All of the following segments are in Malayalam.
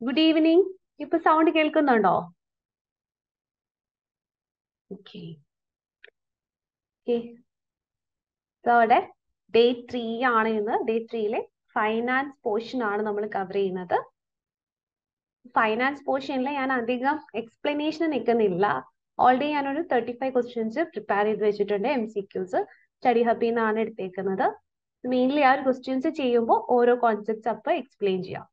ഗുഡ് ഈവനിങ് ഇപ്പൊ സൗണ്ട് കേൾക്കുന്നുണ്ടോ? ഓക്കെ സോ അവിടെ ഡേ ത്രീ ആണ് ഇന്ന്. ഡേ ത്രീയിലെ ഫൈനാൻസ് പോർഷൻ ആണ് നമ്മൾ കവർ ചെയ്യുന്നത്. ഫൈനാൻസ് പോർഷനിൽ ഞാൻ അധികം എക്സ്പ്ലനേഷൻ നിൽക്കുന്നില്ല. ഓൾറെഡി ഞാനൊരു തേർട്ടി ഫൈവ് ക്വസ്റ്റ്യൻസ് പ്രിപ്പയർ ചെയ്ത് വെച്ചിട്ടുണ്ട്. എം സി ക്യൂസ് സ്റ്റഡി ഹബിൽ നിന്നാണ് എടുത്തേക്കുന്നത്. മെയിൻലി ആ ഒരു ക്വസ്റ്റ്യൻസ് ചെയ്യുമ്പോൾ ഓരോ കോൺസെപ്റ്റ്സ് അപ്പോൾ എക്സ്പ്ലെയിൻ ചെയ്യാം.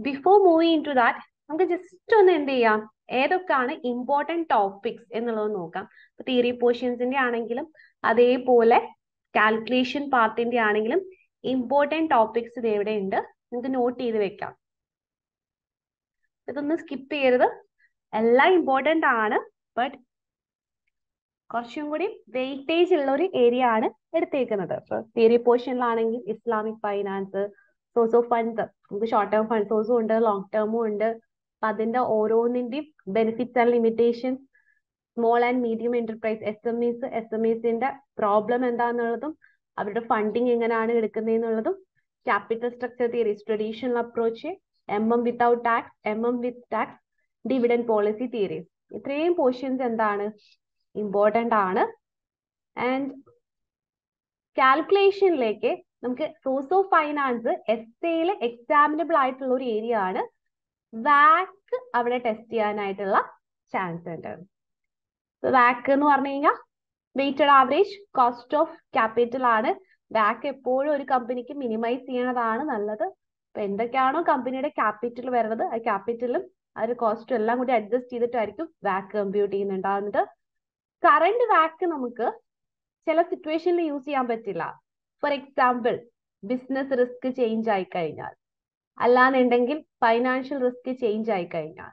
Before moving into that നമുക്ക് ജസ്റ്റ് ഒന്ന് എന്ത് ചെയ്യാം? ഏതൊക്കെയാണ് ഇമ്പോർട്ടന്റ് ടോപ്പിക്സ് എന്നുള്ളത് നോക്കാം. ഇപ്പൊ തിയറി പോർഷൻസിന്റെ ആണെങ്കിലും അതേപോലെ കാൽക്കുലേഷൻ പാർട്ടിന്റെ ആണെങ്കിലും ഇമ്പോർട്ടന്റ് ടോപ്പിക്സ് ഇത് എവിടെ ഉണ്ട്? നിങ്ങൾക്ക് നോട്ട് ചെയ്ത് വെക്കാം. ഇതൊന്ന് സ്കിപ്പ് ചെയ്യരുത്. എല്ലാം ഇമ്പോർട്ടന്റ് ആണ് ബട്ട് കുറച്ചും കൂടി വെയിറ്റേജ് ഉള്ള ഒരു ഏരിയ ആണ് എടുത്തേക്കുന്നത്. Theory പോർഷനിലാണെങ്കിൽ Islamic finance source of funds നമുക്ക് ഷോർട്ട് ടേം ഫണ്ട് സോഴ്സും ഉണ്ട് ലോങ് ടേമും ഉണ്ട്. അപ്പൊ അതിന്റെ ഓരോന്നിന്റെയും benefits and limitations small and medium enterprise S M Es S M ഇസിന്റെ problem എന്താണെന്നുള്ളതും അവരുടെ ഫണ്ടിങ് എങ്ങനെയാണ് എടുക്കുന്നതെന്നുള്ളതും capital structure theories traditional approach M M without tax M M with tax dividend policy theories ഇത്രയും പോർഷൻസ് എന്താണ്? ഇമ്പോർട്ടന്റ് ആണ്. ആൻഡ് കാൽക്കുലേഷനിലേക്ക് നമുക്ക് സോഴ്സ് ഓഫ് ഫൈനാൻസ് എസ് എയിൽ എക്സാമിനബിൾ ആയിട്ടുള്ള ഒരു ഏരിയ ആണ്. വാക്ക് അവിടെ ടെസ്റ്റ് ചെയ്യാനായിട്ടുള്ള ചാൻസ് ഉണ്ട്. വാക്ക് എന്ന് പറഞ്ഞു കഴിഞ്ഞാൽ weighted average cost of capital ആണ്. വാക്ക് എപ്പോഴും ഒരു കമ്പനിക്ക് മിനിമൈസ് ചെയ്യണതാണ് നല്ലത്. അപ്പൊ എന്തൊക്കെയാണോ കമ്പനിയുടെ ക്യാപിറ്റൽ വരുന്നത് ആ ക്യാപിറ്റലും ആ ഒരു കോസ്റ്റും എല്ലാം കൂടി അഡ്ജസ്റ്റ് ചെയ്തിട്ടായിരിക്കും വാക്ക് കമ്പ്യൂട്ട് ചെയ്യുന്നുണ്ടാവുന്നത്. കറണ്ട് വാക്ക് നമുക്ക് ചില സിറ്റുവേഷനിൽ യൂസ് ചെയ്യാൻ പറ്റില്ല. For example business risk change ആയി കഴിഞ്ഞാൽ. അല്ലാന്നുണ്ടെങ്കിൽ ഫൈനാൻഷ്യൽ റിസ്ക് ചേഞ്ച് ആയി കഴിഞ്ഞാൽ.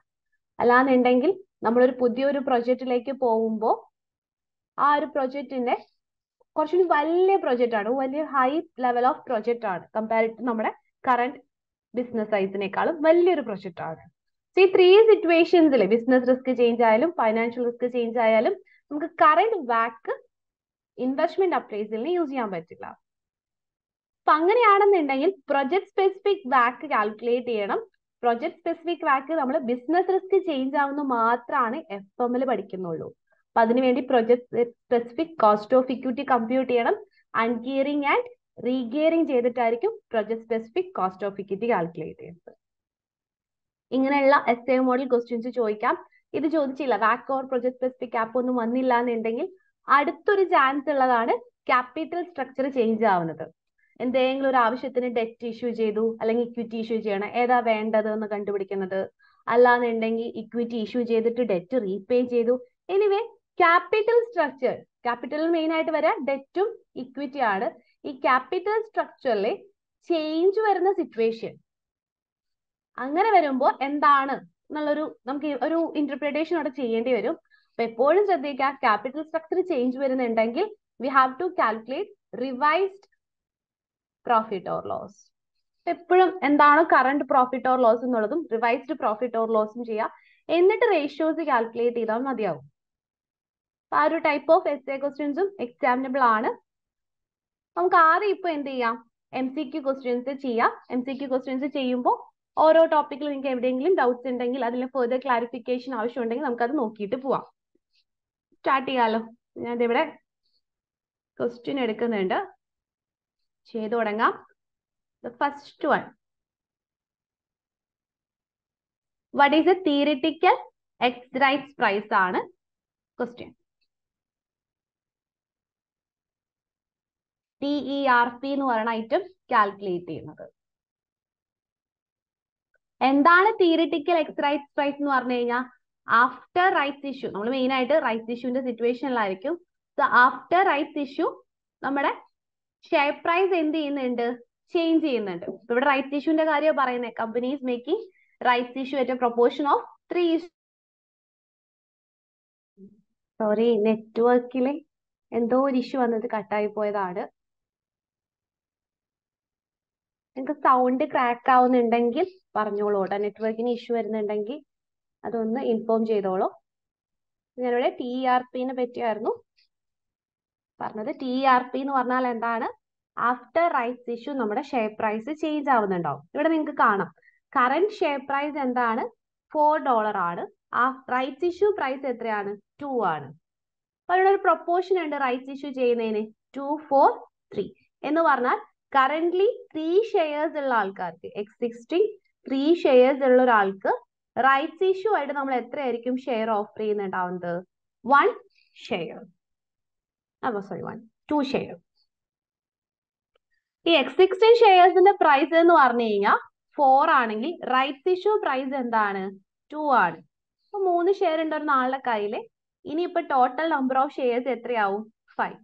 അല്ലാന്നുണ്ടെങ്കിൽ നമ്മളൊരു പുതിയൊരു പ്രൊജക്റ്റിലേക്ക് പോകുമ്പോൾ ആ ഒരു പ്രൊജക്റ്റിന്റെ കുറച്ചുകൂടി വലിയ പ്രൊജക്റ്റ് ആണ്. വലിയ ഹൈ ലെവൽ ഓഫ് പ്രൊജക്റ്റ് ആണ്. ടു നമ്മുടെ കറണ്ട് ബിസിനസ് സൈസിനേക്കാളും വലിയൊരു പ്രൊജക്റ്റ് ആണ്. ഈ ത്രീ സിറ്റുവേഷൻസിൽ ബിസിനസ് റിസ്ക് ചേഞ്ച് ആയാലും ഫൈനാൻഷ്യൽ റിസ്ക് ചേഞ്ച് ആയാലും നമുക്ക് കറണ്ട് വാക്ക് ഇൻവെസ്റ്റ്മെന്റ് അപ്രൈസലിന് യൂസ് ചെയ്യാൻ പറ്റില്ല. അപ്പൊ അങ്ങനെയാണെന്നുണ്ടെങ്കിൽ പ്രൊജക്ട് സ്പെസിഫിക് വാക്ക് കാൽക്കുലേറ്റ് ചെയ്യണം. പ്രൊജക്ട് സ്പെസിഫിക് വാക്ക് നമ്മൾ ബിസിനസ് റിസ്ക് ചേഞ്ച് ആവുന്ന മാത്രമാണ് എഫ് എമ്മിൽ പഠിക്കുന്നുള്ളൂ. അപ്പൊ അതിനുവേണ്ടി project specific cost of equity compute ചെയ്യണം. Ungearing and regearing ചെയ്തിട്ടായിരിക്കും project specific cost of equity calculate ചെയ്യുന്നത്. ഇങ്ങനെയുള്ള എസ് എ മോഡൽ ക്വസ്റ്റ്യൻസ് ചോദിക്കാം. ഇത് ചോദിച്ചില്ല വാക്ക് ഓർ പ്രൊജക്ട് സ്പെസിഫിക് ആപ്പ് ഒന്നും വന്നില്ല എന്നുണ്ടെങ്കിൽ അടുത്തൊരു ചാൻസ് ഉള്ളതാണ് ക്യാപിറ്റൽ സ്ട്രക്ചർ ചേഞ്ച് ആവുന്നത്. എന്തെങ്കിലും ഒരു ആവശ്യത്തിന് ഡെറ്റ് ഇഷ്യൂ ചെയ്തു അല്ലെങ്കിൽ ഇക്വിറ്റി ഇഷ്യൂ ചെയ്യണം ഏതാ വേണ്ടത് എന്ന് കണ്ടുപിടിക്കുന്നത്. അല്ലാന്നുണ്ടെങ്കിൽ ഇക്വിറ്റി ഇഷ്യൂ ചെയ്തിട്ട് ഡെറ്റ് റീപേ ചെയ്തു. Anyway capital structure capital main ആയിട്ട് വരാൻ ഡെറ്റും ഇക്വിറ്റി ആണ്. ഈ ക്യാപിറ്റൽ സ്ട്രക്ചറിലെ ചേഞ്ച് വരുന്ന സിറ്റുവേഷൻ അങ്ങനെ വരുമ്പോൾ എന്താണ് എന്നുള്ളൊരു നമുക്ക് ഒരു ഇന്റർപ്രിട്ടേഷൻ അവിടെ ചെയ്യേണ്ടി വരും. അപ്പൊ എപ്പോഴും ശ്രദ്ധിക്കുക ക്യാപിറ്റൽ സ്ട്രക്ചർ ചേഞ്ച് വരുന്നുണ്ടെങ്കിൽ we have to calculate revised profit or loss എപ്പോഴും എന്താണ് കറണ്ട് പ്രോഫിറ്റ് ഓർ ലോസ് എന്നുള്ളതും റിവൈസ്ഡ് പ്രോഫിറ്റ് ഓർ ലോസും ചെയ്യുക എന്നിട്ട് റേഷ്യോസ് കാൽക്കുലേറ്റ് ചെയ്താൽ മതിയാവും. ആ ഒരു ടൈപ്പ് ഓഫ് എസ് എ ക്വസ്റ്റ്യൻസും എക്സാമിനബിൾ ആണ്. നമുക്ക് ആദ്യം ഇപ്പൊ എന്ത് ചെയ്യാം? എം സി ക്യു ക്വസ്റ്റ്യൻസ് ചെയ്യാം. എം സി ക്യു ക്വസ്റ്റ്യൻസ് ചെയ്യുമ്പോൾ ഓരോ ടോപ്പിക്കിൽ നിങ്ങൾക്ക് എവിടെയെങ്കിലും ഡൗട്ട്സ് ഉണ്ടെങ്കിൽ അതിൽ ഫെർദർ ക്ലാരിഫിക്കേഷൻ ആവശ്യമുണ്ടെങ്കിൽ നമുക്കത് നോക്കിയിട്ട് പോവാം. സ്റ്റാർട്ട് ചെയ്യാലോ. ഞാൻ ഇവിടെ ക്വസ്റ്റ്യൻ എടുക്കുന്നുണ്ട്. ചെയ്തു തുടങ്ങാം. First one what is a theoretical ex rights price ആണ്? ക്വസ്റ്റ്യൻ ടി ആർ പി എന്ന് പറയുന്ന ഐറ്റം കാൽക്കുലേറ്റ് ചെയ്യുന്നത്. എന്താണ് തിയറിറ്റിക്കൽ എക്സ് റൈറ്റ്സ് പ്രൈസ് എന്ന് പറഞ്ഞു കഴിഞ്ഞാൽ ആഫ്റ്റർ റൈറ്റ്സ് ഇഷ്യൂ നമ്മൾ മെയിൻ ആയിട്ട് റൈറ്റ്സ് ഇഷ്യൂന്റെ സിറ്റുവേഷനിലായിരിക്കും സോ ആഫ്റ്റർ റൈറ്റ്സ് ഇഷ്യൂ നമ്മുടെ ഷെയർ പ്രൈസ് എന്ത് ചെയ്യുന്നുണ്ട്? ചേഞ്ച് ചെയ്യുന്നുണ്ട്. ഇവിടെ റൈറ്റ് ഇഷ്യൂന്റെ കാര്യം പറയുന്നത് companies making rights issue at proportion of three sorry നെറ്റ്വർക്കിലെ എന്തോ ഒരു ഇഷ്യൂ വന്നത് കട്ടായി പോയതാണ്. നിങ്ങൾക്ക് സൗണ്ട് ക്രാക്ക് ആവുന്നുണ്ടെങ്കിൽ പറഞ്ഞോളൂ കേട്ടോ. നെറ്റ്വർക്കിന് ഇഷ്യൂ വരുന്നുണ്ടെങ്കിൽ അതൊന്ന് ഇൻഫോം ചെയ്തോളൂ. ഞാനിവിടെ ടി ആർ പിന്നെ പറ്റിയായിരുന്നു. പറഞ്ഞത് ടി ആർ പി എന്ന് പറഞ്ഞാൽ എന്താണ്? ആഫ്റ്റർ റൈറ്റ്സ് ഇഷ്യൂ നമ്മുടെ ഷെയർ പ്രൈസ് ചേഞ്ച് ആവുന്നുണ്ടാവും. ഇവിടെ നിങ്ങൾക്ക് കാണാം. കറന്റ് ഷെയർ പ്രൈസ് എന്താണ്? ഫോർ ഡോളർ ആണ്. ആ റൈറ്റ്സ് ഇഷ്യൂ പ്രൈസ് എത്രയാണ്? ടു ആണ്. അപ്പൊ ഇവിടെ ഒരു പ്രൊപ്പോർഷൻ ഉണ്ട് റൈറ്റ്സ് ഇഷ്യൂ ചെയ്യുന്നതിന്. ടു ഫോർ ത്രീ എന്ന് പറഞ്ഞാൽ കറന്റ്ലി ത്രീ ഷെയർസ് ഉള്ള ആൾക്കാർക്ക് എക്സിസ്റ്റിംഗ് ത്രീ ഷെയർസ് ഉള്ള ഒരാൾക്ക് റൈറ്റ്സ് ഇഷ്യൂ ആയിട്ട് നമ്മൾ എത്രയായിരിക്കും share offer ചെയ്യുന്നുണ്ടാവുന്നത്? One share sorry one two share ഈ എക്സിസ്റ്റിംഗ് ഷെയർസിന്റെ പ്രൈസ് എന്ന് പറഞ്ഞു കഴിഞ്ഞാൽ ഫോർ ആണെങ്കിൽ റൈറ്റ്സ് ഇഷ്യൂ പ്രൈസ് എന്താണ്? ടു ആണ്. അപ്പൊ മൂന്ന് ഷെയർ ഉണ്ട് ഒരു നാളുടെ കയ്യിൽ. ഇനിയിപ്പോ ടോട്ടൽ നമ്പർ ഓഫ് ഷെയർസ് എത്രയാവും? ഫൈവ്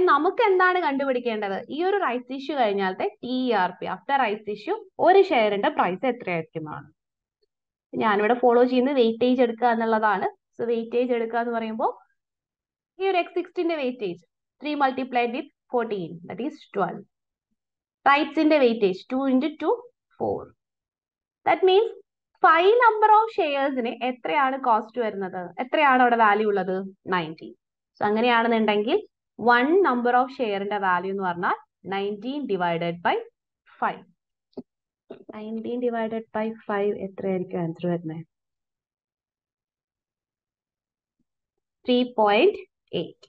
നമുക്ക് എന്താണ് കണ്ടുപിടിക്കേണ്ടത്? ഈ ഒരു rights issue കഴിഞ്ഞാലത്തെ T R P after rights issue ഒരു ഷെയറിന്റെ പ്രൈസ് എത്രയായിരിക്കും എത്രയായിരിക്കുന്നതാണ് ഞാനിവിടെ ഫോളോ ചെയ്യുന്നത് വെയിറ്റേജ് എടുക്കുക എന്നുള്ളതാണ്. സോ വെയിറ്റേജ് എടുക്കുക എന്ന് പറയുമ്പോൾ ഈ ഒരു X സിക്സ്റ്റിന്റെ weightage three multiplied with fourteen that is twelve റൈറ്റ്സിന്റെ weightage two into two four that means five number of ഷെയർസിന് എത്രയാണ് കോസ്റ്റ് വരുന്നത്? എത്രയാണ് അവിടെ വാല്യൂ ഉള്ളത്? നയന്റീൻ സോ അങ്ങനെയാണെന്നുണ്ടെങ്കിൽ വൺ നമ്പർ ഓഫ് ഷെയറിന്റെ വാല്യൂ എന്ന് പറഞ്ഞാൽ nineteen divided by five nineteen divided by five എത്രയായിരിക്കും ആൻസർ വരുന്നത്? ത്രീ പോയിന്റ് എയ്റ്റ്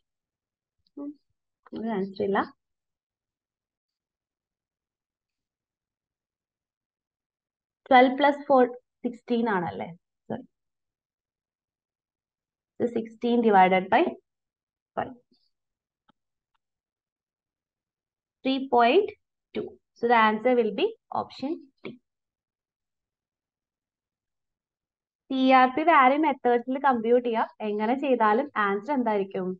ആൻസർ ഇല്ല ട്വൽവ് പ്ലസ് ഫോർ സിക്സ്റ്റീൻ ആണല്ലേ? Sorry sixteen divided by five three point two so the answer will be option C R P value മെത്തേഡ്സിൽ compute ചെയ്യാം. എങ്ങനെ ചെയ്താലും ആൻസർ എന്തായിരിക്കും?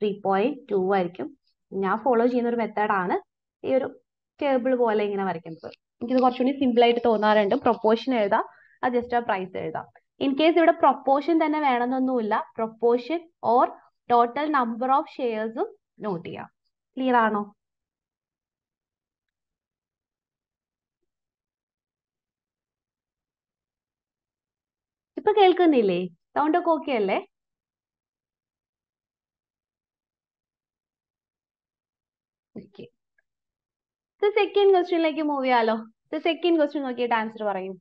ത്രീ പോയിന്റ് ടു ആയിരിക്കും. ഞാൻ ഫോളോ ചെയ്യുന്ന ഒരു മെത്തേഡാണ് ഈ ഒരു ടേബിൾ പോലെ ഇങ്ങനെ വരയ്ക്കുന്നത്. എനിക്കിത് കുറച്ചുകൂടി സിമ്പിൾ ആയിട്ട് തോന്നാറുണ്ട്. പ്രൊപ്പോർഷൻ എഴുതാം. അത് ജസ്റ്റ് ആ പ്രൈസ് എഴുതാം. ഇൻ കേസ് ഇവിടെ പ്രൊപ്പോർഷൻ തന്നെ വേണമെന്നൊന്നുമില്ല. Proportion or total number of ഷെയർസും note ചെയ്യാം. ക്ലിയർ ആണോ? ഇപ്പൊ കേൾക്കുന്നില്ലേ? സൗണ്ട് ഒക്കെ ഓക്കെ അല്ലേ? ഓക്കെ സെക്കൻഡ് ക്വസ്റ്റ്യനിലേക്ക് മൂവ് ചെയ്യാലോ? സെക്കൻഡ് ക്വസ്റ്റ്യൻ നോക്കിയിട്ട് ആൻസർ പറയും.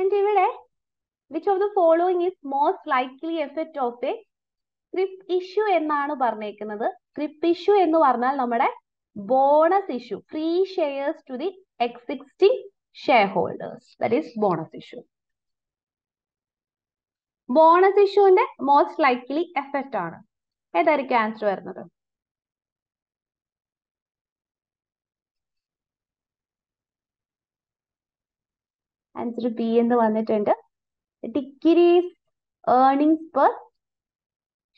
ആൻഡ് ഇവിടെ which of the following is most likely effect of a scrip issue എന്നാണ് പറഞ്ഞേക്കുന്നത്. ക്രിപ് ഇഷ്യൂ എന്ന് പറഞ്ഞാൽ നമ്മുടെ bonus issue free shares to the existing share holders that is bonus issue bonus ഇഷ്യൂവിന്റെ most likely effect ആണ്. ഏതായിരിക്കും ആൻസർ വരുന്നത്? ആൻസർ ബി എന്ന് വന്നിട്ടുണ്ട്. Decrease earnings per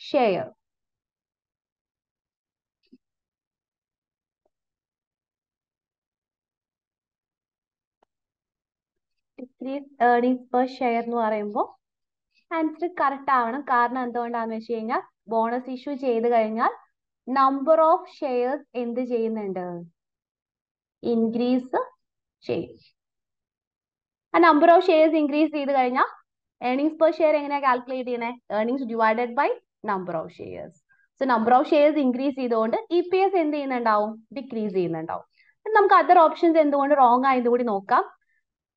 share decrease earnings per share എന്ന് പറയുമ്പോൾ ആൻസർ കറക്റ്റ് ആവണം. കാരണം എന്തുകൊണ്ടാന്ന് വെച്ച് കഴിഞ്ഞാൽ ബോണസ് ഇഷ്യൂ ചെയ്ത് കഴിഞ്ഞാൽ നമ്പർ ഓഫ് ഷെയർസ് എന്ത് ചെയ്യുന്നുണ്ട്? ഇൻക്രീസ് ചെയ്യും. ആ നമ്പർ ഓഫ് ഷെയർസ് ഇൻക്രീസ് ചെയ്ത് കഴിഞ്ഞാൽ ഏർണിംഗ്സ് പെർ ഷെയർ എങ്ങനെയാണ് കാൽക്കുലേറ്റ് ചെയ്യണേ? Earnings divided by number of shares so number of shares increase ചെയ്തുകൊണ്ട് ഇ പി എസ് എന്ത് ചെയ്യുന്നുണ്ടാവും? ഡിക്രീസ് ചെയ്യുന്നുണ്ടാവും. നമുക്ക് അതർ ഓപ്ഷൻസ് എന്തുകൊണ്ട് റോങ് ആയത് കൂടി നോക്കാം.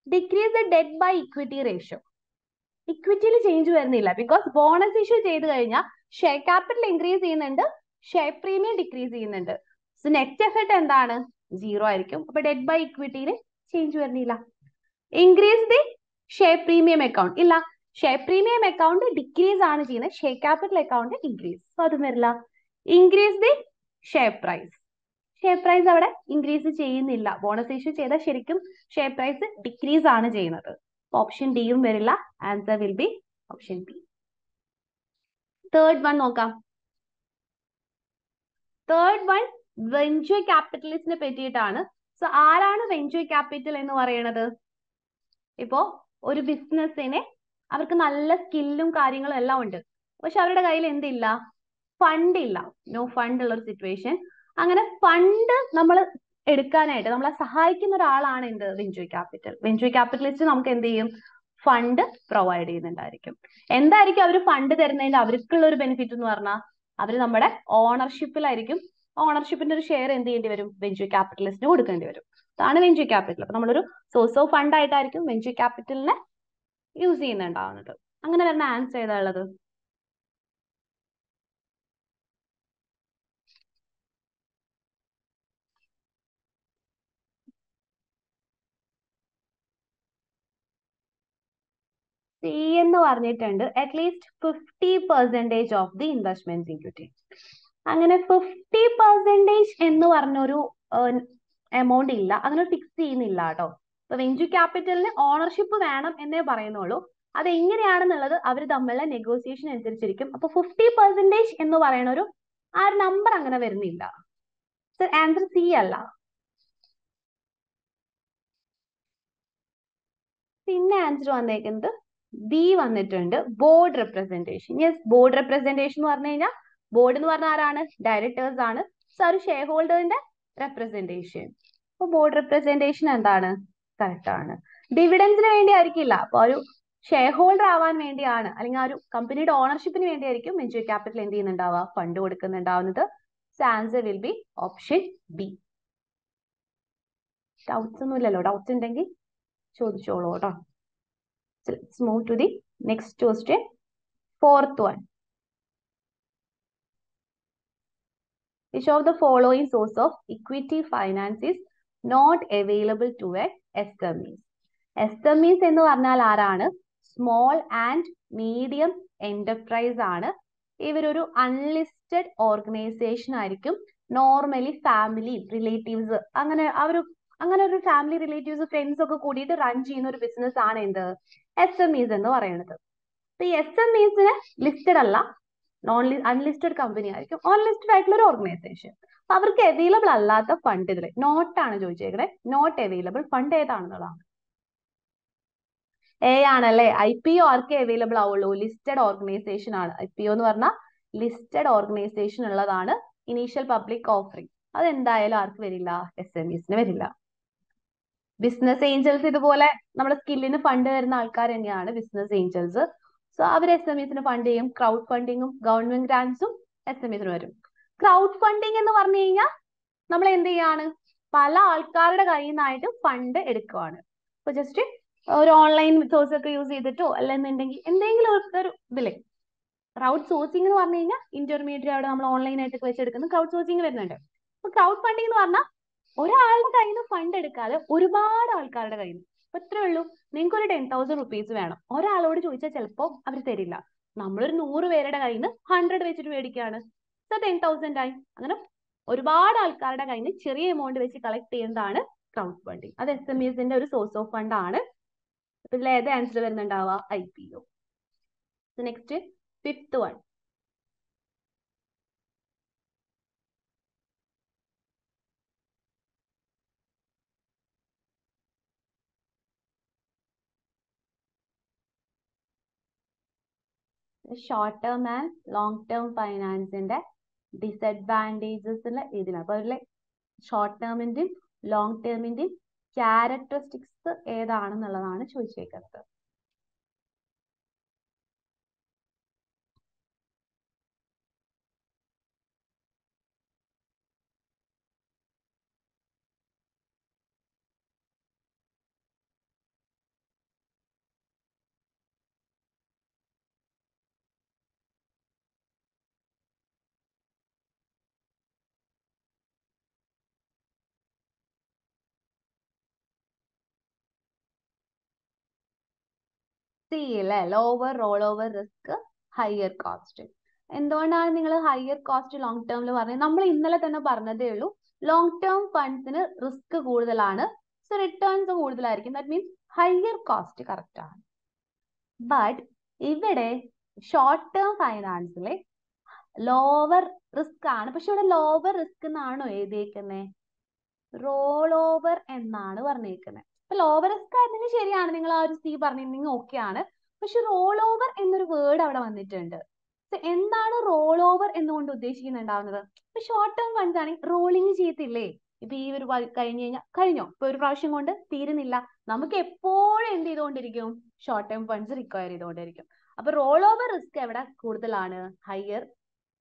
Decrease the debt by equity ratio ഇക്വിറ്റിയിൽ change വരുന്നില്ല. ബിക്കോസ് ബോണസ് ഇഷ്യൂ ചെയ്ത് കഴിഞ്ഞാൽ ഷെയർ ക്യാപിറ്റൽ ഇൻക്രീസ് ചെയ്യുന്നുണ്ട് ഷെയർ പ്രീമിയം ഡിക്രീസ് ചെയ്യുന്നുണ്ട്. സോ നെറ്റ് എഫക്ട് എന്താണ്? സീറോ ആയിരിക്കും. അപ്പൊ ഡെറ്റ് ബൈ ഇക്വിറ്റിയിൽ ചേഞ്ച് വരുന്നില്ല. Increase the share premium account ഇല്ല ഷെയർ പ്രീമിയം അക്കൗണ്ട് ഡിക്രീസ് ആണ് ചെയ്യുന്നത്. ഷെയർ ക്യാപിറ്റൽ അക്കൗണ്ട് ഇൻക്രീസ് അതും വരില്ല. Increase the share price share price അവിടെ ഇൻക്രീസ് ചെയ്യുന്നില്ല. ബോണസ് ഇഷ്യൂ ചെയ്താൽ ശരിക്കും ഷെയർ പ്രൈസ് ഡിക്രീസ് ആണ് ചെയ്യുന്നത്. ഓപ്ഷൻ ഡിയും വരില്ല. Answer will be option B third one നോക്കാം. തേർഡ് വൺ വെഞ്ചർ ക്യാപിറ്റലിസ്റ്റിനെ പറ്റിയിട്ടാണ്. സോ ആരാണ് വെഞ്ചർ ക്യാപിറ്റൽ എന്ന് പറയുന്നത് ഇപ്പോ ഒരു ബിസിനസ്സിനെ അവർക്ക് നല്ല സ്കില്ലും കാര്യങ്ങളും എല്ലാം ഉണ്ട്. പക്ഷെ അവരുടെ കയ്യിൽ എന്തില്ല? ഫണ്ട് ഇല്ല. നോ ഫണ്ട് ഉള്ള ഒരു സിറ്റുവേഷൻ. അങ്ങനെ ഫണ്ട് നമ്മൾ എടുക്കാനായിട്ട് നമ്മളെ സഹായിക്കുന്ന ഒരാളാണ് എന്ത്? Venture capital. വെഞ്ചർ ക്യാപിറ്റലിസ്റ്റ് നമുക്ക് എന്ത് ചെയ്യും? ഫണ്ട് പ്രൊവൈഡ് ചെയ്യുന്നുണ്ടായിരിക്കും. എന്തായിരിക്കും അവർ ഫണ്ട് തരുന്നതിന്റെ അവർക്കുള്ള ഒരു ബെനിഫിറ്റ് എന്ന് പറഞ്ഞാൽ അവർ നമ്മുടെ ഓണർഷിപ്പിലായിരിക്കും. ഓണർഷിപ്പിന്റെ ഒരു ഷെയർ എന്ത് ചെയ്യേണ്ടി വരും? വെഞ്ചർ ക്യാപിറ്റലിസ്റ്റിന് കൊടുക്കേണ്ടി വരും. അതാണ് വെഞ്ചർ ക്യാപിറ്റൽ. അപ്പൊ നമ്മളൊരു സോഴ്സ് ഓഫ് ഫണ്ട് ആയിട്ടായിരിക്കും വെഞ്ചർ ക്യാപിറ്റലിനെ യൂസ് ചെയ്യുന്നുണ്ടാവുന്നത്. അങ്ങനെ വരുന്ന ആൻസർ ഏതാ ഉള്ളത്? എന്ന് പറഞ്ഞിട്ടുണ്ട് at least fifty percentage of the investment equity അങ്ങനെ ഫിഫ്റ്റി പെർസെന്റേജ് എന്ന് പറഞ്ഞൊരു എമൗണ്ട് ഇല്ല. അങ്ങനെ ഫിക്സ് ചെയ്യുന്നില്ല കേട്ടോ. ഇപ്പൊ വെഞ്ചു ക്യാപിറ്റലിന് ഓണർഷിപ്പ് വേണം എന്നേ പറയുന്നുള്ളൂ. അത് എങ്ങനെയാണെന്നുള്ളത് അവർ തമ്മിലുള്ള നെഗോസിയേഷൻ അനുസരിച്ചിരിക്കും. അപ്പൊ ഫിഫ്റ്റി പെർസെന്റേജ് എന്ന് പറയുന്ന ഒരു ആ ഒരു നമ്പർ അങ്ങനെ വരുന്നില്ല. സർ ആൻസർ സി അല്ല. പിന്നെ ആൻസർ വന്നേക്കുന്നത് ബി വന്നിട്ടുണ്ട്. Board representation yes board representation എന്ന് പറഞ്ഞു കഴിഞ്ഞാൽ ബോർഡ് എന്ന് പറഞ്ഞ ആരാണ്? ഡയറക്ടേഴ്സ് ആണ്. സർ ഷെയർ ഹോൾഡറിന്റെ റെപ്രസെന്റേഷൻ അപ്പൊ ബോർഡ് റെപ്രസെന്റേഷൻ എന്താണ്? കറക്റ്റ് ആണ്. ഡിവിഡൻസിന് വേണ്ടി ആയിരിക്കില്ല. അപ്പൊ ഒരു ഷെയർ ഹോൾഡർ ആവാൻ വേണ്ടിയാണ്. അല്ലെങ്കിൽ ആ ഒരു കമ്പനിയുടെ ഓണർഷിപ്പിന് വേണ്ടിയായിരിക്കും വെഞ്ചർ ക്യാപിറ്റൽ എന്ത് ചെയ്യുന്നുണ്ടാവുക? Fund കൊടുക്കുന്നുണ്ടാവുന്നത്. Answer will be option B doubts ഒന്നും ഇല്ലല്ലോ. ഡൗട്ട്സ് ഉണ്ടെങ്കിൽ ചോദിച്ചോളൂ കേട്ടോ. Move to the next question fourth fourth one of the following source of equity finance is not available to a SMEs SMEs എന്ന് പറഞ്ഞാൽ ആരാണ്? സ്മോൾ ആൻഡ് മീഡിയം എന്റർപ്രൈസ് ആണ്. ഇവരൊരു അൺലിസ്റ്റഡ് ഓർഗനൈസേഷൻ ആയിരിക്കും. നോർമലി ഫാമിലി റിലേറ്റീവ്സ് അങ്ങനെ അവർ അങ്ങനെ ഒരു ഫാമിലി റിലേറ്റീവ്സ് ഫ്രണ്ട്സ് ഒക്കെ കൂടിയിട്ട് റൺ ചെയ്യുന്ന ഒരു ബിസിനസ് ആണ് എന്ത്? എസ് എം ഇസ് എന്ന് പറയുന്നത്. ഈ എസ് എം ഇസിന് ലിസ്റ്റഡ് അല്ല നോൺ അൺലിസ്റ്റഡ് കമ്പനി ആയിരിക്കും. ഓൺ ലിസ്റ്റഡ് ആയിട്ടുള്ള ഒരു ഓർഗനൈസേഷൻ അപ്പൊ അവർക്ക് അവൈലബിൾ അല്ലാത്ത ഫണ്ട് ഇതിൽ ആണ് ചോദിച്ചേക്കണേ. നോട്ട് അവൈലബിൾ ഫണ്ട് ഏതാണെന്നുള്ളതാണ്. എ ആണല്ലേ? ഐ പി ഒ ആർക്കേ അവൈലബിൾ ആവുള്ളൂ? ലിസ്റ്റഡ് ഓർഗനൈസേഷൻ ആണ്. ഐ പി ഒ എന്ന് പറഞ്ഞാൽ ലിസ്റ്റഡ് ഓർഗനൈസേഷൻ ഉള്ളതാണ് ഇനീഷ്യൽ പബ്ലിക് ഓഫറിംഗ് അതെന്തായാലും ആർക്ക് വരില്ല? എസ് എം ഇസിന് വരില്ല. ബിസിനസ് ഏഞ്ചൽസ് ഇതുപോലെ നമ്മുടെ സ്കില്ലിന് ഫണ്ട് വരുന്ന ആൾക്കാർ തന്നെയാണ് ബിസിനസ് ഏഞ്ചൽസ് സോ അവർ എസ് എം ഇസിന് ഫണ്ട് ചെയ്യും. ക്രൗഡ് ഫണ്ടിങ്ങും ഗവൺമെന്റ് ഗ്രാൻസും എസ് എം ഇസിന് വരും. ക്രൗഡ് ഫണ്ടിങ് എന്ന് പറഞ്ഞു കഴിഞ്ഞാൽ നമ്മൾ എന്ത് ചെയ്യാണ്? പല ആൾക്കാരുടെ കയ്യിൽ നിന്നായിട്ട് ഫണ്ട് എടുക്കുവാണ്. ഇപ്പൊ ജസ്റ്റ് ഒരു ഓൺലൈൻ സോഴ്സ് ഒക്കെ യൂസ് ചെയ്തിട്ടോ അല്ലെന്നുണ്ടെങ്കിൽ എന്തെങ്കിലും ഒരു ഇതില്ലേ ക്രൗഡ് സോഴ്സിംഗ് എന്ന് പറഞ്ഞു കഴിഞ്ഞാൽ ഇന്റർമീഡിയറ്റ് അവിടെ നമ്മൾ ഓൺലൈൻ ആയിട്ടൊക്കെ വെച്ചെടുക്കുന്ന ക്രൗഡ് സോഴ്സിംഗ് വരുന്നുണ്ട്. അപ്പൊ ക്രൗഡ് ഫണ്ടിങ് എന്ന് പറഞ്ഞാൽ ഒരാളുടെ കയ്യിൽ നിന്ന് ഫണ്ട് എടുക്കാതെ ഒരുപാട് ആൾക്കാരുടെ കയ്യിൽ നിന്ന്. അപ്പൊ ഇത്രേ ഉള്ളൂ. നിങ്ങൾക്ക് ഒരു ടെൻ തൗസൻഡ് റുപ്പീസ് വേണം. ഒരാളോട് ചോദിച്ചാൽ ചിലപ്പോൾ അവർ തരില്ല. നമ്മളൊരു നൂറ് പേരുടെ കയ്യിൽ നിന്ന് ഹൺഡ്രഡ് വെച്ചിട്ട് മേടിക്കുകയാണ്. സോ ടെൻ തൗസൻഡ് ആയി. അങ്ങനെ ഒരുപാട് ആൾക്കാരുടെ കയ്യിൽ നിന്ന് ചെറിയ എമൗണ്ട് വെച്ച് കളക്ട് ചെയ്യുന്നതാണ് ക്രൗഡ് ഫണ്ടിങ് അത് എസ് എം എസിന്റെ ഒരു സോഴ്സ് ഓഫ് ഫണ്ട് ആണ്. ഇതിൽ ഏത് answer വരുന്നുണ്ടാവുക? I P O next fifth one short term and long term ഫൈനാൻസിന്റെ disadvantages ഇതിലാണ് അപ്പോൾ അതിലെ ഷോർട്ട് ടേമിന്റെയും ലോങ് ടേമിന്റെയും ക്യാരക്ടറിസ്റ്റിക്സ് ഏതാണെന്നുള്ളതാണ് ചോദിച്ചേക്കുന്നത്. സി അല്ലേ lower roll over risk higher cost എന്തുകൊണ്ടാണ് നിങ്ങൾ ഹയർ കോസ്റ്റ് ലോങ് ടേമിൽ പറഞ്ഞത്? നമ്മൾ ഇന്നലെ തന്നെ പറഞ്ഞതേ ഉള്ളൂ. ലോങ് ടേം ഫണ്ട്സിന് റിസ്ക് കൂടുതലാണ്. സോ റിട്ടേൺസ് കൂടുതലായിരിക്കും. That means higher cost correct ആണ്. ബട്ട് ഇവിടെ ഷോർട്ട് ടേം ഫൈനാൻസിലെ ലോവർ റിസ്ക് ആണ്. പക്ഷെ ഇവിടെ ലോവർ റിസ്ക് എന്നാണോ എഴുതിയേക്കുന്നത് റോൾ ഓവർ എന്നാണ് പറഞ്ഞേക്കുന്നത് അപ്പൊ ലോവർ റിസ്ക് ആയിരുന്നെങ്കിൽ ശരിയാണ് നിങ്ങൾ ആ ഒരു സി പറഞ്ഞിരുന്നെങ്കിൽ ഓക്കെ ആണ്. പക്ഷെ റോൾ ഓവർ എന്നൊരു വേർഡ് അവിടെ വന്നിട്ടുണ്ട്. എന്താണ് റോൾ ഓവർ എന്നുകൊണ്ട് ഉദ്ദേശിക്കുന്നുണ്ടാവുന്നത്? ഇപ്പൊ ഷോർട്ട് ടേം ഫണ്ട്സ് ആണെങ്കിൽ റോളിങ് ചെയ്യത്തില്ലേ? ഇപ്പൊ ഈ ഒരു കഴിഞ്ഞു കഴിഞ്ഞാൽ കഴിഞ്ഞോ? ഇപ്പൊ ഒരു പ്രാവശ്യം കൊണ്ട് തീരുന്നില്ല. നമുക്ക് എപ്പോഴും എന്ത് ചെയ്തുകൊണ്ടിരിക്കും? ഷോർട്ട് ടേം ഫണ്ട്സ് റിക്വയർ ചെയ്തുകൊണ്ടിരിക്കും. അപ്പൊ റോൾ ഓവർ റിസ്ക് എവിടെ കൂടുതലാണ്? ഹയർ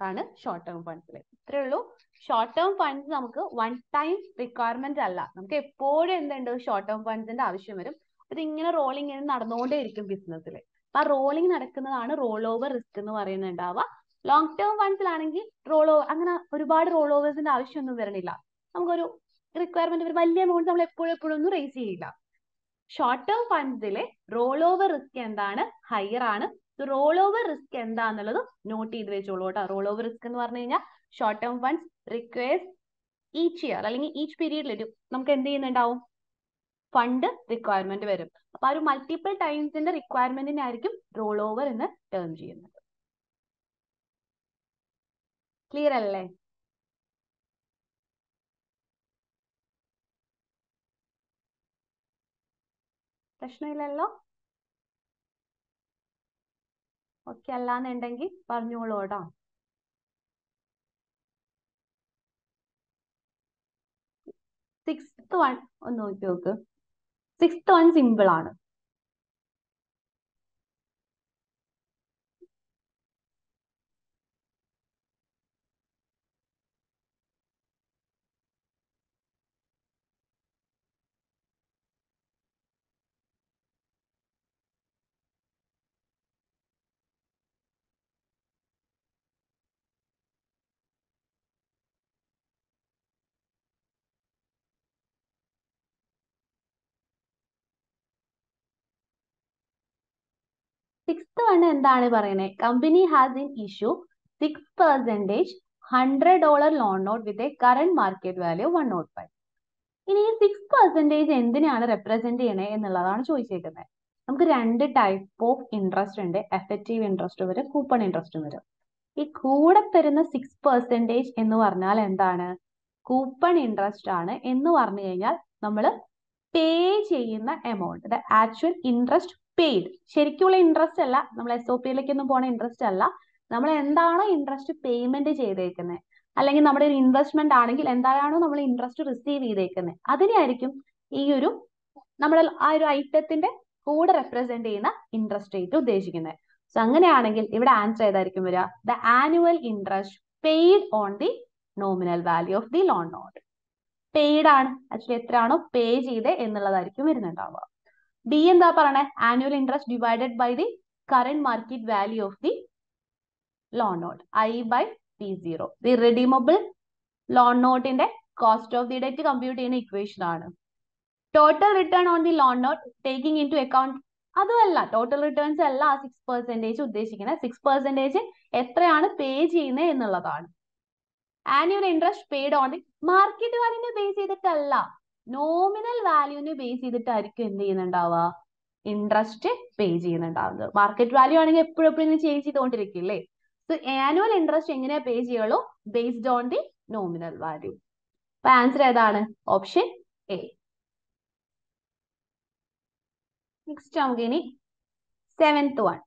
ആണ് ഷോർട്ട് ടേം ഫണ്ട്സിൽ ഇത്രേ ഉള്ളൂ. ഷോർട്ട് ടേം ഫണ്ട്സ് നമുക്ക് വൺ ടൈം റിക്വയർമെന്റ് അല്ല. നമുക്ക് എപ്പോഴും എന്തുണ്ട്? ഷോർട്ട് ടേം ഫണ്ട്സിന്റെ ആവശ്യം വരും. അത് ഇങ്ങനെ റോളിംഗ് ഇങ്ങനെ നടന്നുകൊണ്ടേ ഇരിക്കും ബിസിനസ്സിൽ അപ്പൊ ആ റോളിംഗ് നടക്കുന്നതാണ് റോൾ ഓവർ റിസ്ക് എന്ന് പറയുന്നുണ്ടാവുക. ലോങ് ടേം ഫണ്ട്സിലാണെങ്കിൽ റോൾ ഓവർ അങ്ങനെ ഒരുപാട് റോൾ ഓവേഴ്സിന്റെ ആവശ്യമൊന്നും വരണില്ല. നമുക്കൊരു റിക്വയർമെന്റ് ഒരു വലിയ എമൗണ്ട് നമ്മൾ എപ്പോഴും എപ്പോഴും ഒന്നും റേസ് ചെയ്യില്ല. ഷോർട്ട് ടേം ഫണ്ട്സിലെ റോൾ ഓവർ റിസ്ക് എന്താണ്? ഹയർ ആണ്. റോൾ ഓവർ റിസ്ക് എന്താന്നുള്ളത് നോട്ട് ചെയ്ത് വെച്ചോളൂ കേട്ടോ. റോൾ ഓവർ റിസ്ക് എന്ന് പറഞ്ഞു കഴിഞ്ഞാൽ short term funds requires each year അല്ലെങ്കിൽ ഈച്ച് പീരീഡിൽ നമുക്ക് എന്ത് ചെയ്യുന്നുണ്ടാവും? ഫണ്ട് റിക്വയർമെന്റ് വരും. അപ്പൊ ആ ഒരു മൾട്ടിപ്പിൾ ടൈംസിന്റെ റിക്വയർമെന്റിനെ ആയിരിക്കും റോൾ ഓവർ എന്ന് ടേം ചെയ്യുന്നത്. ക്ലിയർ അല്ലേ? പ്രശ്നമില്ലല്ലോ? ഓക്കെ അല്ലാന്നുണ്ടെങ്കിൽ പറഞ്ഞോളൂ കേട്ടോ. സിക്സ്ത് വൺ ഒന്ന് നോക്കി നോക്ക് സിക്സ്ത് വൺ സിമ്പിൾ ആണ്. വൺ എന്താണ് പറയുന്നത് company has in issue six percentage hundred dollar loan note with a current market value one note five ഇനി ഈ സിക്സ് പെർസെന്റേജ് എന്തിനാണ് റെപ്രസെന്റ് ചെയ്യണേ എന്നുള്ളതാണ് ചോദിച്ചേക്കുന്നത്. നമുക്ക് രണ്ട് ടൈപ്പ് ഓഫ് ഇൻട്രസ്റ്റ് ഉണ്ട്. എഫക്റ്റീവ് ഇൻട്രസ്റ്റ് വരും കൂപ്പൺ ഇൻട്രസ്റ്റ് വരും. ഈ കൂടെ തരുന്ന സിക്സ് പെർസെന്റേജ് എന്ന് പറഞ്ഞാൽ എന്താണ്? കൂപ്പൺ ഇൻട്രസ്റ്റ് ആണ് എന്ന് പറഞ്ഞു കഴിഞ്ഞാൽ നമ്മൾ പേ ചെയ്യുന്ന എമൗണ്ട് ആക്ച്വൽ ഇൻട്രസ്റ്റ് പെയ്ഡ് ശരിക്കുള്ള ഇൻട്രസ്റ്റ് അല്ല. നമ്മൾ എസ് ഒ പിയിലേക്കൊന്നും പോണ ഇൻട്രസ്റ്റ് അല്ല. നമ്മൾ എന്താണോ ഇൻട്രസ്റ്റ് പേയ്മെന്റ് ചെയ്തേക്കുന്നത് അല്ലെങ്കിൽ നമ്മുടെ ഒരു ഇൻവെസ്റ്റ്മെന്റ് ആണെങ്കിൽ എന്താണോ നമ്മൾ ഇൻട്രസ്റ്റ് റിസീവ് ചെയ്തേക്കുന്നത് അതിനെയായിരിക്കും ഈ ഒരു നമ്മൾ ആ ഒരു ഐറ്റത്തിന്റെ കൂടെ റെപ്രസെന്റ് ചെയ്യുന്ന ഇൻട്രസ്റ്റ് റേറ്റ് ഉദ്ദേശിക്കുന്നത് സോ അങ്ങനെയാണെങ്കിൽ ഇവിടെ ആൻസർ ഏതായിരിക്കും വരിക the annual interest paid on the nominal value of the loan note paid ആണ്. ആക്ച്വലി എത്രയാണോ പേ ചെയ്ത് എന്നുള്ളതായിരിക്കും വരുന്നുണ്ടാവുക. ഡി എന്താ പറയണേ? Annual interest divided by the current market value of the loan note I by P zero the redeemable loan നോട്ടിന്റെ cost of the debt compute ചെയ്യുന്ന ഇക്വേഷൻ ആണ്. Total return on the loan note taking into account അതുമല്ല ടോട്ടൽ റിട്ടേൺസ് അല്ല ആ സിക്സ് പെർസെന്റേജ് ഉദ്ദേശിക്കുന്നത് സിക്സ് പെർസെന്റേജ് എത്രയാണ് പേ ചെയ്യുന്നത് എന്നുള്ളതാണ്. Annual interest paid on the market വാല്യൂനെ base ചെയ്തിട്ടല്ല. നോമിനൽ വാല്യൂനെ ബേസ് ചെയ്തിട്ടായിരിക്കും എന്ത് ചെയ്യുന്നുണ്ടാവുക? ഇൻട്രസ്റ്റ് പേ ചെയ്യുന്നുണ്ടാവുക മാർക്കറ്റ് വാല്യൂ ആണെങ്കിൽ എപ്പോഴും എപ്പോഴും ഇങ്ങനെ ചേഞ്ച് ചെയ്തുകൊണ്ടിരിക്കില്ലേ? സോ ആനുവൽ ഇൻട്രസ്റ്റ് എങ്ങനെ പേ ചെയ്യുള്ളൂ? Based on the nominal value അപ്പൊ ആൻസർ ഏതാണ്? ഓപ്ഷൻ എ നെക്സ്റ്റ് നമുക്ക് ഇനി സെവൻത് വൺ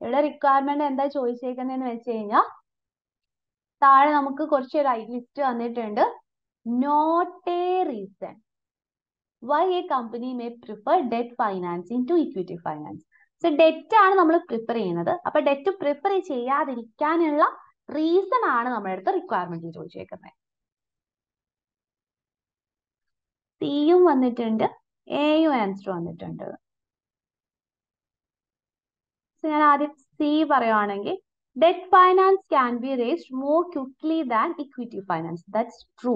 ഇവിടെ റിക്വയർമെന്റ് എന്താ ചോദിച്ചേക്കുന്നതെന്ന് വെച്ച് കഴിഞ്ഞാൽ താഴെ നമുക്ക് കുറച്ച് ഒരു ലിസ്റ്റ് വന്നിട്ടുണ്ട്. Not a reason why a company may prefer debt financing to equity finance so debt ആണ് നമ്മൾ പ്രിഫർ ചെയ്യുന്നത്. അപ്പൊ ഡെറ്റ് പ്രിഫർ ചെയ്യാതിരിക്കാനുള്ള റീസൺ ആണ് നമ്മുടെ അടുത്ത് റിക്വയർമെന്റ് ചോദിച്ചേക്കുന്നത് സിയും വന്നിട്ടുണ്ട് എയും ആൻസർ വന്നിട്ടുണ്ട്. ഞാൻ ആദ്യം സി പറയുവാണെങ്കിൽ debt finance can be raised more quickly than equity finance that's true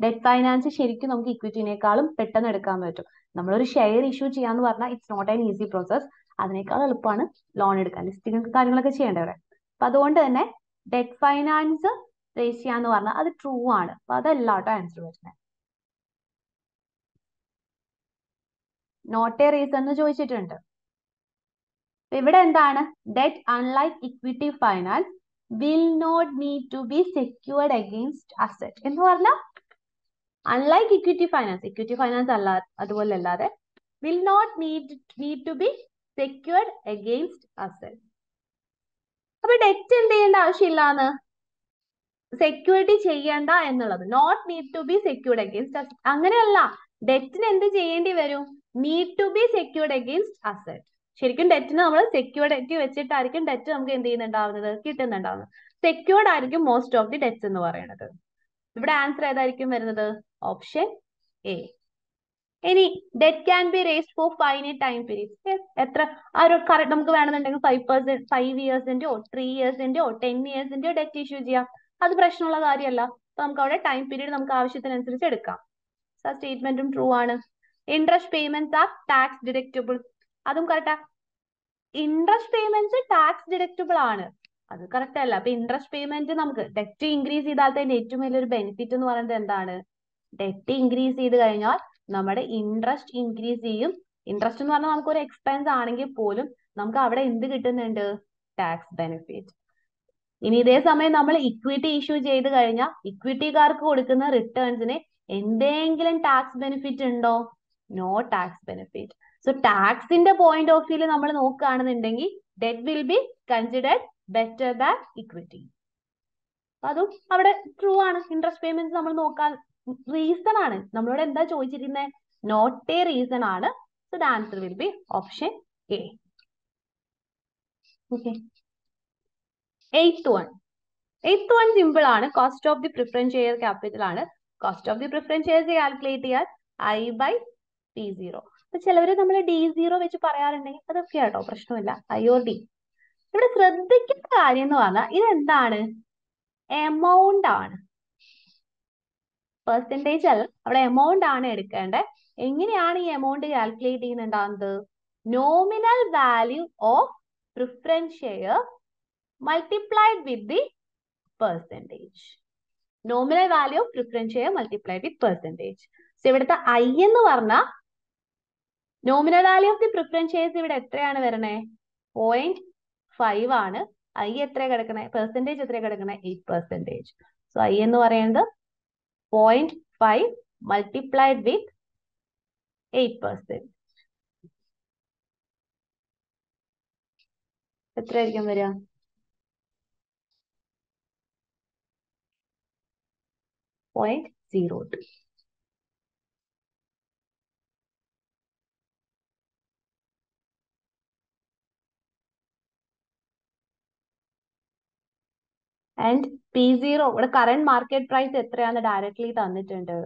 debt finance ശരിക്കും നമുക്ക് ഇക്വിറ്റിനേക്കാളും പെട്ടെന്ന് എടുക്കാൻ പറ്റും. നമ്മളൊരു ഷെയർ ഇഷ്യൂ ചെയ്യാന്ന് പറഞ്ഞാൽ it's not an easy process അതിനേക്കാൾ എളുപ്പമാണ് ലോൺ എടുക്കാൻ. ലിസ്റ്റിംഗ് കാര്യങ്ങളൊക്കെ ചെയ്യേണ്ടവരെ അപ്പൊ അതുകൊണ്ട് തന്നെ ഡെറ്റ് ഫൈനാൻസ് റേസ് ചെയ്യാന്ന് പറഞ്ഞാൽ അത് ട്രൂ ആണ്. അപ്പൊ അതല്ല കേട്ടോ ആൻസർ വരുന്നത് നോട്ട് എ റീസൺ എന്ന് ചോദിച്ചിട്ടുണ്ട്. ഇവിടെ എന്താണ്? Debt unlike equity finance will not need to be secured against asset എന്ന് പറഞ്ഞാൽ unlike equity finance equity finance അല്ല അതുപോലെ അല്ലാതെ will not need need to be secured against asset അപ്പൊ ഡെറ്റ് എന്ത് ചെയ്യേണ്ട ആവശ്യമില്ലാന്ന്? സെക്യൂരിറ്റി ചെയ്യേണ്ട എന്നുള്ളത്. Not need to be secured against asset അങ്ങനെയല്ല. ഡെറ്റിന് എന്ത് ചെയ്യേണ്ടി വരും? Need to be secured against asset ശരിക്കും ഡെറ്റിന് നമ്മൾ സെക്യൂർഡ് സെക്യൂർഡിറ്റി വെച്ചിട്ടായിരിക്കും ഡെറ്റ് നമുക്ക് എന്ത് ചെയ്യുന്നുണ്ടാവുന്നത്? കിട്ടുന്നുണ്ടാവുന്നത്. സെക്യൂർഡ് ആയിരിക്കും മോസ്റ്റ് ഓഫ് ദി ഡെറ്റ്സ് എന്ന് പറയുന്നത്. ഇവിടെ ആൻസർ ഏതായിരിക്കും വരുന്നത്? ഓപ്ഷൻ എ ഇനി debt can be raise for finite time period എത്ര? ആ ഒരു കറക്റ്റ് നമുക്ക് വേണമെന്നുണ്ടെങ്കിൽ ഫൈവ് പെർസെന്റ് ഫൈവ് ഇയേഴ്സിന്റെയോ ത്രീ ഇയേഴ്സിന്റെയോ ടെൻ ഇയേഴ്സിന്റെയോ ഡെറ്റ് ഇഷ്യൂ ചെയ്യാം. അത് പ്രശ്നമുള്ള കാര്യമല്ല. അപ്പൊ നമുക്ക് അവിടെ ടൈം പീരീഡ് നമുക്ക് ആവശ്യത്തിനനുസരിച്ച് എടുക്കാം. ആ സ്റ്റേറ്റ്മെന്റും ട്രൂ ആണ്. Interest payments are tax deductible അതും കറക്റ്റാ ഇൻട്രസ്റ്റ് പേയ്മെന്റ്സ് ടാക്സ് ഡിഡക്റ്റബിൾ ആണ്. അത് കറക്റ്റ് അല്ല. അപ്പൊ ഇൻട്രസ്റ്റ് പേയ്മെന്റ് നമുക്ക് ഡെറ്റ് ഇൻക്രീസ് ചെയ്താൽ തന്നെ ഏറ്റവും വലിയൊരു ബെനിഫിറ്റ് എന്ന് പറയുന്നത് എന്താണ്? ഡെറ്റ് ഇൻക്രീസ് ചെയ്ത് കഴിഞ്ഞാൽ നമ്മുടെ ഇൻട്രസ്റ്റ് ഇൻക്രീസ് ചെയ്യും. ഇൻട്രസ്റ്റ് എന്ന് പറഞ്ഞാൽ നമുക്ക് ഒരു എക്സ്പെൻസ് ആണെങ്കിൽ പോലും നമുക്ക് അവിടെ എന്ത് കിട്ടുന്നുണ്ട്? ടാക്സ് ബെനിഫിറ്റ് ഇനി ഇതേ സമയം നമ്മൾ ഇക്വിറ്റി ഇഷ്യൂ ചെയ്ത് കഴിഞ്ഞാൽ ഇക്വിറ്റിക്കാർക്ക് കൊടുക്കുന്ന റിട്ടേൺസിന് എന്തെങ്കിലും ടാക്സ് ബെനിഫിറ്റ് ഉണ്ടോ? നോ ടാക്സ് ബെനിഫിറ്റ് സോ ടാക്സിന്റെ പോയിന്റ് ഓഫ് വ്യൂൽ നമ്മൾ നോക്കുകയാണെന്നുണ്ടെങ്കിൽ debt will be considered better than equity അതും അവിടെ ട്രൂ ആണ്. ഇൻട്രസ്റ്റ് പേയ്മെന്റ് നമ്മൾ നോക്കാൻ റീസൺ ആണ്. നമ്മളോട് എന്താ ചോദിച്ചിരിക്കുന്നത് നോട്ട് എ റീസൺ ആണ്. So the answer will be option A okay eighth one eighth one simple ആണ്. Cost of the preference share capital ആണ്. Cost of the preference shares calculate ചെയ്യാൻ ഐ ബൈ പി സീറോ ചിലവര് നമ്മൾ ഡി സീറോ വെച്ച് പറയാറുണ്ടെങ്കിൽ അതൊക്കെ കേട്ടോ പ്രശ്നമില്ല. ഓർ ഡി ഇവിടെ ശ്രദ്ധിക്കേണ്ട കാര്യം എന്ന് പറഞ്ഞാൽ ഇതെന്താണ്? എമൗണ്ട് ആണ്. പെർസെന്റേജ് അല്ല. അവിടെ എമൗണ്ട് ആണ് എടുക്കേണ്ടത് എങ്ങനെയാണ് ഈ amount calculate ചെയ്യുന്നുണ്ടാകുന്നത് nominal value of preference share multiplied with the percentage nominal value of preference share multiplied with percentage so ഇവിടുത്തെ ഐ എന്ന് പറഞ്ഞാൽ nominal value of the preference shares ഇവിടെ എത്രയാണ് വരണേ? പോയിന്റ് ഫൈവ് ആണ്. ഐ എത്ര കിടക്കണേ? പെർസെന്റേജ് എത്ര കിടക്കണേ? എയ്റ്റ് പെർസെന്റേജ് സോ ഐ എന്ന് പറയുന്നത് point five multiplied with eight percent എത്രയായിരിക്കും വരിക? Point zero two and P zero ഇവിടെ കറന്റ് മാർക്കറ്റ് പ്രൈസ് എത്രയാന്ന് ഡയറക്ട്ലി തന്നിട്ടുണ്ട്?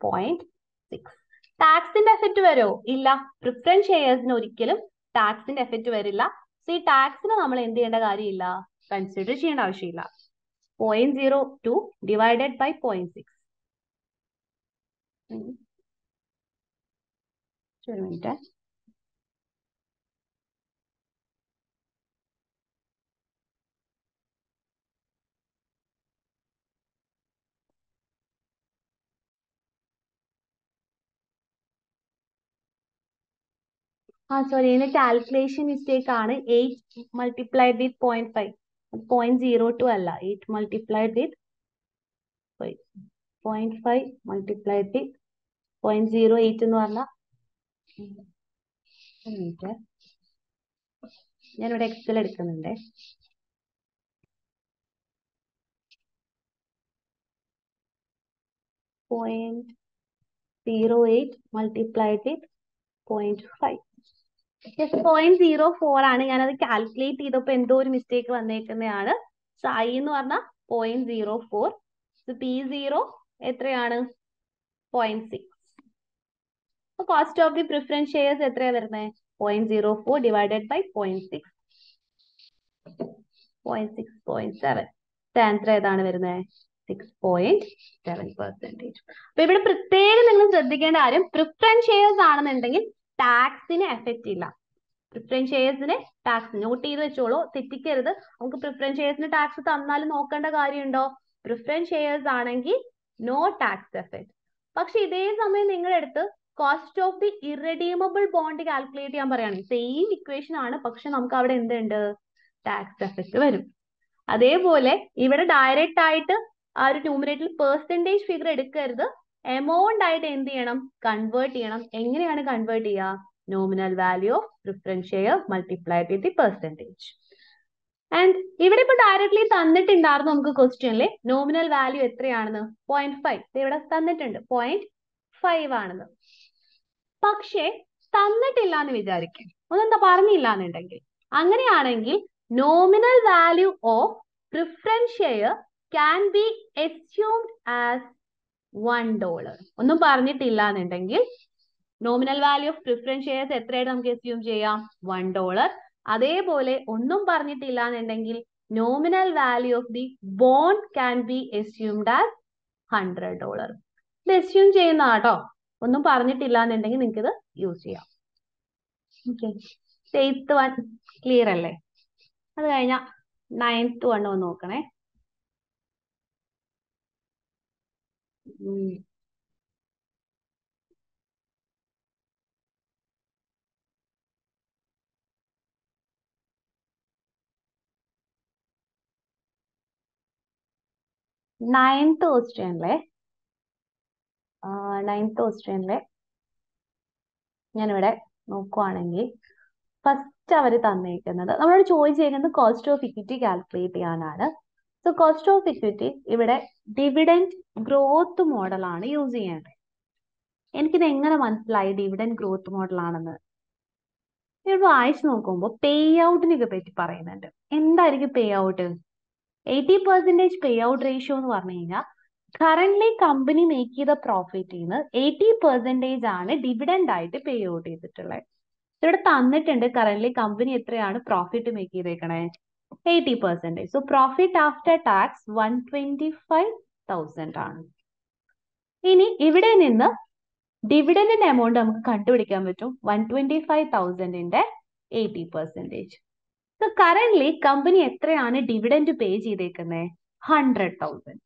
പോയിന്റ് സിക്സ് ടാക്സിന്റെ എഫക്റ്റ് വരുമോ? ഇല്ല. പ്രിഫറൻസ് ഷെയർസിന് ഒരിക്കലും ടാക്സിന്റെ എഫക്റ്റ് വരില്ല. സോ ഈ ടാക്സിന് നമ്മൾ എന്ത് ചെയ്യേണ്ട കാര്യമില്ല? കൺസിഡർ ചെയ്യേണ്ട ആവശ്യമില്ല. Point zero two divided by point six ഒരു മിനിറ്റ് ആ സോറി ഇതിന്റെ കാൽക്കുലേഷൻ മിസ്റ്റേക്ക് ആണ്. Eight multiplied with point five point zero two അല്ല. Eight multiplied with point five multiplied with point zero eight എന്ന് പറഞ്ഞാൽ ഞാനിവിടെ എക്സൽ എടുക്കുന്നുണ്ട്. Point zero eight multiplied with point five point zero four ആണ്. ഞാനത് കാൽക്കുലേറ്റ് ചെയ്തപ്പോൾ എന്തോ ഒരു മിസ്റ്റേക്ക് വന്നേക്കുന്നതാണ്. സോ എന്ന് പറഞ്ഞാൽ point zero four P zero എത്രയാണ്? Point six cost of the preference shares എത്രയാ വരുന്നത് point zero four divided by point six point six point seven answer ഏതാണ് വരുന്നത് സിക്സ് പോയിന്റ് സെവൻ പെർസെന്റേജ് അപ്പൊ ഇവിടെ പ്രത്യേകം നിങ്ങൾ ശ്രദ്ധിക്കേണ്ട കാര്യം പ്രിഫറൻസ് ഷെയർസ് ആണെന്നുണ്ടെങ്കിൽ ടാക്സിന് എഫക്റ്റ് ഇല്ല. പ്രിഫറൻസ് ഷെയർസിന് ടാക്സ് നോട്ട് ചെയ്ത് വെച്ചോളൂ. തെറ്റിക്കരുത്. നമുക്ക് പ്രിഫറൻസ് ഷെയർസിന് ടാക്സ് തന്നാലും നോക്കേണ്ട കാര്യമുണ്ടോ? പ്രിഫറൻസ് ഷെയർസ് ആണെങ്കിൽ നോ ടാക്സ് എഫക്ട് പക്ഷെ ഇതേ സമയം നിങ്ങളുടെ അടുത്ത് cost of the irredeemable bond calculate ചെയ്യാൻ പറയുകയാണ്. സെയിം ഇക്വേഷൻ ആണ്. പക്ഷെ നമുക്ക് അവിടെ എന്തുണ്ട്? ടാക്സ് എഫക്ട് വരും. അതേപോലെ ഇവിടെ ഡയറക്റ്റ് ആയിട്ട് ആ ഒരു ന്യൂമറേറ്റിൽ പെർസെന്റേജ് ഫിഗർ എടുക്കരുത്. എമൗണ്ട് ആയിട്ട് എന്ത് ചെയ്യണം? കൺവേർട്ട് ചെയ്യണം. എങ്ങനെയാണ് കൺവേർട്ട് ചെയ്യുക? Nominal value of preference share multiplied with the percentage and ഇവിടെ ഇപ്പൊ ഡയറക്ട്ലി തന്നിട്ടുണ്ടായിരുന്നു നമുക്ക് ക്വസ്റ്റ്യനിൽ നോമിനൽ വാല്യൂ എത്രയാണെന്ന്? പോയിന്റ് ഫൈവ് ഇവിടെ തന്നിട്ടുണ്ട്. പോയിന്റ് ഫൈവ് ആണെന്ന്. പക്ഷേ തന്നിട്ടില്ല എന്ന് വിചാരിക്കും. ഒന്നെന്താ പറഞ്ഞില്ല എന്നുണ്ടെങ്കിൽ അങ്ങനെയാണെങ്കിൽ nominal value of preference share can be assumed as one dollar ഒന്നും പറഞ്ഞിട്ടില്ല എന്നുണ്ടെങ്കിൽ nominal value of preference shares എത്രയായിട്ട് നമുക്ക് എസ്യൂം ചെയ്യാം? വൺ ഡോളർ അതേപോലെ ഒന്നും പറഞ്ഞിട്ടില്ല എന്നുണ്ടെങ്കിൽ nominal value of the bond can be assumed as hundred dollar ഇത് എസ്യൂം ചെയ്യുന്ന കേട്ടോ ഒന്നും പറഞ്ഞിട്ടില്ല എന്നുണ്ടെങ്കിൽ നിങ്ങൾക്ക് ഇത് യൂസ് ചെയ്യാം. ഓക്കെ എയ്ത്ത് വൺ ക്ലിയർ അല്ലേ? അത് കഴിഞ്ഞാൽ നയൻത്ത് വൺ ഒന്ന് നോക്കണേ. ഉം. നയൻത്ത് നയൻത്ത് ക്വസ്റ്റ്യനിലെ ഞാനിവിടെ നോക്കുവാണെങ്കിൽ ഫസ്റ്റ് അവർ തന്നേക്കുന്നത് നമ്മളോട് ചോദിച്ചേക്കുന്നത് കോസ്റ്റ് ഓഫ് ഇക്വിറ്റി കാൽക്കുലേറ്റ് ചെയ്യാനാണ് സോ കോസ്റ്റ് ഓഫ് ഇക്വിറ്റി ഇവിടെ ഡിവിഡൻഡ് ഗ്രോത്ത് മോഡലാണ് യൂസ് ചെയ്യേണ്ടത്. എനിക്കിത് എങ്ങനെ മനസ്സിലായി ഡിവിഡൻഡ് ഗ്രോത്ത് മോഡലാണെന്ന് ഇവിടെ വായിച്ചു നോക്കുമ്പോൾ പേ ഔട്ടിനെ പറ്റി പറയുന്നുണ്ട്. എന്തായിരിക്കും pay out eighty percentage pay out ratio എന്ന് പറഞ്ഞു കഴിഞ്ഞാൽ കറന്റ് കമ്പനി മേക്ക് ചെയ്ത പ്രോഫിറ്റിൽ നിന്ന് എയ്റ്റി പെർസെന്റേജ് ആണ് ഡിവിഡൻഡ് ആയിട്ട് പേ ഔട്ട് ചെയ്തിട്ടുള്ളത്. ഇവിടെ തന്നിട്ടുണ്ട് കറന്റ് കമ്പനി എത്രയാണ് പ്രോഫിറ്റ് മേക്ക് ചെയ്തേക്കണേ? Eighty percentage so profit after tax one twenty five thousand ആണ്. ഇനി ഇവിടെ നിന്ന് ഡിവിഡൻഡിന്റെ എമൗണ്ട് നമുക്ക് കണ്ടുപിടിക്കാൻ പറ്റും. One twenty five തൗസൻഡിന്റെ eighty percentage so current company എത്രയാണ് ഡിവിഡൻഡ് പേ ചെയ്തേക്കുന്നത് ഹൺഡ്രഡ് തൗസൻഡ്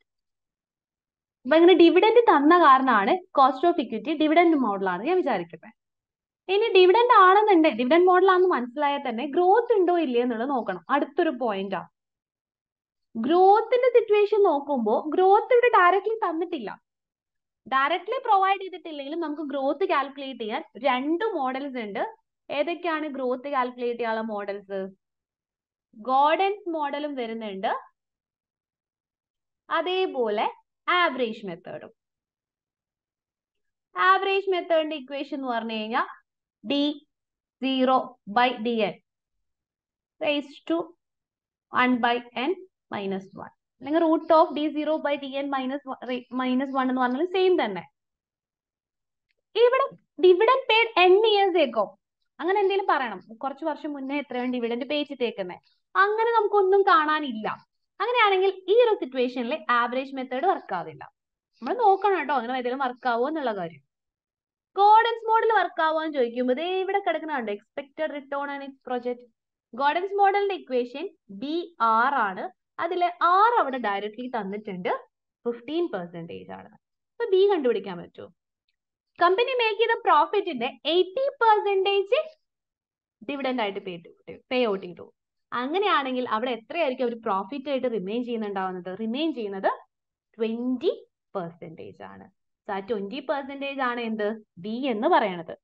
അപ്പൊ ഇങ്ങനെ ഡിവിഡന്റ് തന്ന കാരണമാണ് കോസ്റ്റ് ഓഫ് ഇക്വിറ്റി ഡിവിഡന്റ് മോഡലാണ് ഞാൻ വിചാരിക്കുന്നത് ഇനി ഡിവിഡൻഡ് ആണെന്നുണ്ട് ഡിവിഡൻഡ് മോഡൽ ആണെന്ന് മനസ്സിലായാൽ തന്നെ ഗ്രോത്ത് ഉണ്ടോ ഇല്ലേ എന്നുള്ളത് നോക്കണം. അടുത്തൊരു പോയിന്റാ ഗ്രോത്തിന്റെ സിറ്റുവേഷൻ നോക്കുമ്പോൾ ഗ്രോത്ത് ഇവിടെ ഡയറക്ട്ലി തന്നിട്ടില്ല. ഡയറക്ട്ലി പ്രൊവൈഡ് ചെയ്തിട്ടില്ലെങ്കിലും നമുക്ക് ഗ്രോത്ത് കാൽക്കുലേറ്റ് ചെയ്യാൻ രണ്ട് മോഡൽസ് ഉണ്ട്. ഏതൊക്കെയാണ് ഗ്രോത്ത് കാൽക്കുലേറ്റ് ചെയ്യാനുള്ള മോഡൽസ് ഗോഡൻസ് മോഡലും വരുന്നുണ്ട്. അതേപോലെ ആവറേജ് മെത്തേഡും ആവറേജ് മെത്തേഡിന്റെ ഇക്വേഷൻ എന്ന് പറഞ്ഞു കഴിഞ്ഞാൽ D zero by D N raise to one by N minus one അല്ലെങ്കിൽ root of D zero by D N minus minus one എന്ന് പറഞ്ഞാൽ സെയിം തന്നെ. ഇവിടെ ഡിവിഡൻ പേഡ് എൻ ഇയേഴ്സ് ഏക്കോ അങ്ങനെ എന്തെങ്കിലും പറയണം. കുറച്ച് വർഷം മുന്നേ എത്രയാണ് ഡിവിഡൻഡ് പേ ചെയ്തേക്കുന്നത് അങ്ങനെ നമുക്കൊന്നും കാണാനില്ല. അങ്ങനെയാണെങ്കിൽ ഈ ഒരു സിറ്റുവേഷനിൽ ആവറേജ് മെത്തേഡ് വർക്ക് ആവില്ല. നമ്മൾ നോക്കണം കേട്ടോ. അങ്ങനെ ഏതെങ്കിലും വർക്ക് ആവുമോ എന്നുള്ള കാര്യം. ഗോഡൻസ് മോഡൽ വർക്ക് ആവോ എന്ന് ചോദിക്കുമ്പോൾ ദേ ഇവിടെ കിടക്കുന്നുണ്ട്? Expected return and its project Gordon's മോഡലിന്റെ ഇക്വേഷൻ ബി ആർ ആണ്. അതിലെ ആർ അവിടെ ഡയറക്ട്ലി തന്നിട്ടുണ്ട്. ഫിഫ്റ്റീൻ പെർസെന്റേജ് ആണ്. അപ്പൊ ബി കണ്ടുപിടിക്കാൻ പറ്റുമോ? കമ്പനി മേക്ക് ചെയ്ത പ്രോഫിറ്റിന്റെ എയ്റ്റി പെർസെന്റേജ് ഡിവിഡൻഡ് ആയിട്ട് പേ പേ ഔട്ട് ചെയ്തു. അങ്ങനെയാണെങ്കിൽ അവിടെ എത്രയായിരിക്കും അവർ പ്രോഫിറ്റ് ആയിട്ട് റിമെയിൻ ചെയ്യുന്നുണ്ടാവുന്നത്? റിമെയിൻ ചെയ്യുന്നത് ട്വന്റി പെർസെന്റേജ് ആണ്. സോ ആ ട്വന്റി പെർസെന്റേജ് ആണ് എന്ത്? ബി എന്ന് പറയണത്.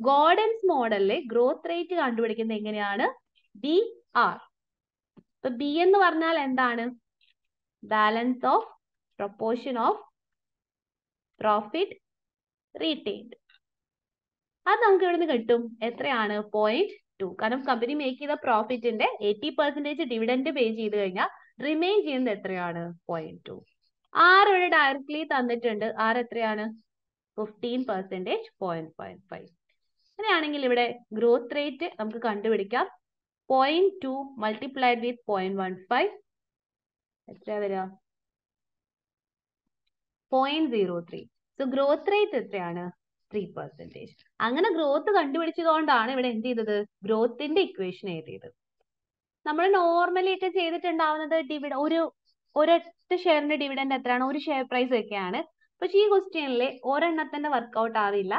ഗോഡൻസ് മോഡലിലെ ഗ്രോത്ത് റേറ്റ് കണ്ടുപിടിക്കുന്നത് എങ്ങനെയാണ്? ബി ആർ ഇപ്പൊ ബി എന്ന് പറഞ്ഞാൽ എന്താണ്? Balance of proportion of profit retained അത് നമുക്ക് ഇവിടുന്ന് കിട്ടും? എത്രയാണ്? പോയിന്റ് ടു കാരണം കമ്പനി മേക്ക് ചെയ്ത പ്രോഫിറ്റിന്റെ എയ്റ്റി പെർസെന്റേജ് ഡിവിഡൻഡ് പേ ചെയ്ത് കഴിഞ്ഞാൽ റിമെയിൻ ചെയ്യുന്നത് എത്രയാണ്? പോയിന്റ് ടു ആർ ഇവിടെ ഡയറക്ട്ലി തന്നിട്ടുണ്ട്. ആറ് എത്രയാണ്? Fifteen percentage point point five അങ്ങനെയാണെങ്കിൽ ഇവിടെ ഗ്രോത്ത് റേറ്റ് നമുക്ക് കണ്ടുപിടിക്കാം. Point two multiplied with point one five എത്രയാ വരിക? Point zero three so growth rate എത്രയാണ്? ത്രീ പെർസെന്റേജ് അങ്ങനെ ഗ്രോത്ത് കണ്ടുപിടിച്ചതുകൊണ്ടാണ് ഇവിടെ എന്ത് ചെയ്തത്? ഗ്രോത്തിന്റെ ഇക്വേഷൻ എഴുതിയത്. നമ്മൾ നോർമലി ഒക്കെ ചെയ്തിട്ടുണ്ടാവുന്നത് ഒരു ഒരു ഒരൊറ്റ ഷെയറിന്റെ ഡിവിഡൻഡ് എത്രയാണ്? ഒരു ഷെയർ പ്രൈസ് ഒക്കെയാണ്. പക്ഷെ ഈ ക്വസ്റ്റ്യനിൽ ഒരെണ്ണത്തിന്റെ വർക്കൗട്ട് ആവില്ല.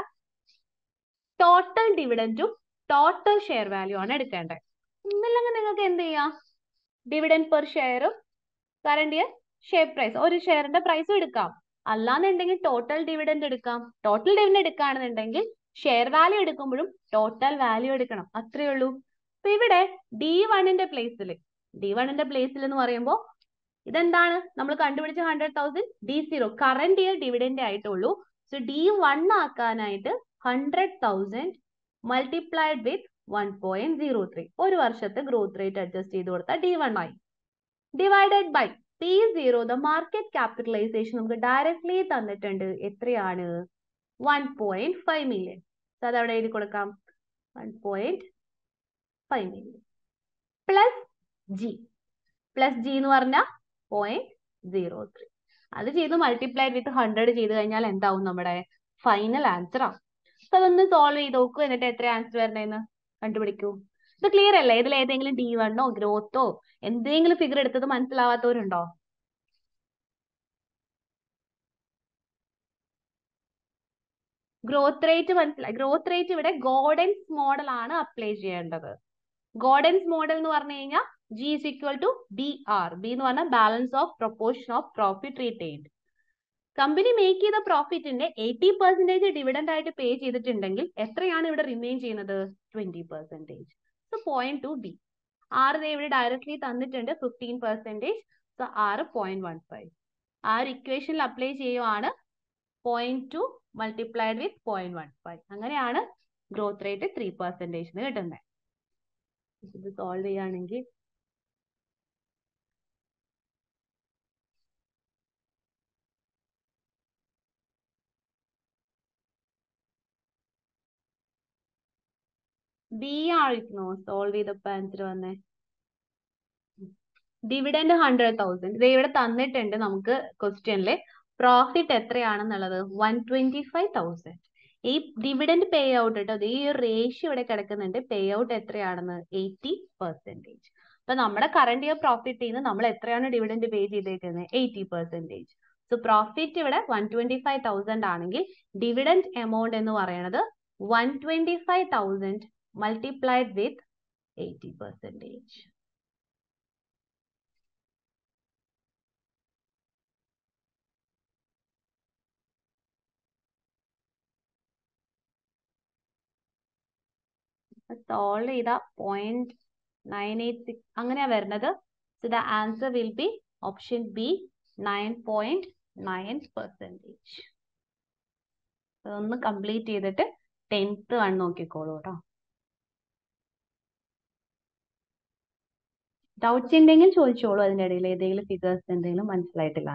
ടോട്ടൽ ഡിവിഡന്റും ടോട്ടൽ ഷെയർ വാല്യൂ ആണ് എടുക്കേണ്ടത്. ഒന്നില്ലെങ്കിൽ നിങ്ങൾക്ക് എന്ത് ചെയ്യാം? ഡിവിഡൻഡ് പെർ ഷെയറും കറണ്ട് ഇയർ ഷെയർ പ്രൈസ് ഒരു ഷെയറിന്റെ പ്രൈസും എടുക്കാം. അല്ലാന്നുണ്ടെങ്കിൽ ടോട്ടൽ ഡിവിഡൻഡ് എടുക്കാം. ടോട്ടൽ ഡിവിഡൻഡ് എടുക്കുകയാണെന്നുണ്ടെങ്കിൽ ഷെയർ വാല്യൂ എടുക്കുമ്പോഴും ടോട്ടൽ വാല്യൂ എടുക്കണം. അത്രയേ ഉള്ളൂ. അപ്പൊ ഇവിടെ ഡി വണ്ണിന്റെ പ്ലേസിൽ ഡി വണ്ണിന്റെ പ്ലേസിൽ എന്ന് പറയുമ്പോൾ ഇതെന്താണ്? നമ്മൾ കണ്ടുപിടിച്ച hundred thousand D zero current year dividend ആയിട്ടുള്ളൂ. സോ ഡി വൺ ആക്കാനായിട്ട് hundred thousand multiplied with one point zero three ഒരു വർഷത്തെ ഗ്രോത്ത് റേറ്റ് അഡ്ജസ്റ്റ് ചെയ്ത് കൊടുത്താൽ ഡി വൺ ആയി. Divided by P zero the market capitalization നമുക്ക് ഡയറക്ട്ലി തന്നിട്ടുണ്ട്. എത്രയാണ്? വൺ പോയിന്റ് ഫൈവ് മില്യൺ അത് അവിടെ എഴുതി കൊടുക്കാം? One point five million plus G plus G എന്ന് പറഞ്ഞാൽ പോയിന്റ് സീറോ ത്രീ അത് ചെയ്ത് മൾട്ടിപ്ലൈ വിത്ത് ഹൺഡ്രഡ് ചെയ്ത് കഴിഞ്ഞാൽ എന്താവും നമ്മുടെ ഫൈനൽ ആൻസർ ആവും അപ്പൊ അതൊന്ന് സോൾവ് ചെയ്ത് നോക്കൂ എന്നിട്ട് എത്ര ആൻസർ വരണേന്ന് കണ്ടുപിടിക്കൂ. ഇത് ക്ലിയർ അല്ലേ? ഇതിൽ ഏതെങ്കിലും ഡി വണ്ണോ ഗ്രോത്തോ എന്തെങ്കിലും ഫിഗർ എടുത്തത് മനസ്സിലാവാത്തവരുണ്ടോ? ഗ്രോത്ത് റേറ്റ് മനസ്സിലായി. ഗ്രോത്ത് റേറ്റ് ഇവിടെ ഗോഡൻസ് മോഡൽ ആണ് അപ്ലൈ ചെയ്യേണ്ടത്. ഗോഡൻസ് മോഡൽ എന്ന് പറഞ്ഞു കഴിഞ്ഞാൽ G is equal to B R B എന്ന് പറഞ്ഞാൽ balance of proportion of profit retained company make ചെയ്ത പ്രോഫിറ്റിന്റെ എയ്റ്റി പെർസെന്റേജ് ഡിവിഡൻഡ് ആയിട്ട് പേ ചെയ്തിട്ടുണ്ടെങ്കിൽ എത്രയാണ് ഇവിടെ റിമെയിൻ ചെയ്യുന്നത്? Twenty percentage so point two B R ഇവിടെ ഡയറക്ട്ലി തന്നിട്ടുണ്ട് fifteen percentage so R point one five ആ ഒരു ഇക്വേഷനിൽ അപ്ലൈ ചെയ്യുവാണ് point two multiplied with point one five അങ്ങനെയാണ് ഗ്രോത്ത് റേറ്റ് ത്രീ പെർസെന്റേജ് കിട്ടുന്നത്. ഇത് സോൾവ് ചെയ്യുകയാണെങ്കിൽ ബി ആയിരിക്കണോ സോൾവ് ചെയ്തപ്പോ ആൻസർ വന്നേ. ഡിവിഡൻഡ് ഹൺഡ്രഡ് തൗസൻഡ് ഇത് ഇവിടെ തന്നിട്ടുണ്ട് നമുക്ക് ക്വസ്റ്റ്യനിൽ പ്രോഫിറ്റ് എത്രയാണെന്നുള്ളത്? വൺ ട്വന്റി ഫൈവ് തൗസൻഡ് ഈ ഡിവിഡൻഡ് പേ ഔട്ട് കേട്ടോ ഈ ഒരു റേഷ്യോ ഇവിടെ കിടക്കുന്നുണ്ട്. പേ ഔട്ട് എത്രയാണെന്ന്? എയ്റ്റി പെർസെന്റേജ് അപ്പൊ നമ്മുടെ കറണ്ട് ഇയർ പ്രോഫിറ്റിൽ നിന്ന് നമ്മൾ എത്രയാണ് ഡിവിഡൻഡ് പേ ചെയ്തേക്കുന്നത് എയ്റ്റി പെർസെന്റേജ് സോ പ്രോഫിറ്റ് ഇവിടെ വൺ ട്വന്റി ഫൈവ് തൗസൻഡ് ആണെങ്കിൽ ഡിവിഡൻഡ് എമൗണ്ട് എന്ന് പറയുന്നത് one twenty five thousand multiplied with 80 percentage. Solve ചെയ്ത പോയിന്റ് നയൻ എയ്റ്റ് സിക്സ് അങ്ങനെയാ വരുന്നത്. So the answer will be option B nine point nine percentage അതൊന്ന് കംപ്ലീറ്റ് ചെയ്തിട്ട് ടെൻത്ത് വൺ നോക്കിക്കോളൂ കേട്ടോ ഡൗട്ട്സ് ഉണ്ടെങ്കിൽ ചോദിച്ചോളൂ അതിനിടയിൽ ഏതെങ്കിലും ഫിഗേഴ്സ് എന്തെങ്കിലും മനസ്സിലായിട്ടില്ല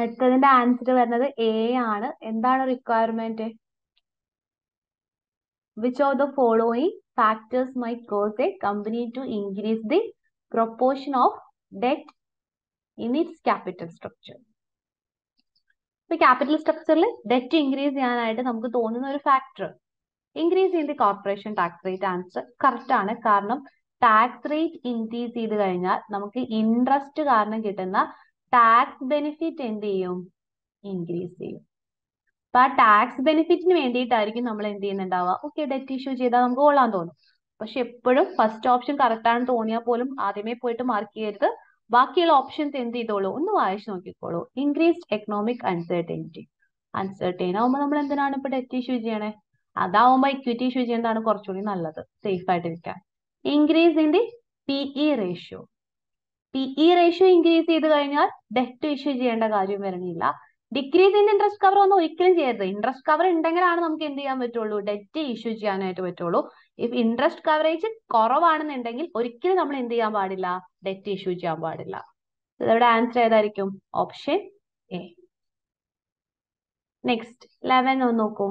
അടുത്തതിന്റെ ആൻസർ വരുന്നത് എ ആണ്. എന്താണ് requirement which of the following factors may cause a company to increase the proportion of debt in its capital structure ഇപ്പൊ ക്യാപിറ്റൽ സ്ട്രക്ചറിൽ ഡെറ്റ് ഇൻക്രീസ് ചെയ്യാനായിട്ട് നമുക്ക് തോന്നുന്ന ഒരു factor increase in the corporation tax rate answer correct ആണ്. കാരണം ടാക്സ് റേറ്റ് ഇൻക്രീസ് ചെയ്ത് കഴിഞ്ഞാൽ നമുക്ക് ഇൻട്രസ്റ്റ് കാരണം കിട്ടുന്ന ടാക്സ് ബെനിഫിറ്റ് എന്ത് ചെയ്യും? ഇൻക്രീസ് ചെയ്യും. അപ്പൊ ആ ടാക്സ് ബെനിഫിറ്റിന് വേണ്ടിയിട്ടായിരിക്കും നമ്മൾ എന്ത് ചെയ്യുന്നുണ്ടാവുക? ഓക്കെ ഡെറ്റ് ഇഷ്യൂ ചെയ്താൽ നമുക്ക് കൊള്ളാൻ തോന്നും. പക്ഷെ എപ്പോഴും ഫസ്റ്റ് ഓപ്ഷൻ കറക്റ്റ് ആണെന്ന് തോന്നിയാൽ പോലും ആദ്യമേ പോയിട്ട് മാർക്ക് ചെയ്യരുത്. ബാക്കിയുള്ള ഓപ്ഷൻസ് എന്ത് ചെയ്തോളൂ? ഒന്ന് വായിച്ചു നോക്കിക്കോളൂ. ഇൻക്രീസ്ഡ് എക്കണോമിക് അൺസർട്ടനിറ്റി അൺസർട്ടൈൻ ആവുമ്പോൾ നമ്മൾ എന്തിനാണ് ഇപ്പൊ ഡെറ്റ് ഇഷ്യൂ ചെയ്യണേ? അതാവുമ്പോൾ ഇക്വിറ്റി ഇഷ്യൂ ചെയ്യുന്നതാണ് കുറച്ചുകൂടി നല്ലത്. Safe ആയിട്ടിരിക്കാൻ increase in the P E ratio P E ratio increase ചെയ്ത് കഴിഞ്ഞാൽ ഡെറ്റ് ഇഷ്യൂ ചെയ്യേണ്ട കാര്യം വരണില്ല ഡിക്രീസ് ഇൻ ഇൻട്രസ്റ്റ് കവർ ഒന്നും ഒരിക്കലും ചെയ്യരുത്. ഇൻട്രസ്റ്റ് കവർ ഉണ്ടെങ്കിലാണ് നമുക്ക് എന്ത് ചെയ്യാൻ പറ്റുള്ളൂ? ഡെറ്റ് ഇഷ്യൂ ചെയ്യാനായിട്ട് പറ്റുള്ളൂ. ഇഫ് ഇൻട്രസ്റ്റ് കവറേജ് കുറവാണെന്നുണ്ടെങ്കിൽ ഒരിക്കലും നമ്മൾ എന്ത് ചെയ്യാൻ പാടില്ല? ഡെറ്റ് ഇഷ്യൂ ചെയ്യാൻ പാടില്ല. ഇതവിടെ ആൻസർ ഏതായിരിക്കും? ഓപ്ഷൻ എ നെക്സ്റ്റ് ലെവൻ ഒന്ന് നോക്കൂ.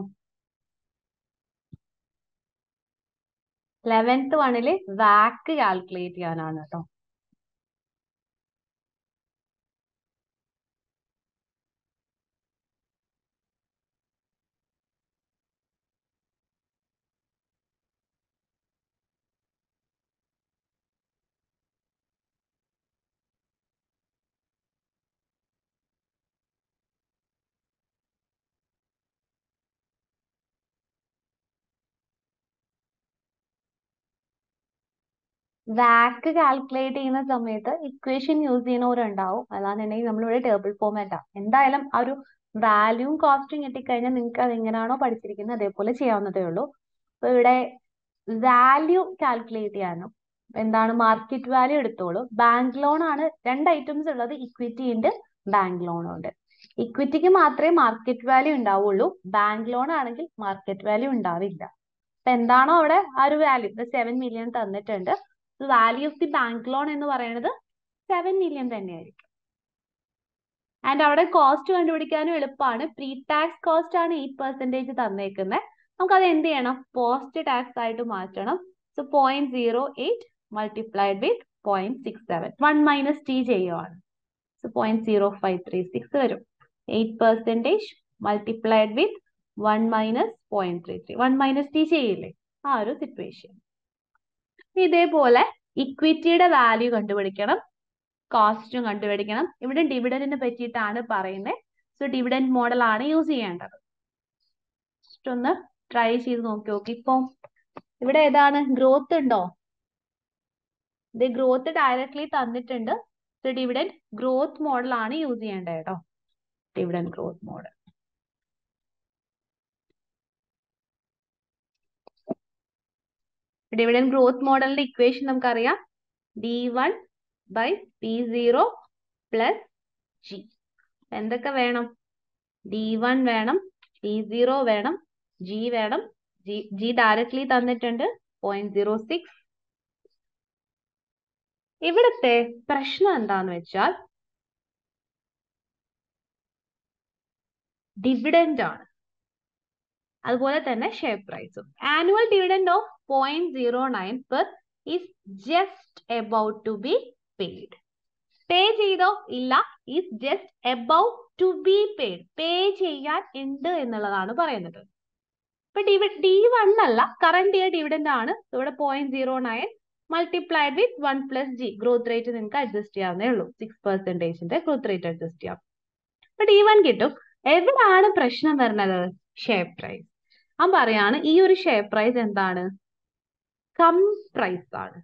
ലെവൻത്ത് വണ്ണിൽ വാക്ക് കാൽക്കുലേറ്റ് ചെയ്യാനാണ് കേട്ടോ വാക്ക് കാൽക്കുലേറ്റ് ചെയ്യുന്ന സമയത്ത് ഇക്വേഷൻ യൂസ് ചെയ്യുന്നവരുണ്ടാവും. അല്ലാന്നുണ്ടെങ്കിൽ നമ്മളിവിടെ ടേബിൾ ഫോമാറ്റാ എന്തായാലും ആ ഒരു വാല്യൂം കോസ്റ്റും കിട്ടിക്കഴിഞ്ഞാൽ നിങ്ങൾക്ക് അത് എങ്ങനെയാണോ പഠിച്ചിരിക്കുന്നത് അതേപോലെ ചെയ്യാവുന്നതേ ഉള്ളൂ. അപ്പൊ ഇവിടെ വാല്യൂ കാൽക്കുലേറ്റ് ചെയ്യാനും എന്താണ് മാർക്കറ്റ് വാല്യൂ എടുത്തോളൂ. ബാങ്ക് ലോൺ ആണ് രണ്ട് ഐറ്റംസ് ഉള്ളത്. ഇക്വിറ്റി ഉണ്ട് ബാങ്ക് ലോണും ഉണ്ട്. ഇക്വിറ്റിക്ക് മാത്രമേ മാർക്കറ്റ് വാല്യൂ ഉണ്ടാവുള്ളൂ. ബാങ്ക് ലോൺ ആണെങ്കിൽ മാർക്കറ്റ് വാല്യൂ ഉണ്ടാവില്ല. അപ്പൊ എന്താണോ അവിടെ ആ ഒരു വാല്യൂ സെവൻ മില്യൺ തന്നിട്ടുണ്ട്. Value of the bank loan എന്ന് പറയുന്നത് സെവൻ മില്യൺ തന്നെയായിരിക്കും. ആൻഡ് അവിടെ കോസ്റ്റ് കണ്ടുപിടിക്കാനും എളുപ്പമാണ്. പ്രീ ടാക്സ് കോസ്റ്റ് ആണ് എയ്റ്റ് പെർസെന്റേജ് തന്നേക്കുന്നത് നമുക്ക് അത് എന്ത് ചെയ്യണം? പോസ്റ്റ് ടാക്സ് ആയിട്ട് മാറ്റണം. So point zero eight multiplied with point six seven one minus T ചെയ്യുവാണ്. So point zero five three six വരും. Eight percentage multiplied with one minus point three three one minus T ചെയ്യില്ലേ? ആ ഒരു സിറ്റുവേഷൻ ഇതേപോലെ ഇക്വിറ്റിയുടെ വാല്യൂ കണ്ടുപിടിക്കണം. കോസ്റ്റും കണ്ടുപിടിക്കണം. ഇവിടെ ഡിവിഡന്റിനെ പറ്റിയിട്ടാണ് പറയുന്നത് സോ ഡിവിഡന്റ് മോഡൽ ആണ് യൂസ് ചെയ്യേണ്ടത്. ജസ്റ്റ് ഒന്ന് ട്രൈ ചെയ്ത് നോക്കി നോക്കി ഇപ്പൊ. ഇവിടെ ഏതാണ്? ഗ്രോത്ത് ഉണ്ടോ? ഇത് ഗ്രോത്ത് ഡയറക്ട്ലി തന്നിട്ടുണ്ട്. സോ ഡിവിഡന്റ് ഗ്രോത്ത് മോഡൽ ആണ് യൂസ് ചെയ്യേണ്ടത് കേട്ടോ. Dividend growth model dividend growth മോഡലിന്റെ ഇക്വേഷൻ നമുക്കറിയാം. D one by P zero plus G എന്തൊക്കെ വേണം? ഡി വൺ വേണം പി സീറോ വേണം ജി വേണം. ജി ജി ഡയറക്ട്ലി തന്നിട്ടുണ്ട്. പോയിന്റ് സീറോ സിക്സ് ഇവിടുത്തെ പ്രശ്നം എന്താന്ന് വെച്ചാൽ ഡിവിഡൻഡ് ആണ്. അതുപോലെ തന്നെ ഷെയർ പ്രൈസും annual dividend of point zero nine per is just about to be paid pay ചെയ്തോ ഇല്ല is just about to be paid pay ചെയ്യാൻ ഉണ്ട് എന്നുള്ളതാണ് പറയുന്നത്. ഇപ്പൊ ഡിവി ഡി വൺ അല്ല കറന്റ് ഇയർ ഡിവിഡൻഡ് ആണ്. ഇവിടെ point zero nine multiplied with one plus G growth rate നിങ്ങൾക്ക് അഡ്ജസ്റ്റ് ചെയ്യാവുന്നേ ഉള്ളൂ. സിക്സ് പെർസെന്റേജിന്റെ ഗ്രോത്ത് റേറ്റ് അഡ്ജസ്റ്റ് ചെയ്യാം. അപ്പൊ ഡി വൺ കിട്ടും. എവിടെയാണ് പ്രശ്നം വരുന്നത്? ഷെയർ പ്രൈസ് അവൻ പറയാണ് ഈ ഒരു ഷെയർ പ്രൈസ് എന്താണ്? കം പ്രൈസ് ആണ്.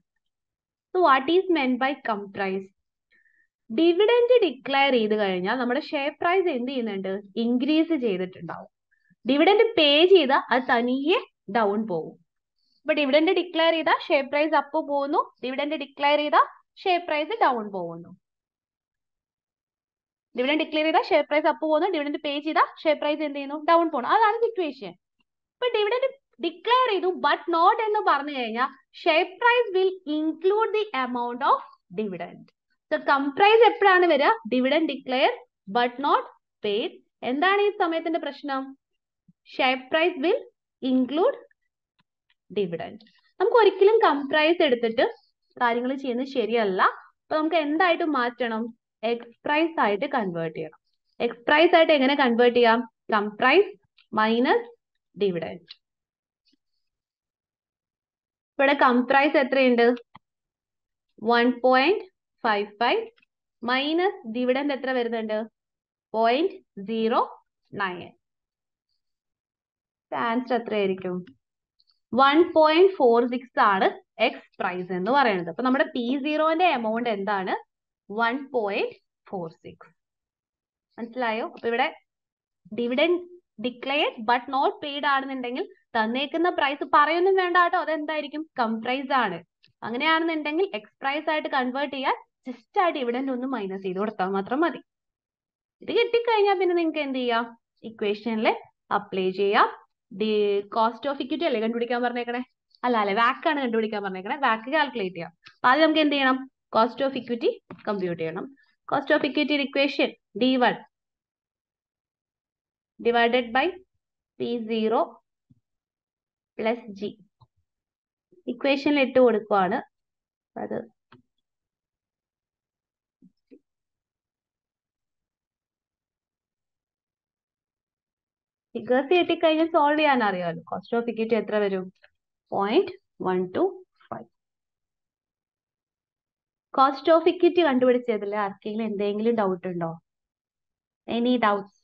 So what is meant by cum price dividend declare ചെയ്ത് കഴിഞ്ഞാൽ നമ്മുടെ ഷെയർ പ്രൈസ് എന്ത് ചെയ്യുന്നുണ്ട്? ഇൻക്രീസ് ചെയ്തിട്ടുണ്ടാവും. ഡിവിഡൻഡ് പേ ചെയ്താൽ അത് തനിയെ ഡൗൺ പോകും. ഇപ്പൊ ഡിവിഡൻഡ് ഡിക്ലെയർ ചെയ്താൽ ഷെയർ പ്രൈസ് അപ്പ് പോകുന്നു. ഡിവിഡൻഡ് ഡിക്ലെയർ ചെയ്താൽ ഷെയർ പ്രൈസ് ഡൗൺ പോകുന്നു. ഡിവിഡൻഡ് ഡിക്ലെയർ ചെയ്താൽ ഷെയർ പ്രൈസ് അപ്പ് പോകുന്നു. ഡിവിഡൻഡ് പേ ചെയ്താൽ ഷെയർ പ്രൈസ് എന്ത് ചെയ്യുന്നു? ഡൗൺ പോകുന്നു. അതാണ് സിറ്റുവേഷൻ ഇപ്പൊ ഡിവിഡൻഡ് ഡിക്ലെയർ ചെയ്തു ബട്ട് നോട്ട് എന്ന് പറഞ്ഞു കഴിഞ്ഞാൽ share price will include the amount of dividend so cum price എപ്പോഴാണ് വരിക? Dividend declare but not paid എന്താണ് ഈ സമയത്തിന്റെ പ്രശ്നം? Share price will include dividend നമുക്ക് ഒരിക്കലും കംപ്രൈസ് എടുത്തിട്ട് കാര്യങ്ങൾ ചെയ്യുന്നത് ശരിയല്ല. അപ്പൊ നമുക്ക് എന്തായിട്ട് മാറ്റണം? എക്സ്പ്രൈസ് ആയിട്ട് കൺവേർട്ട് ചെയ്യണം. എക്സ്പ്രൈസ് ആയിട്ട് എങ്ങനെ കൺവേർട്ട് ചെയ്യാം? കംപ്രൈസ് മൈനസ് ഡിവിഡൻഡ് ഇവിടെ കംപ്രൈസ് എത്രയുണ്ട്? One point five five minus dividend എത്ര വരുന്നുണ്ട്? പോയിന്റ് സീറോ നയൻ ആൻസർ എത്രയായിരിക്കും? വൺ പോയിന്റ് ഫോർ സിക്സ് ആണ് എക്സ് പ്രൈസ് എന്ന് പറയുന്നത്. അപ്പൊ നമ്മുടെ പി സീറോന്റെ എമൗണ്ട് എന്താണ്? വൺ പോയിന്റ് ഫോർ സിക്സ് മനസ്സിലായോ? അപ്പൊ ഇവിടെ dividend declared but not paid ആണെന്നുണ്ടെങ്കിൽ തന്നേക്കുന്ന പ്രൈസ് പറയൊന്നും വേണ്ട കേട്ടോ. അതെന്തായിരിക്കും? കംപ്രൈസ് ആണ്. അങ്ങനെയാണെന്നുണ്ടെങ്കിൽ എക്സ് പ്രൈസ് ആയിട്ട് കൺവേർട്ട് ചെയ്യാൻ ജസ്റ്റ് ആയിട്ട് ഇവിടെ ഒന്ന് മൈനസ് ചെയ്ത് കൊടുത്താൽ മാത്രം മതി. ഇത് കിട്ടിക്കഴിഞ്ഞാൽ പിന്നെ നിങ്ങൾക്ക് എന്ത് ചെയ്യാം? ഇക്വേഷനിൽ അപ്ലൈ ചെയ്യാം. കോസ്റ്റ് ഓഫ് ഇക്വിറ്റി അല്ലേ കണ്ടുപിടിക്കാൻ പറഞ്ഞേക്കണേ? അല്ല അല്ലെ വാക്കാണ് കണ്ടുപിടിക്കാൻ പറഞ്ഞേക്കണേ. വാക്ക് കാൽക്കുലേറ്റ് ചെയ്യാം. അപ്പൊ ആദ്യം നമുക്ക് എന്ത് ചെയ്യണം? കോസ്റ്റ് ഓഫ് ഇക്വിറ്റി കമ്പ്യൂട്ട് ചെയ്യണം. Cost of equity equation D one by P zero plus G ഇക്വേഷനിൽ ഇട്ട് കൊടുക്കുവാണ്. അത് ഫിഗേഴ്സ് കിട്ടിക്കഴിഞ്ഞാൽ സോൾവ് ചെയ്യാൻ അറിയാമല്ലോ കോസ്റ്റ് ഓഫ് ഇക്വിറ്റി എത്ര വരും? Point one two five cost of equity കണ്ടുപിടിച്ചതിൽ ആർക്കെങ്കിലും എന്തെങ്കിലും ഡൗട്ട് ഉണ്ടോ? എനി ഡൗട്ട്സ്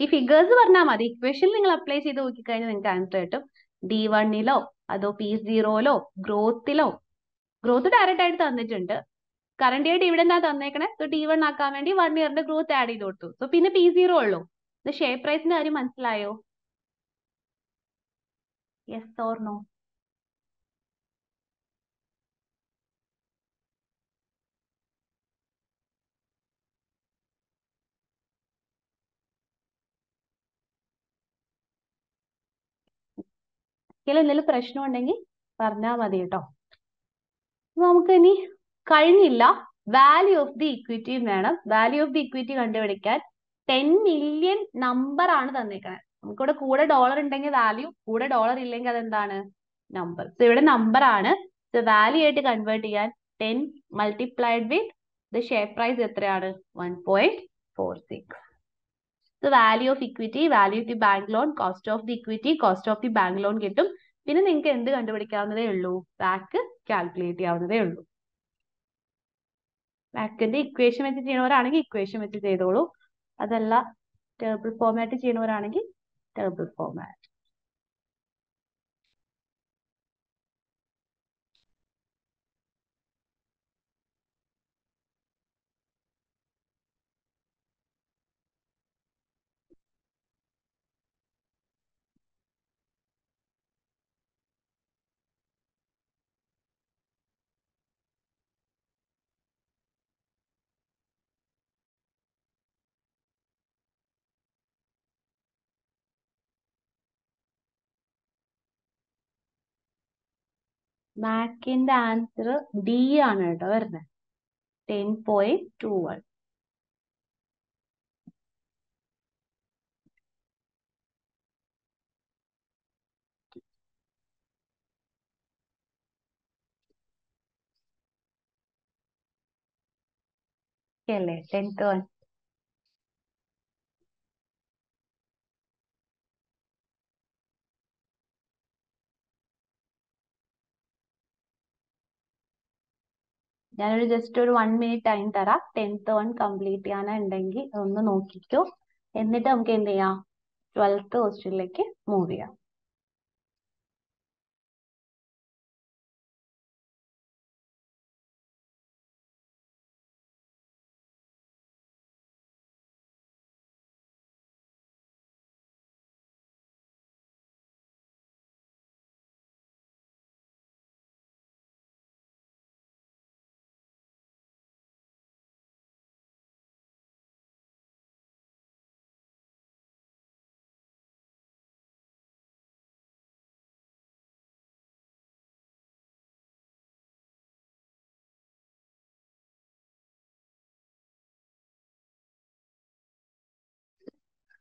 ഈ ഫിഗേഴ്സ് പറഞ്ഞാൽ മതി. ഇക്വേഷൻ നിങ്ങൾ അപ്ലൈ ചെയ്ത് നോക്കിക്കഴിഞ്ഞാൽ നിങ്ങൾക്ക് ആൻസർ കിട്ടും. ഡി വണ്ണിലോ അതോ പി സീറോയിലോ ഗ്രോത്തിലോ ഗ്രോത്ത് ഡയറക്റ്റ് ആയിട്ട് തന്നിട്ടുണ്ട്. കറണ്ട് ഇയർ ഡിവിഡൻഡാ തന്നേക്കണേ. സോ ഡി വൺ ആക്കാൻ വേണ്ടി വൺ ഇയറിന്റെ ഗ്രോത്ത് ആഡ് ചെയ്ത് കൊടുത്തു. സോ പിന്നെ പി സീറോ ഉള്ളൂ. ഇത് ഷെയർ പ്രൈസിന്റെ കാര്യം മനസ്സിലായോ? യെസ് ഓർ നോ ഇതിൽ എന്തെങ്കിലും പ്രശ്നം ഉണ്ടെങ്കിൽ പറഞ്ഞാൽ മതി കേട്ടോ. നമുക്ക് ഇനി കഴിഞ്ഞില്ല വാല്യൂ ഓഫ് ദി ഇക്വിറ്റിയും വേണം. വാല്യൂ ഓഫ് ദി ഇക്വിറ്റി കണ്ടുപിടിക്കാൻ ടെൻ മില്യൺ നമ്പർ ആണ് തന്നേക്കുന്നത് നമുക്കിവിടെ കൂടെ ഡോളർ ഉണ്ടെങ്കിൽ വാല്യൂ കൂടെ ഡോളർ ഇല്ലെങ്കിൽ അതെന്താണ്? നമ്പർ സോ ഇവിടെ നമ്പർ ആണ്. വാല്യൂ ആയിട്ട് കൺവേർട്ട് ചെയ്യാൻ ten multiplied with the share price എത്രയാണ്? One point four six so value of equity value of the bank loan cost of the equity cost of the bank loan കിട്ടും. പിന്നെ നിങ്ങൾക്ക് എന്ത് കണ്ടുപിടിക്കാവുന്നതേ ഉള്ളൂ? ബാക്ക് കാൽക്കുലേറ്റ് ചെയ്യാവുന്നതേ ഉള്ളൂ. ബാക്കിന്റെ ഇക്വേഷൻ വെച്ച് ചെയ്യണവരാണെങ്കിൽ ഇക്വേഷൻ വെച്ച് ചെയ്തോളൂ. അതല്ല ടേബിൾ ഫോമാറ്റ് ചെയ്യണവരാണെങ്കിൽ ടേബിൾ ഫോമാറ്റ് മാക്കിന്റെ ആൻസർ ഡി ആണ് കേട്ടോ വരുന്നത് ടെൻ പോയിന്റ് ടു വൺ അല്ലേ ടെൻത്ത് വൺ ഞാനൊരു ജസ്റ്റ് ഒരു വൺ മിനിറ്റ് ടൈം തരാം. ടെൻത്ത് വൺ കംപ്ലീറ്റ് ചെയ്യാനുണ്ടെങ്കിൽ ഒന്ന് നോക്കിക്കോ. എന്നിട്ട് നമുക്ക് എന്ത് ചെയ്യാം? ട്വൽത്ത് ക്വസ്റ്റ്യനിലേക്ക് മൂവ് ചെയ്യാം.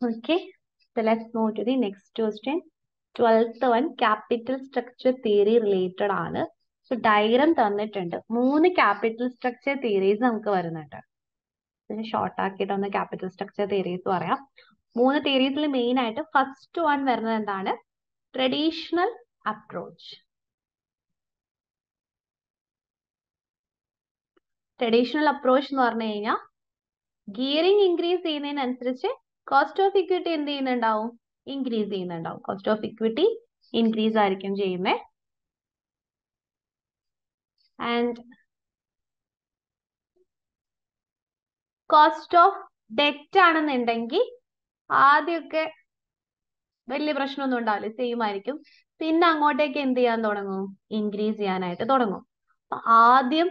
Okay, so let's move to the. Twelfth one capital structure theory related ആണ്. സോ ഡയഗ്രം തന്നിട്ടുണ്ട്. മൂന്ന് ക്യാപിറ്റൽ സ്ട്രക്ചർ തിയറീസ് നമുക്ക് വരുന്നുണ്ട്. ഇതിന് ഷോർട്ട് ആക്കിയിട്ട് ഒന്ന് ക്യാപിറ്റൽ സ്ട്രക്ചർ തിയറീസ് പറയാം. മൂന്ന് തിയറീസിൽ മെയിൻ ആയിട്ട് ഫസ്റ്റ് വൺ വരുന്നത് എന്താണ്? ട്രഡീഷണൽ അപ്രോച്ച് ട്രഡീഷണൽ അപ്രോച്ച് എന്ന് പറഞ്ഞു കഴിഞ്ഞാൽ ഗിയറിംഗ് ഇൻക്രീസ് ചെയ്യുന്നതിനനുസരിച്ച് കോസ്റ്റ് ഓഫ് ഇക്വിറ്റി എന്ത് ചെയ്യുന്നുണ്ടാവും? ഇൻക്രീസ് ചെയ്യുന്നുണ്ടാവും. കോസ്റ്റ് ഓഫ് ഇക്വിറ്റി ഇൻക്രീസ് ആയിരിക്കും ചെയ്യുന്നത് ആൻഡ് കോസ്റ്റ് ഓഫ് ഡെറ്റ് ആണെന്നുണ്ടെങ്കിൽ ആദ്യമൊക്കെ വലിയ പ്രശ്നമൊന്നും ഉണ്ടാവില്ല. സെയിം ആയിരിക്കും. പിന്നെ അങ്ങോട്ടേക്ക് എന്ത് ചെയ്യാൻ തുടങ്ങും? ഇൻക്രീസ് ചെയ്യാനായിട്ട് തുടങ്ങും. ആദ്യം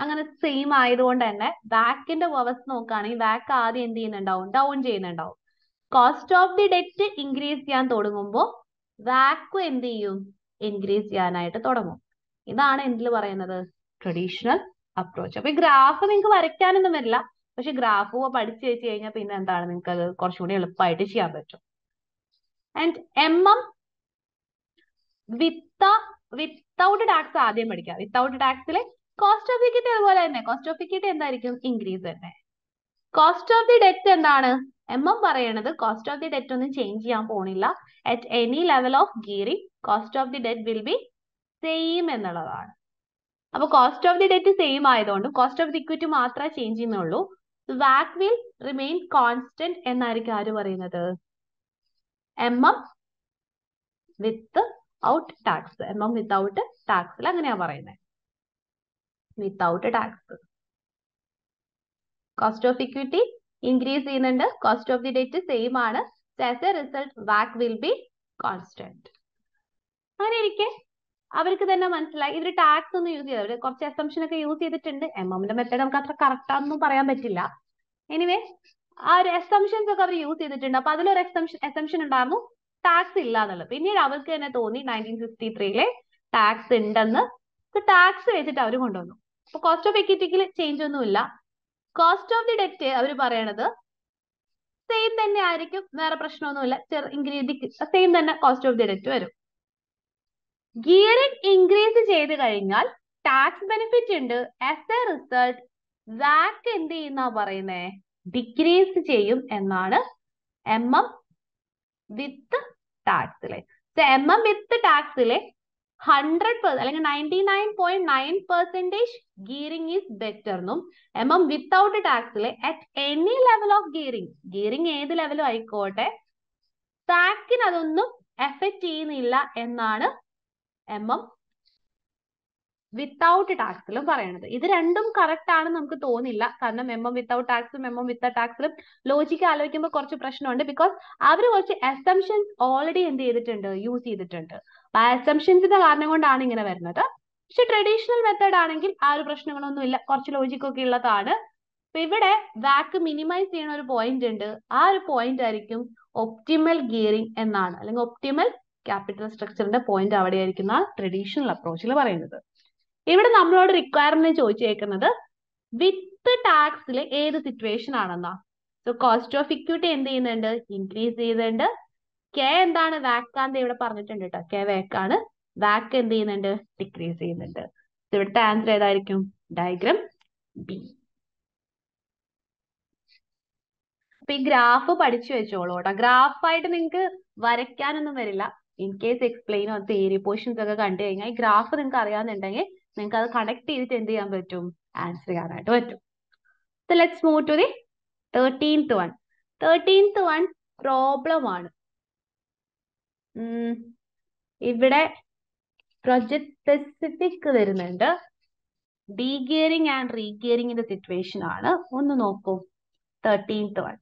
അങ്ങനെ സെയിം ആയതുകൊണ്ട് തന്നെ ബാക്കിന്റെ പവേഴ്സ് നോക്കുകയാണെങ്കിൽ ബാക്ക് ആദ്യം എന്ത് ചെയ്യുന്നുണ്ടാവും? ഡൗൺ ചെയ്യുന്നുണ്ടാവും. Cost of the debt increase ചെയ്യാൻ തുടങ്ങുമ്പോൾ വാക്കും എന്ത് ചെയ്യും? ഇൻക്രീസ് ചെയ്യാനായിട്ട് തുടങ്ങും. ഇതാണ് എന്തിൽ പറയുന്നത്? ട്രഡീഷണൽ അപ്രോച്ച് അപ്പൊ ഈ ഗ്രാഫ് നിങ്ങൾക്ക് വരയ്ക്കാനൊന്നും വരില്ല. പക്ഷെ ഗ്രാഫ് പഠിച്ചു വെച്ച് കഴിഞ്ഞാൽ പിന്നെ എന്താണ്? നിങ്ങൾക്ക് അത് കുറച്ചുകൂടി എളുപ്പമായിട്ട് ചെയ്യാൻ പറ്റും. And M M with without tax ആദ്യം പഠിക്കാം. വിത്തൗട്ട് ടാക്സിലെ കോസ്റ്റ് ഓഫ് ഇക്വിറ്റി അതുപോലെ തന്നെ. കോസ്റ്റ് ഓഫ് ഇക്വിറ്റി എന്തായിരിക്കും? ഇൻക്രീസ് തന്നെ. കോസ്റ്റ് ഓഫ് ദി ഡെറ്റ് എന്താണ്? എം എം പറയണത് കോസ്റ്റ് ഓഫ് ദി ഡെറ്റ് ഒന്നും ചേഞ്ച് ചെയ്യാൻ പോണില്ല. At any level of gearing cost of the debt will be same എന്നുള്ളതാണ്. അപ്പൊ cost of the debt same ആയതുകൊണ്ട് കോസ്റ്റ് ഓഫ് ദി ഇക്വിറ്റി മാത്രമേ ചേഞ്ച് ചെയ്യുന്നുള്ളൂ. വാക് വിൽ റിമെയിൻ കോൺസ്റ്റന്റ് എന്നായിരിക്കും ആര് പറയുന്നത്? M M without tax M M without ടാക്സിൽ അങ്ങനെയാ പറയുന്നത് without tax cost of equity increase ചെയ്യുന്നുണ്ട്. Cost of the debt same ആണ്. റിസൾട്ട് വാക്ക് വിൽ ബി കോൺസ്റ്റന്റ് അങ്ങനെ ഇരിക്കെ. അവർക്ക് തന്നെ മനസ്സിലായി. ഇവർ ടാക്സ് ഒന്നും യൂസ് ചെയ്തവര് കുറച്ച് അസംഷൻ ഒക്കെ യൂസ് ചെയ്തിട്ടുണ്ട്. എമൗണ്ട് മെത്തേഡ് നമുക്ക് അത്ര കറക്റ്റ് ആണെന്നും പറയാൻ പറ്റില്ല. എനിവേ ആ ഒരു എസംഷൻസ് ഒക്കെ അവർ യൂസ് ചെയ്തിട്ടുണ്ട്. അപ്പൊ അതിലൊരു എസംഷൻ എസംഷൻ ഉണ്ടായിരുന്നു. ടാക്സ് ഇല്ല എന്നുള്ളത്. പിന്നീട് അവർക്ക് തന്നെ തോന്നി നയന്റീൻ ഫിഫ്റ്റി ത്രീയിലെ ടാക്സ് ഉണ്ടെന്ന്. ടാക്സ് വെച്ചിട്ട് അവർ കൊണ്ടുവന്നു. അപ്പൊ കോസ്റ്റ് ഓഫ് എക്വിറ്റിക്കിൽ ചേഞ്ച് ഒന്നുമില്ല കോസ്റ്റ് ഓഫ് ദി ഡെറ്റ് അവർ പറയണത് സെയിം തന്നെ ആയിരിക്കും വേറെ പ്രശ്നമൊന്നുമില്ല ഇൻഗ്രീഡിയൻ സെയിം തന്നെ കോസ്റ്റ് ഓഫ് ദി ഡെറ്റ് വരും. ഗിയറിംഗ് ഇൻക്രീസ് ചെയ്ത് കഴിഞ്ഞാൽ ടാക്സ് ബെനിഫിറ്റ് ഉണ്ട്. ആസ് എ റിസൾട്ട് വാക്ക് എന്ത് ചെയ്യുന്ന പറയുന്നേ? ഡിക്രീസ് ചെയ്യും എന്നാണ് എം എം വിത്ത് ടാക്സിലെ എം എം വിത്ത് ടാക്സിലെ ഹൺഡ്രഡ് പെർസെന്റ് അല്ലെങ്കിൽ ninety nine point nine percentage gearing is better എന്നും M M without ടാക്സിലെ at any level of gearing gearing ഏത് ലെവലും ആയിക്കോട്ടെ ടാക്സിന് അതൊന്നും എഫക്ട് ചെയ്യുന്നില്ല എന്നാണ് എം എം വിത്തൗട്ട് ടാക്സിലും പറയണത്. ഇത് രണ്ടും കറക്റ്റ് ആണെന്ന് നമുക്ക് തോന്നില്ല. കാരണം എം വിത്തൗട്ട് ടാക്സും എം വിത്ത് ടാക്സിലും ലോജിക്ക് ആലോചിക്കുമ്പോൾ കുറച്ച് പ്രശ്നമുണ്ട് ബിക്കോസ് അവർ കുറച്ച് എസംഷൻസ് ഓൾറെഡി എന്ത് ചെയ്തിട്ടുണ്ട് യൂസ് ചെയ്തിട്ടുണ്ട്. ആ അസംഷൻസിന്റെ കാരണം കൊണ്ടാണ് ഇങ്ങനെ വരുന്നത്. പക്ഷെ ട്രഡീഷണൽ മെത്തേഡ് ആണെങ്കിൽ ആ ഒരു പ്രശ്നങ്ങളൊന്നും ഇല്ല. കുറച്ച് ലോജിക് ഒക്കെ ഉള്ളതാണ്. അപ്പൊ ഇവിടെ വാക്ക് മിനിമൈസ് ചെയ്യുന്ന ഒരു പോയിന്റ് ഉണ്ട്. ആ ഒരു പോയിന്റ് ആയിരിക്കും ഒപ്റ്റിമൽ ഗിയറിംഗ് എന്നാണ്. അല്ലെങ്കിൽ ഒപ്റ്റിമൽ ക്യാപിറ്റൽ സ്ട്രക്ചറിന്റെ പോയിന്റ് അവിടെ ആയിരിക്കുന്ന ട്രഡീഷണൽ അപ്രോച്ചിൽ പറയുന്നത്. ഇവിടെ നമ്മളോട് റിക്വയർമെന്റ് ചോദിച്ചേക്കുന്നത് വിത്ത് ടാക്സിൽ ഏത് സിറ്റുവേഷൻ ആണെന്നാ? സോ കോസ്റ്റ് ഓഫ് ഇക്വിറ്റി എന്ത് ചെയ്യുന്നുണ്ട്? ഇൻക്രീസ് ചെയ്യുന്നുണ്ട്. കെ എന്താണ് വാക്കാന്ത് ഇവിടെ പറഞ്ഞിട്ടുണ്ട് കേട്ടോ കെ വാക്കാണ്. വാക്ക് എന്ത് ചെയ്യുന്നുണ്ട്? ഡിക്രീസ് ചെയ്യുന്നുണ്ട്. ഇവിടുത്തെ ആൻസർ ഏതായിരിക്കും? ഡയഗ്രം ബി അപ്പൊ ഈ ഗ്രാഫ് പഠിച്ചു വെച്ചോളൂ കേട്ടോ ഗ്രാഫായിട്ട് നിങ്ങൾക്ക് വരയ്ക്കാനൊന്നും വരില്ല. ഇൻ കേസ് എക്സ്പ്ലെയിനോ തിയറി പോർഷൻസ് ഒക്കെ കണ്ടു കഴിഞ്ഞാൽ ഈ ഗ്രാഫ് നിങ്ങൾക്ക് അറിയാന്നുണ്ടെങ്കിൽ നിങ്ങൾക്ക് അത് കണക്ട് ചെയ്തിട്ട് എന്ത് ചെയ്യാൻ പറ്റും? ആൻസർ ചെയ്യാനായിട്ട് പറ്റും. Let's move to the thirteenth one thirteenth one problem ആണ്. ഇവിടെ പ്രൊജക്ട് സ്പെസിഫിക് വരുന്നുണ്ട്. ഡീഗിയറിംഗ് ആൻഡ് റീഗിയറിംഗിന്റെ സിറ്റുവേഷൻ ആണ്. ഒന്ന് നോക്കൂ. തേർട്ടീൻത്ത് വൺ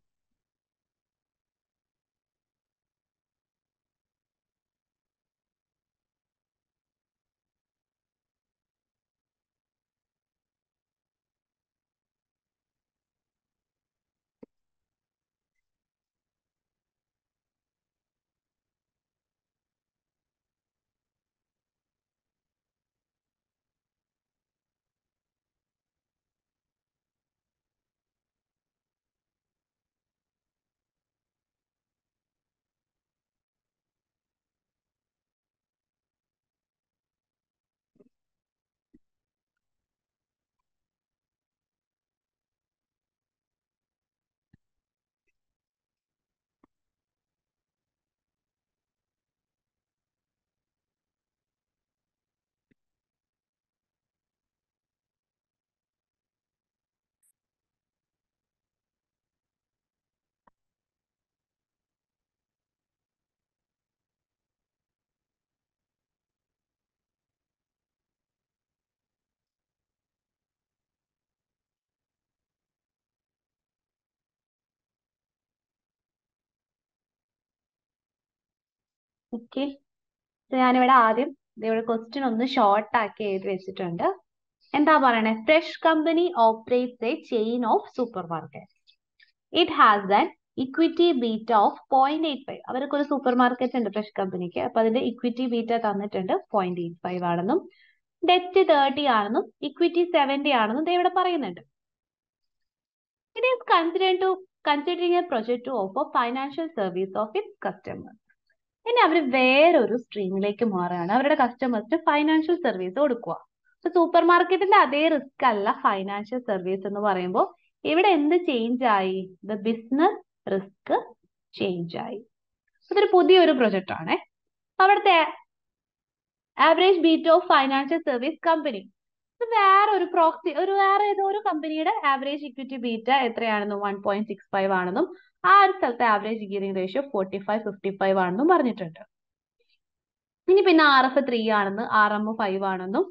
ഓക്കെ ഞാനിവിടെ ആദ്യം ഇവിടെ ക്വസ്റ്റ്യൻ ഒന്ന് ഷോർട്ട് ആക്കി എഴുതി വെച്ചിട്ടുണ്ട്. എന്താ പറയണേ? Fresh company operates a chain of supermarket it has then equity beta of point eight five അവർക്ക് ഒരു സൂപ്പർ മാർക്കറ്റ് ഉണ്ട് ഫ്രഷ് കമ്പനിക്ക് അപ്പൊ അതിന്റെ ഇക്വിറ്റി ബീറ്റ തന്നിട്ടുണ്ട് പോയിന്റ് എയ്റ്റ് ഫൈവ് ആണെന്നും ഡെറ്റ് തേർട്ടി ആണെന്നും ഇക്വിറ്റി സെവന്റി ആണെന്നും ദേ ഇവിടെ പറയുന്നുണ്ട്. It is considered to considering a project to offer financial service of its customers ഇനി അവർ വേറൊരു സ്ട്രീമിലേക്ക് മാറുകയാണ്. അവരുടെ കസ്റ്റമേഴ്സിന് ഫൈനാൻഷ്യൽ സർവീസ് കൊടുക്കുക. അപ്പൊ സൂപ്പർ മാർക്കറ്റിന്റെ അതേ റിസ്ക് അല്ല ഫൈനാൻഷ്യൽ സർവീസ് എന്ന് പറയുമ്പോൾ ഇവിടെ എന്ത് ചേഞ്ച് ആയി? ദ ബിസിനസ് റിസ്ക് ചേഞ്ച് ആയി. അതൊരു പുതിയൊരു പ്രൊജക്റ്റ് ആണ്. അവിടുത്തെ average beta of financial service company വേറെ ഒരു പ്രോക്സി ഒരു വേറെ ഏതോ ഒരു കമ്പനിയുടെ ആവറേജ് ഇക്വിറ്റി ബീറ്റ എത്രയാണെന്നും വൺ പോയിന്റ് സിക്സ് ഫൈവ് ആണെന്നും ആ ഒരു സ്ഥലത്തെ average gearing ratio forty five fifty five ആണെന്നും പറഞ്ഞിട്ടുണ്ട്. ഇനി പിന്നെ ആർ എഫ് ത്രീ ആണെന്ന് ആർ എം ഫൈവ് ആണെന്നും.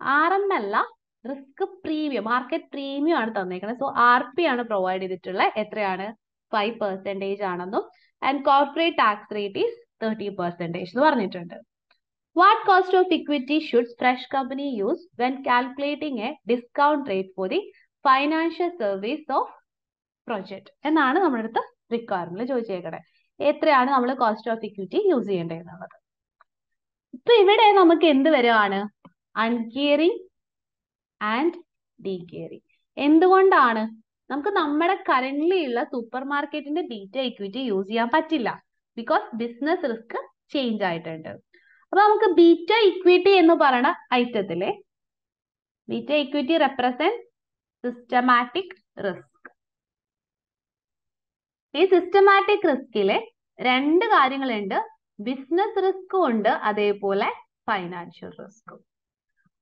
ആർ എം അല്ല റിസ്ക് പ്രീമിയം മാർക്കറ്റ് പ്രീമിയം ആണ് തന്നേക്കുന്നത്. സോ ആർ പി ആണ് പ്രൊവൈഡ് ചെയ്തിട്ടുള്ളത് എത്രയാണ്? ഫൈവ് പെർസെന്റേജ് ആണെന്നും. And corporate tax rate is thirty percentage എന്ന് പറഞ്ഞിട്ടുണ്ട്. What cost of equity should fresh company use when calculating a discount rate for the financial service of project എന്നാണ് നമ്മുടെ അടുത്ത് റിക്വയർമെന്റ് ചോദിച്ചേക്കണേ. എത്രയാണ് നമ്മൾ കോസ്റ്റ് ഓഫ് ഇക്വിറ്റി യൂസ് ചെയ്യേണ്ടത് എന്നുള്ളത് ഇപ്പൊ ഇവിടെ നമുക്ക് എന്ത് വരുവാണ് അൺകിയറിങ് ആൻഡ് ഡീഗിയറിംഗ് എന്തുകൊണ്ടാണ്? നമുക്ക് നമ്മുടെ കറന്റ്ലി ഉള്ള സൂപ്പർ മാർക്കറ്റിന്റെ ബീറ്റ ഇക്വിറ്റി യൂസ് ചെയ്യാൻ പറ്റില്ല. ബിക്കോസ് ബിസിനസ് റിസ്ക് ചേഞ്ച് ആയിട്ടുണ്ട്. അപ്പൊ നമുക്ക് ബീറ്റ ഇക്വിറ്റി എന്ന് പറയുന്ന ഐറ്റത്തിലെ beta equity represent systematic risk ഈ സിസ്റ്റമാറ്റിക് റിസ്കിലെ രണ്ട് കാര്യങ്ങളുണ്ട്. ബിസിനസ് റിസ്കും ഉണ്ട്. അതേപോലെ ഫൈനാൻഷ്യൽ റിസ്കും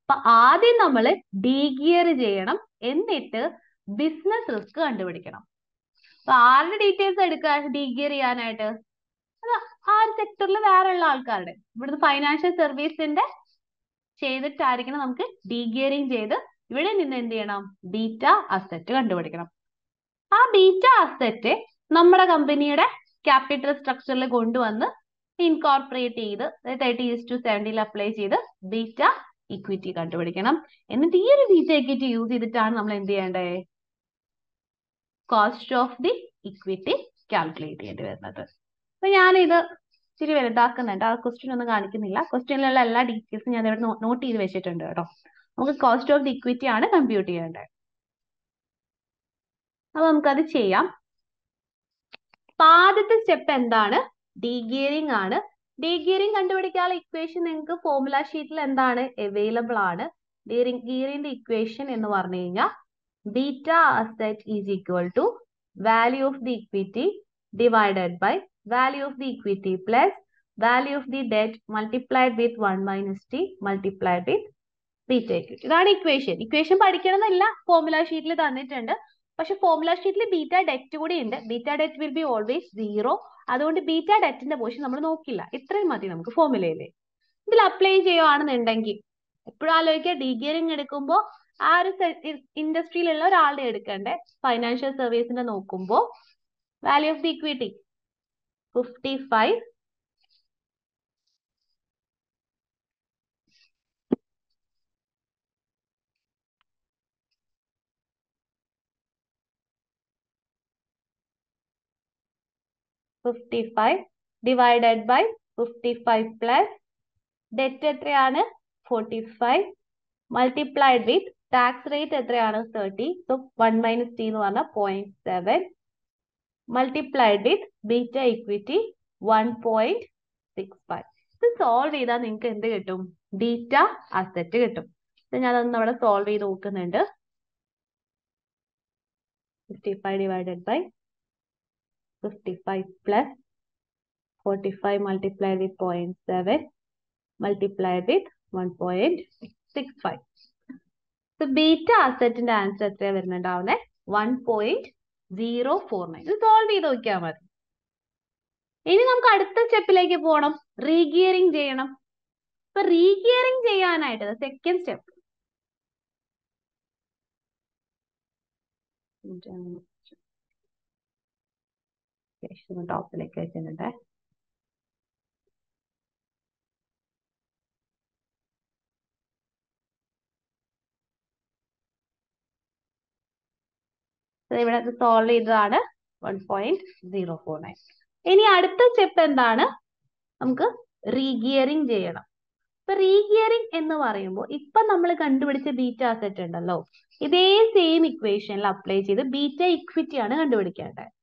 അപ്പൊ ആദ്യം നമ്മൾ ഡീഗിയർ ചെയ്യണം. എന്നിട്ട് ബിസിനസ് റിസ്ക് കണ്ടുപിടിക്കണം. അപ്പൊ ആരുടെ ഡീറ്റെയിൽസ് എടുക്കുക ഡീഗിയർ ചെയ്യാനായിട്ട്? അത് ആ ഒരു സെക്ടറിൽ വേറെ ഉള്ള ആൾക്കാരുടെ. ഇവിടുന്ന് ഫൈനാൻഷ്യൽ സർവീസിന്റെ ചെയ്തിട്ടായിരിക്കണം നമുക്ക് ഡീഗിയറിങ് ചെയ്ത് ഇവിടെ നിന്ന് എന്ത് ചെയ്യണം? ബീറ്റ അസറ്റ് കണ്ടുപിടിക്കണം. ആ ബീറ്റ അസറ്റ് നമ്മുടെ കമ്പനിയുടെ ക്യാപിറ്റൽ സ്ട്രക്ചറിൽ കൊണ്ടുവന്ന് ഇൻകോർപ്പറേറ്റ് ചെയ്ത് തേർട്ടി ഈസ് ടു സെവന്റിയിൽ അപ്ലൈ ചെയ്ത് ബീറ്റ ഇക്വിറ്റി കണ്ടുപിടിക്കണം. എന്നിട്ട് ഈ ഒരു ബീറ്റ ഇക്വിറ്റി യൂസ് ചെയ്തിട്ടാണ് നമ്മൾ എന്ത് ചെയ്യേണ്ടത് cost of the equity calculate ചെയ്യേണ്ടി വരുന്നത്. അപ്പൊ ഞാനിത് ഇച്ചിരി വലുതാക്കുന്നുണ്ട്. ആ ക്വസ്റ്റ്യൻ ഒന്നും കാണിക്കുന്നില്ല. ക്വസ്റ്റ്യനിലുള്ള എല്ലാ ഡീറ്റെയിൽസും ഞാൻ ഇവിടെ നോട്ട് ചെയ്ത് വെച്ചിട്ടുണ്ട് കേട്ടോ. നമുക്ക് കോസ്റ്റ് ഓഫ് ദി ഇക്വിറ്റി ആണ് കമ്പ്യൂട്ട് ചെയ്യേണ്ടത്. അപ്പൊ നമുക്കത് ചെയ്യാം. അപ്പൊ ആദ്യത്തെ സ്റ്റെപ്പ് എന്താണ്? ഡീഗിയറിംഗ് ആണ്. ഡീഗിയറിംഗ് കണ്ടുപിടിക്കാനുള്ള ഇക്വേഷൻ നിങ്ങൾക്ക് ഫോർമുല ഷീറ്റിൽ എന്താണ്? അവൈലബിൾ ആണ്. ഗിയറിംഗിന്റെ ഇക്വേഷൻ എന്ന് പറഞ്ഞു കഴിഞ്ഞാൽ beta asset is equal to value of the equity divided by value of the equity plus value of the debt multiplied with one minus T multiplied with beta ഇതാണ് ഇക്വേഷൻ ഇക്വേഷൻ പഠിക്കണം എന്നല്ല ഫോർമുല ഷീറ്റിൽ തന്നിട്ടുണ്ട്. പക്ഷെ ഫോർമുല ഷീറ്റിൽ ബീറ്റ ഡെറ്റ് കൂടി ഉണ്ട്. Beta debt will be always zero അതുകൊണ്ട് ബീറ്റ ഡെറ്റിന്റെ പോഷൻ നമ്മൾ നോക്കില്ല. ഇത്രയും മതി നമുക്ക് ഫോർമുലയിൽ ഇതിൽ അപ്ലൈ ചെയ്യുവാണെന്നുണ്ടെങ്കിൽ എപ്പോഴും ആലോചിക്കുക. ഡിഗിയറിംഗ് എടുക്കുമ്പോൾ ആ ഒരു ഇൻഡസ്ട്രിയിലുള്ള ഒരാളുടെ എടുക്കണ്ടേ? ഫൈനാൻഷ്യൽ സർവീസിന്റെ നോക്കുമ്പോൾ value of the equity fifty five fifty five divided by fifty five plus debt എത്രയാണ്? Forty five multiplied with tax rate എത്രയാണ്? Thirty so one minus T എന്ന് പറഞ്ഞാൽ point seven multiplied with beta equity one point six five ഇത് സോൾവ് ചെയ്താൽ നിങ്ങൾക്ക് എന്ത് കിട്ടും? ബീറ്റ അസെറ്റ് കിട്ടും. ഞാൻ അതൊന്ന് അവിടെ സോൾവ് ചെയ്ത് നോക്കുന്നുണ്ട്. Fifty five divided by fifty five plus forty five multiplied with point seven multiplied with one point six five beta അസറ്റിന്റെ ആൻസർ എത്രയാ വരുന്നുണ്ടാവുന്നത് one point zero four nine ഇത് സോൾവ് ചെയ്ത് നോക്കിയാൽ മതി. ഇനി നമുക്ക് അടുത്ത സ്റ്റെപ്പിലേക്ക് പോകണം റീഗിയറിംഗ് ചെയ്യണം. അപ്പൊ റീഗിയറിംഗ് ചെയ്യാനായിട്ട് സെക്കൻഡ് സ്റ്റെപ്പ് ടോപ്പിലേക്ക് വെച്ചിട്ടുണ്ട് ഇവിടെ സോൾവ് ചെയ്തതാണ്. One point zero four nine ഇനി അടുത്ത സ്റ്റെപ്പ് എന്താണ്? നമുക്ക് റീഗിയറിംഗ് ചെയ്യണം. ഇപ്പൊ റീഗിയറിംഗ് എന്ന് പറയുമ്പോൾ ഇപ്പൊ നമ്മൾ കണ്ടുപിടിച്ച ബീറ്റ സെറ്റ് ഉണ്ടല്ലോ. ഇതേ സെയിം ഇക്വേഷനിൽ അപ്ലൈ ചെയ്ത് ബീറ്റ ഇക്വിറ്റി ആണ് കണ്ടുപിടിക്കേണ്ടത്.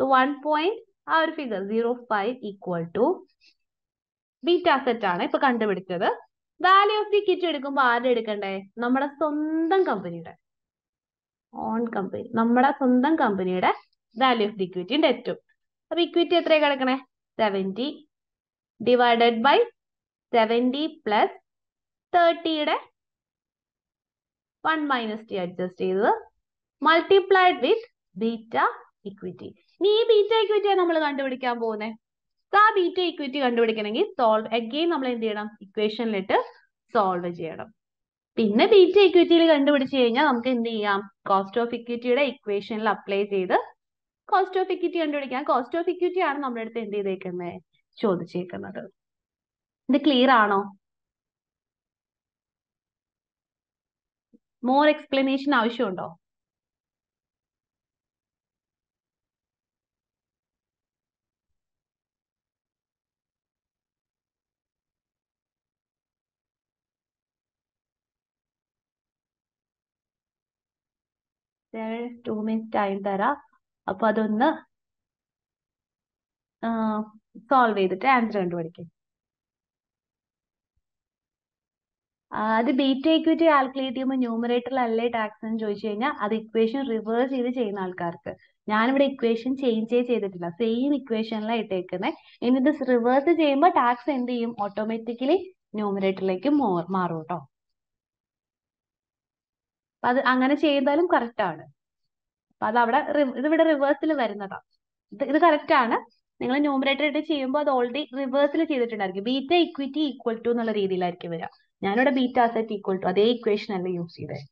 സോ വൺ point, ആ ഒരു figure zero five equal to beta set ആണ് ഇപ്പൊ കണ്ടുപിടിച്ചത്. വാല്യൂ ഓഫ് ദി കിറ്റ് എടുക്കുമ്പോൾ ആരുടെ എടുക്കണ്ടേ? നമ്മുടെ സ്വന്തം കമ്പനിയുടെ ഓൺ കമ്പനി നമ്മുടെ സ്വന്തം കമ്പനിയുടെ വാല്യൂ ഓഫ് ദി ഇക്വിറ്റി ഡെറ്റും അപ്പൊ ഇക്വിറ്റി എത്രയാണ് കിടക്കണേ? Seventy divided by seventy plus തേർട്ടിയുടെ one minus T adjust ചെയ്തത് മൾട്ടിപ്ലൈഡ് വിത്ത് ബീറ്റ ഇക്വിറ്റി ഇനി ഈ ബീറ്റ ഇക്വിറ്റിയാണ് നമ്മൾ കണ്ടുപിടിക്കാൻ പോകുന്നത് ആ ബീറ്റ ഇക്വിറ്റി കണ്ടുപിടിക്കണമെങ്കിൽ സോൾവ് അഗെയിൻ നമ്മൾ എന്ത് ചെയ്യണം? ഇക്വേഷനിലിട്ട് സോൾവ് ചെയ്യണം. പിന്നെ ബീറ്റ ഇക്വിറ്റിയിൽ കണ്ടുപിടിച്ച് കഴിഞ്ഞാൽ നമുക്ക് എന്ത് ചെയ്യാം? കോസ്റ്റ് ഓഫ് ഇക്വിറ്റിയുടെ ഇക്വേഷനിൽ അപ്ലൈ ചെയ്ത് കോസ്റ്റ് ഓഫ് ഇക്വിറ്റി കണ്ടുപിടിക്കാം. കോസ്റ്റ് ഓഫ് ഇക്വിറ്റി ആണ് നമ്മുടെ അടുത്ത് എന്ത് ചെയ്തേക്കുന്നത് ചോദിച്ചേക്കുന്നത്. ഇത് ക്ലിയർ ആണോ? മോർ എക്സ്പ്ലനേഷൻ ആവശ്യമുണ്ടോ? ടു മിനിറ്റ് ടൈം തരാം. അപ്പൊ അതൊന്ന് സോൾവ് ചെയ്തിട്ട് ആൻസർ കണ്ടുപിടിക്കും. അത് ബീറ്റ ഇക്വിറ്റി കാൽക്കുലേറ്റ് ചെയ്യുമ്പോൾ ന്യൂമറേറ്ററിലല്ലേ ടാക്സ് എന്ന് ചോദിച്ചു കഴിഞ്ഞാൽ അത് ഇക്വേഷൻ റിവേഴ്സ് ചെയ്ത് ചെയ്യുന്ന ആൾക്കാർക്ക്. ഞാനിവിടെ ഇക്വേഷൻ ചേഞ്ചേ ചെയ്തിട്ടില്ല. സെയിം ഇക്വേഷനിലാണ് ഇട്ടേക്കുന്നത് ഇനി ഇത് റിവേഴ്സ് ചെയ്യുമ്പോൾ ടാക്സ് എന്ത് ചെയ്യും? ഓട്ടോമാറ്റിക്കലി ന്യൂമറേറ്ററിലേക്ക് മാറും കേട്ടോ അപ്പൊ അത് അങ്ങനെ ചെയ്താലും കറക്റ്റ് ആണ്. അപ്പൊ അത് അവിടെ ഇത് ഇവിടെ റിവേഴ്സിൽ വരുന്നതാ. ഇത് ഇത് കറക്റ്റ് ആണ്. നിങ്ങൾ ന്യൂമറേറ്റർ ഇട്ട് ചെയ്യുമ്പോൾ അത് ഓൾറെഡി റിവേഴ്സിൽ ചെയ്തിട്ടുണ്ടായിരിക്കും. ബീറ്റ ഇക്വിറ്റി ഈക്വൽ ടു എന്നുള്ള രീതിയിലായിരിക്കും വരിക ഞാനിവിടെ ബീറ്റ അസറ്റ് ഈക്വൽ ടു അതേ ഇക്വേഷൻ അല്ല യൂസ് ചെയ്തത്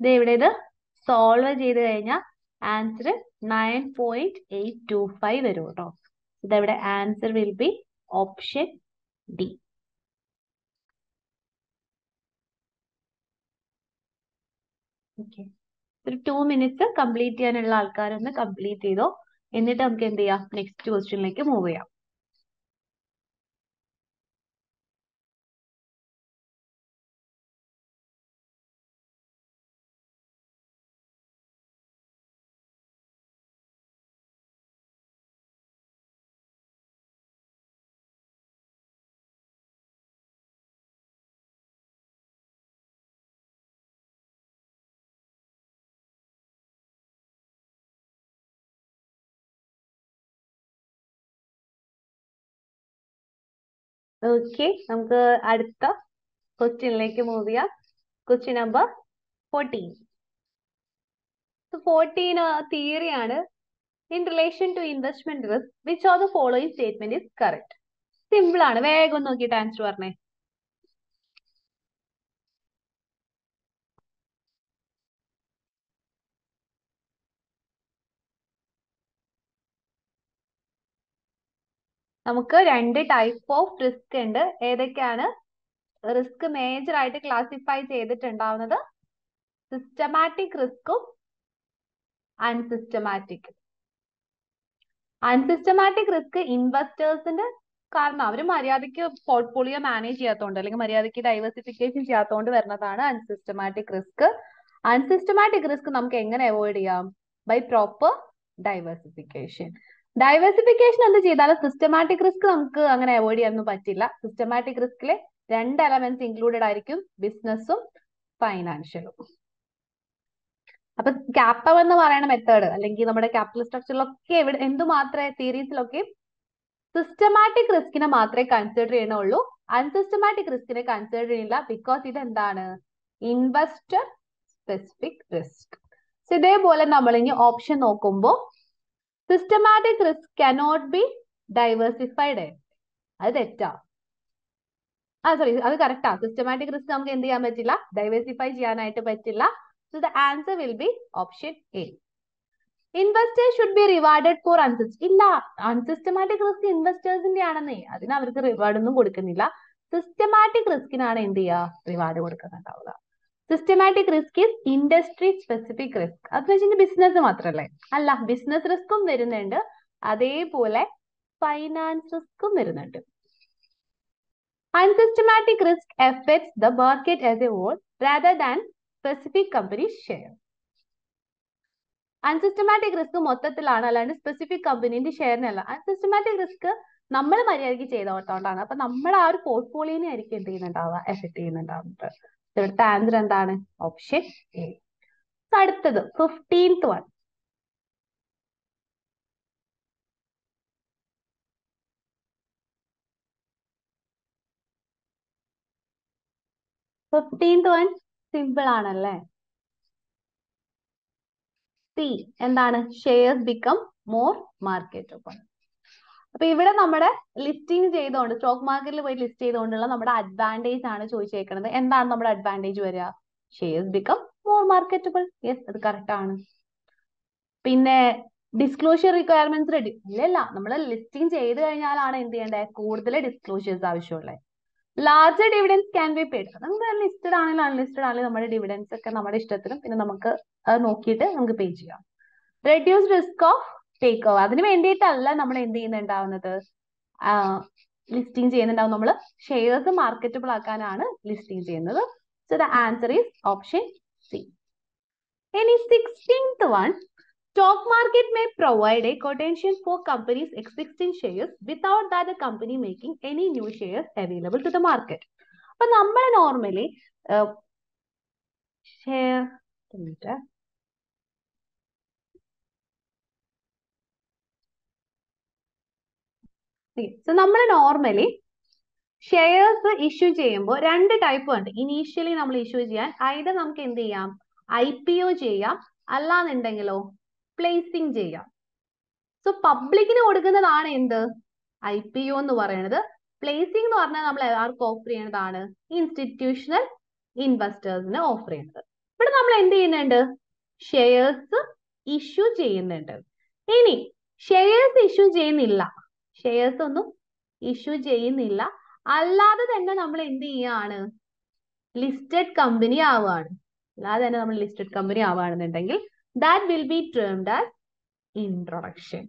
ഇത് ഇവിടെ ഇത് സോൾവ് ചെയ്ത് കഴിഞ്ഞാൽ answer nine point eight two five വരും കേട്ടോ. ഇതവിടെ answer will be option D ഒരു ടു മിനിറ്റ്സ് കംപ്ലീറ്റ് ചെയ്യാനുള്ള ആൾക്കാരൊന്ന് കംപ്ലീറ്റ് ചെയ്തോ. എന്നിട്ട് നമുക്ക് എന്ത് ചെയ്യാം? നെക്സ്റ്റ് ക്വസ്റ്റ്യനിലേക്ക് മൂവ് ചെയ്യാം. ഓക്കെ നമുക്ക് അടുത്ത ക്വസ്റ്റ്യനിലേക്ക് മൂവ് ചെയ്യാം. Question number fourteen fourteen theory ആണ് in relation to investment risk which of the following statement is correct simple ആണ്. വേഗം നോക്കിയിട്ട് ആൻസർ പറഞ്ഞേ. നമുക്ക് രണ്ട് ടൈപ്പ് ഓഫ് റിസ്ക് ഉണ്ട്. ഏതൊക്കെയാണ്? റിസ്ക് മേജർ ആയിട്ട് ക്ലാസിഫൈ ചെയ്തിട്ടുണ്ടാവുന്നത്. സിസ്റ്റമാറ്റിക് റിസ്ക്കും അൺസിസ്റ്റമാറ്റിക് അൺസിസ്റ്റമാറ്റിക് റിസ്ക് ഇൻവെസ്റ്റേഴ്സിന്റെ കാരണം അവർ മര്യാദയ്ക്ക് പോർട്ട്ഫോളിയോ മാനേജ് ചെയ്യാത്തതുകൊണ്ട് അല്ലെങ്കിൽ മര്യാദയ്ക്ക് ഡൈവേഴ്സിഫിക്കേഷൻ ചെയ്യാത്തതുകൊണ്ട് വരുന്നതാണ് അൺസിസ്റ്റമാറ്റിക് റിസ്ക് അൺസിസ്റ്റമാറ്റിക് റിസ്ക് നമുക്ക് എങ്ങനെ അവോയ്ഡ് ചെയ്യാം? ബൈ പ്രോപ്പർ ഡൈവേഴ്സിഫിക്കേഷൻ ഡൈവേഴ്സിഫിക്കേഷൻ എന്ത് ചെയ്താലും സിസ്റ്റമാറ്റിക് റിസ്ക് നമുക്ക് അങ്ങനെ അവോയ്ഡ് ചെയ്യാനൊന്നും പറ്റില്ല. സിസ്റ്റമാറ്റിക് റിസ്കിലെ രണ്ട് എലമെന്റ്സ് ഇൻക്ലൂഡഡ് ആയിരിക്കും. ബിസിനസ്സും ഫൈനാൻഷ്യലും അപ്പൊ ക്യാപ്പം എന്ന് പറയുന്ന മെത്തേഡ് അല്ലെങ്കിൽ നമ്മുടെ ക്യാപിറ്റൽ സ്ട്രക്ചറിലൊക്കെ എവിടെ എന്തു മാത്രമേ തിയറീസിലൊക്കെ സിസ്റ്റമാറ്റിക് റിസ്കിനെ മാത്രമേ കൺസിഡർ ചെയ്യണുള്ളൂ അൺസിസ്റ്റമാറ്റിക് റിസ്കിനെ കൺസിഡർ ചെയ്യില്ല ബിക്കോസ് ഇത് എന്താണ് ഇൻവെസ്റ്റർ സ്പെസിഫിക് റിസ്ക് ഇതേപോലെ നമ്മൾ ഇനി ഓപ്ഷൻ നോക്കുമ്പോൾ systematic risk cannot be diversified അത് തെറ്റാ. ആ സോറി അത് കറക്റ്റാ സിസ്റ്റമാറ്റിക് റിസ്ക് നമുക്ക് എന്ത് ചെയ്യാൻ പറ്റില്ല? ഡൈവേഴ്സിഫൈ ചെയ്യാനായിട്ട് പറ്റില്ല. So the answer will be option A investors should be rewarded for അൺസിസ്റ്റ് ഇല്ല അൺസിസ്റ്റമാറ്റിക് റിസ്ക് ഇൻവെസ്റ്റേഴ്സിന്റെ ആണെന്നേ. അതിന് അവർക്ക് റിവാർഡ് ഒന്നും കൊടുക്കുന്നില്ല. സിസ്റ്റമാറ്റിക് റിസ്കിനാണ് എന്ത് ചെയ്യുക? Reward കൊടുക്കുന്നുണ്ടാവുക. Systematic risk is industry specific risk അത് വെച്ചാൽ ബിസിനസ് മാത്രല്ലേ? അല്ല ബിസിനസ് റിസ്ക്കും വരുന്നുണ്ട്. അതേപോലെ ഫൈനാൻസ് റിസ്ക്കും വരുന്നുണ്ട്. Unsystematic risk effects the market as a whole rather than specific company share unsystematic risk മൊത്തത്തിലാണ്. അല്ലാണ്ട് സ്പെസിഫിക് കമ്പനീന്റെ ഷെയറിനല്ല അൺസിസ്റ്റമാറ്റിക് റിസ്ക് നമ്മൾ മര്യാദയ്ക്ക് ചെയ്തോട്ടോണ്ടാണ് അപ്പൊ നമ്മൾ ആ ഒരു പോർട്ട്ഫോളിയോനെ ആയിരിക്കും എന്ത് ചെയ്യുന്നുണ്ടാവുക? എഫക്ട് ചെയ്യുന്നുണ്ടാവുന്നത്. ഇവിടുത്തെ ആൻസർ എന്താണ്? ഓപ്ഷൻ എ അടുത്തത് fifteenth one fifteenth one simple ആണല്ലേ? സി എന്താണ്? ഷെയർസ് ബിക്കം മോർ മാർക്കറ്റബിൾ അപ്പൊ ഇവിടെ നമ്മുടെ ലിസ്റ്റിംഗ് ചെയ്തുകൊണ്ട് സ്റ്റോക്ക് മാർക്കറ്റിൽ പോയി ലിസ്റ്റ് ചെയ്തുകൊണ്ടുള്ള നമ്മുടെ അഡ്വാന്റേജ് ആണ് ചോദിച്ചേക്കുന്നത് എന്താണ് നമ്മുടെ അഡ്വാന്റേജ് വരിക? Shares become more marketable yes അത് കറക്റ്റ് ആണ്. പിന്നെ ഡിസ്ക്ലോഷർ റിക്വയർമെന്റ്സ് റെഡി ഇല്ലല്ല നമ്മൾ ലിസ്റ്റിംഗ് ചെയ്ത് കഴിഞ്ഞാലാണ് എന്ത് ചെയ്യേണ്ടത് കൂടുതൽ ഡിസ്ക്ലോഷേഴ്സ് ആവശ്യമുള്ളത് larger dividends can be paid നമുക്ക് ലിസ്റ്റഡ് ആണെങ്കിലും അൺലിസ്റ്റഡ് ആണെങ്കിലും നമ്മുടെ ഡിവിഡൻസ് ഒക്കെ നമ്മുടെ ഇഷ്ടത്തിനും പിന്നെ നമുക്ക് നോക്കിയിട്ട് നമുക്ക് പേ ചെയ്യാം. Reduce risk of take over അതിന് വേണ്ടിയിട്ടല്ല നമ്മൾ എന്ത് ചെയ്യുന്നുണ്ടാവുന്നത്? ലിസ്റ്റിംഗ് ചെയ്യുന്നുണ്ടാവും. നമ്മൾ ഷെയർസ് മാർക്കറ്റബിൾ ആക്കാനാണ് ലിസ്റ്റിംഗ് ചെയ്യുന്നത്. So the answer is option C ഇനി sixteenth one stock market may provide a quotation for companies' existing shares without that the company making any new shares available to the market. അപ്പൊ നമ്മൾ നോർമലി ഷെയർ സോ നമ്മൾ നോർമലി ഷെയർസ് ഇഷ്യൂ ചെയ്യുമ്പോൾ രണ്ട് ടൈപ്പ് ഉണ്ട്. ഇനീഷ്യലി നമ്മൾ ഇഷ്യൂ ചെയ്യാൻ ഐഡർ നമുക്ക് എന്ത് ചെയ്യാം? ഐ പി ഒ ചെയ്യാം. അല്ലാന്നുണ്ടെങ്കിലോ പ്ലേസിംഗ് ചെയ്യാം. സോ പബ്ലിക്കിന് കൊടുക്കുന്നതാണ് എന്ത്? ഐ പി ഒ എന്ന് പറയുന്നത് പ്ലേസിംഗ് എന്ന് പറഞ്ഞാൽ നമ്മൾ ആർക്ക് ഓഫർ ചെയ്യുന്നതാണ് ഇൻസ്റ്റിറ്റ്യൂഷണൽ ഇൻവെസ്റ്റേഴ്സിന് ഓഫർ ചെയ്യുന്നത് ഇവിടെ നമ്മൾ എന്ത് ചെയ്യുന്നുണ്ട്? ഷെയർസ് ഇഷ്യൂ ചെയ്യുന്നുണ്ട്. ഇനി ഷെയർസ് ഇഷ്യൂ ചെയ്യുന്നില്ല. ഷെയർസ് ഒന്നും ഇഷ്യൂ ചെയ്യുന്നില്ല. അല്ലാതെ തന്നെ നമ്മൾ എന്ത് ചെയ്യാണ്? ലിസ്റ്റഡ് കമ്പനി ആവുകയാണ്. അല്ലാതെ തന്നെ നമ്മൾ listed company ആവുകയാണെന്നുണ്ടെങ്കിൽ that will be termed as introduction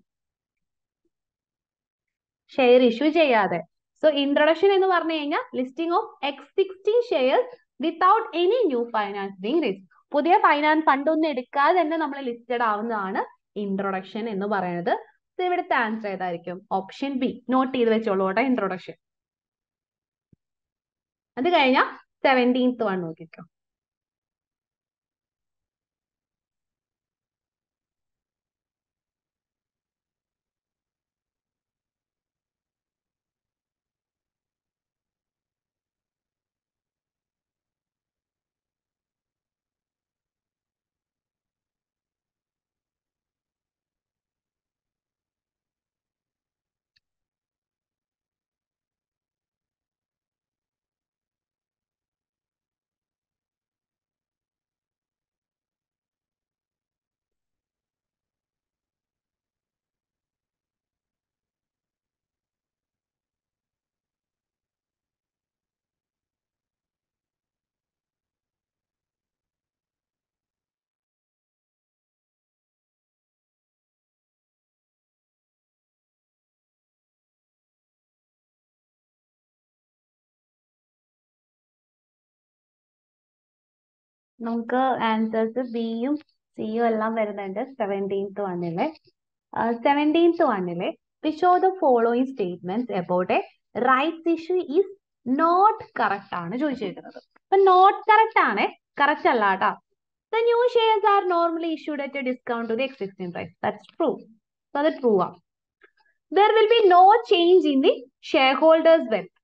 share issue ചെയ്യാതെ. സോ ഇൻട്രൊഡക്ഷൻ എന്ന് പറഞ്ഞു കഴിഞ്ഞാൽ listing of existing shares without any new finance being raise പുതിയ ഫൈനാൻസ് ഫണ്ട് ഒന്നും എടുക്കാതെ തന്നെ നമ്മൾ ലിസ്റ്റഡ് ആവുന്നതാണ് ഇൻട്രൊഡക്ഷൻ എന്ന് പറയുന്നത്. സോ ഇവിടുത്തെ ആൻസർ ഏതായിരിക്കും? ഓപ്ഷൻ ബി നോട്ട് ചെയ്ത് വെച്ചോളൂ കേട്ടോ ഇൻട്രൊഡക്ഷൻ അത് കഴിഞ്ഞാൽ സെവന്റീൻത്ത് വൺ നോക്കിക്കോ. നമുക്ക് ആൻസേഴ്സ് ബിയും സിയും എല്ലാം വരുന്നുണ്ട്. സെവന്റീൻത്ത് വണ്ണിലെ സെവന്റീൻത്ത് വണ്ണിലെ which of the following statements about a right issue is not correct ആണ് ചോദിച്ചിരിക്കുന്നത്. അപ്പൊ നോട്ട് കറക്റ്റ് ആണ്. കറക്റ്റ് അല്ല കേട്ടോ. The new shares are normally issued at a discount to the existing price that's true so അത് ട്രൂ ആണ് there will be no change in the share holders wealth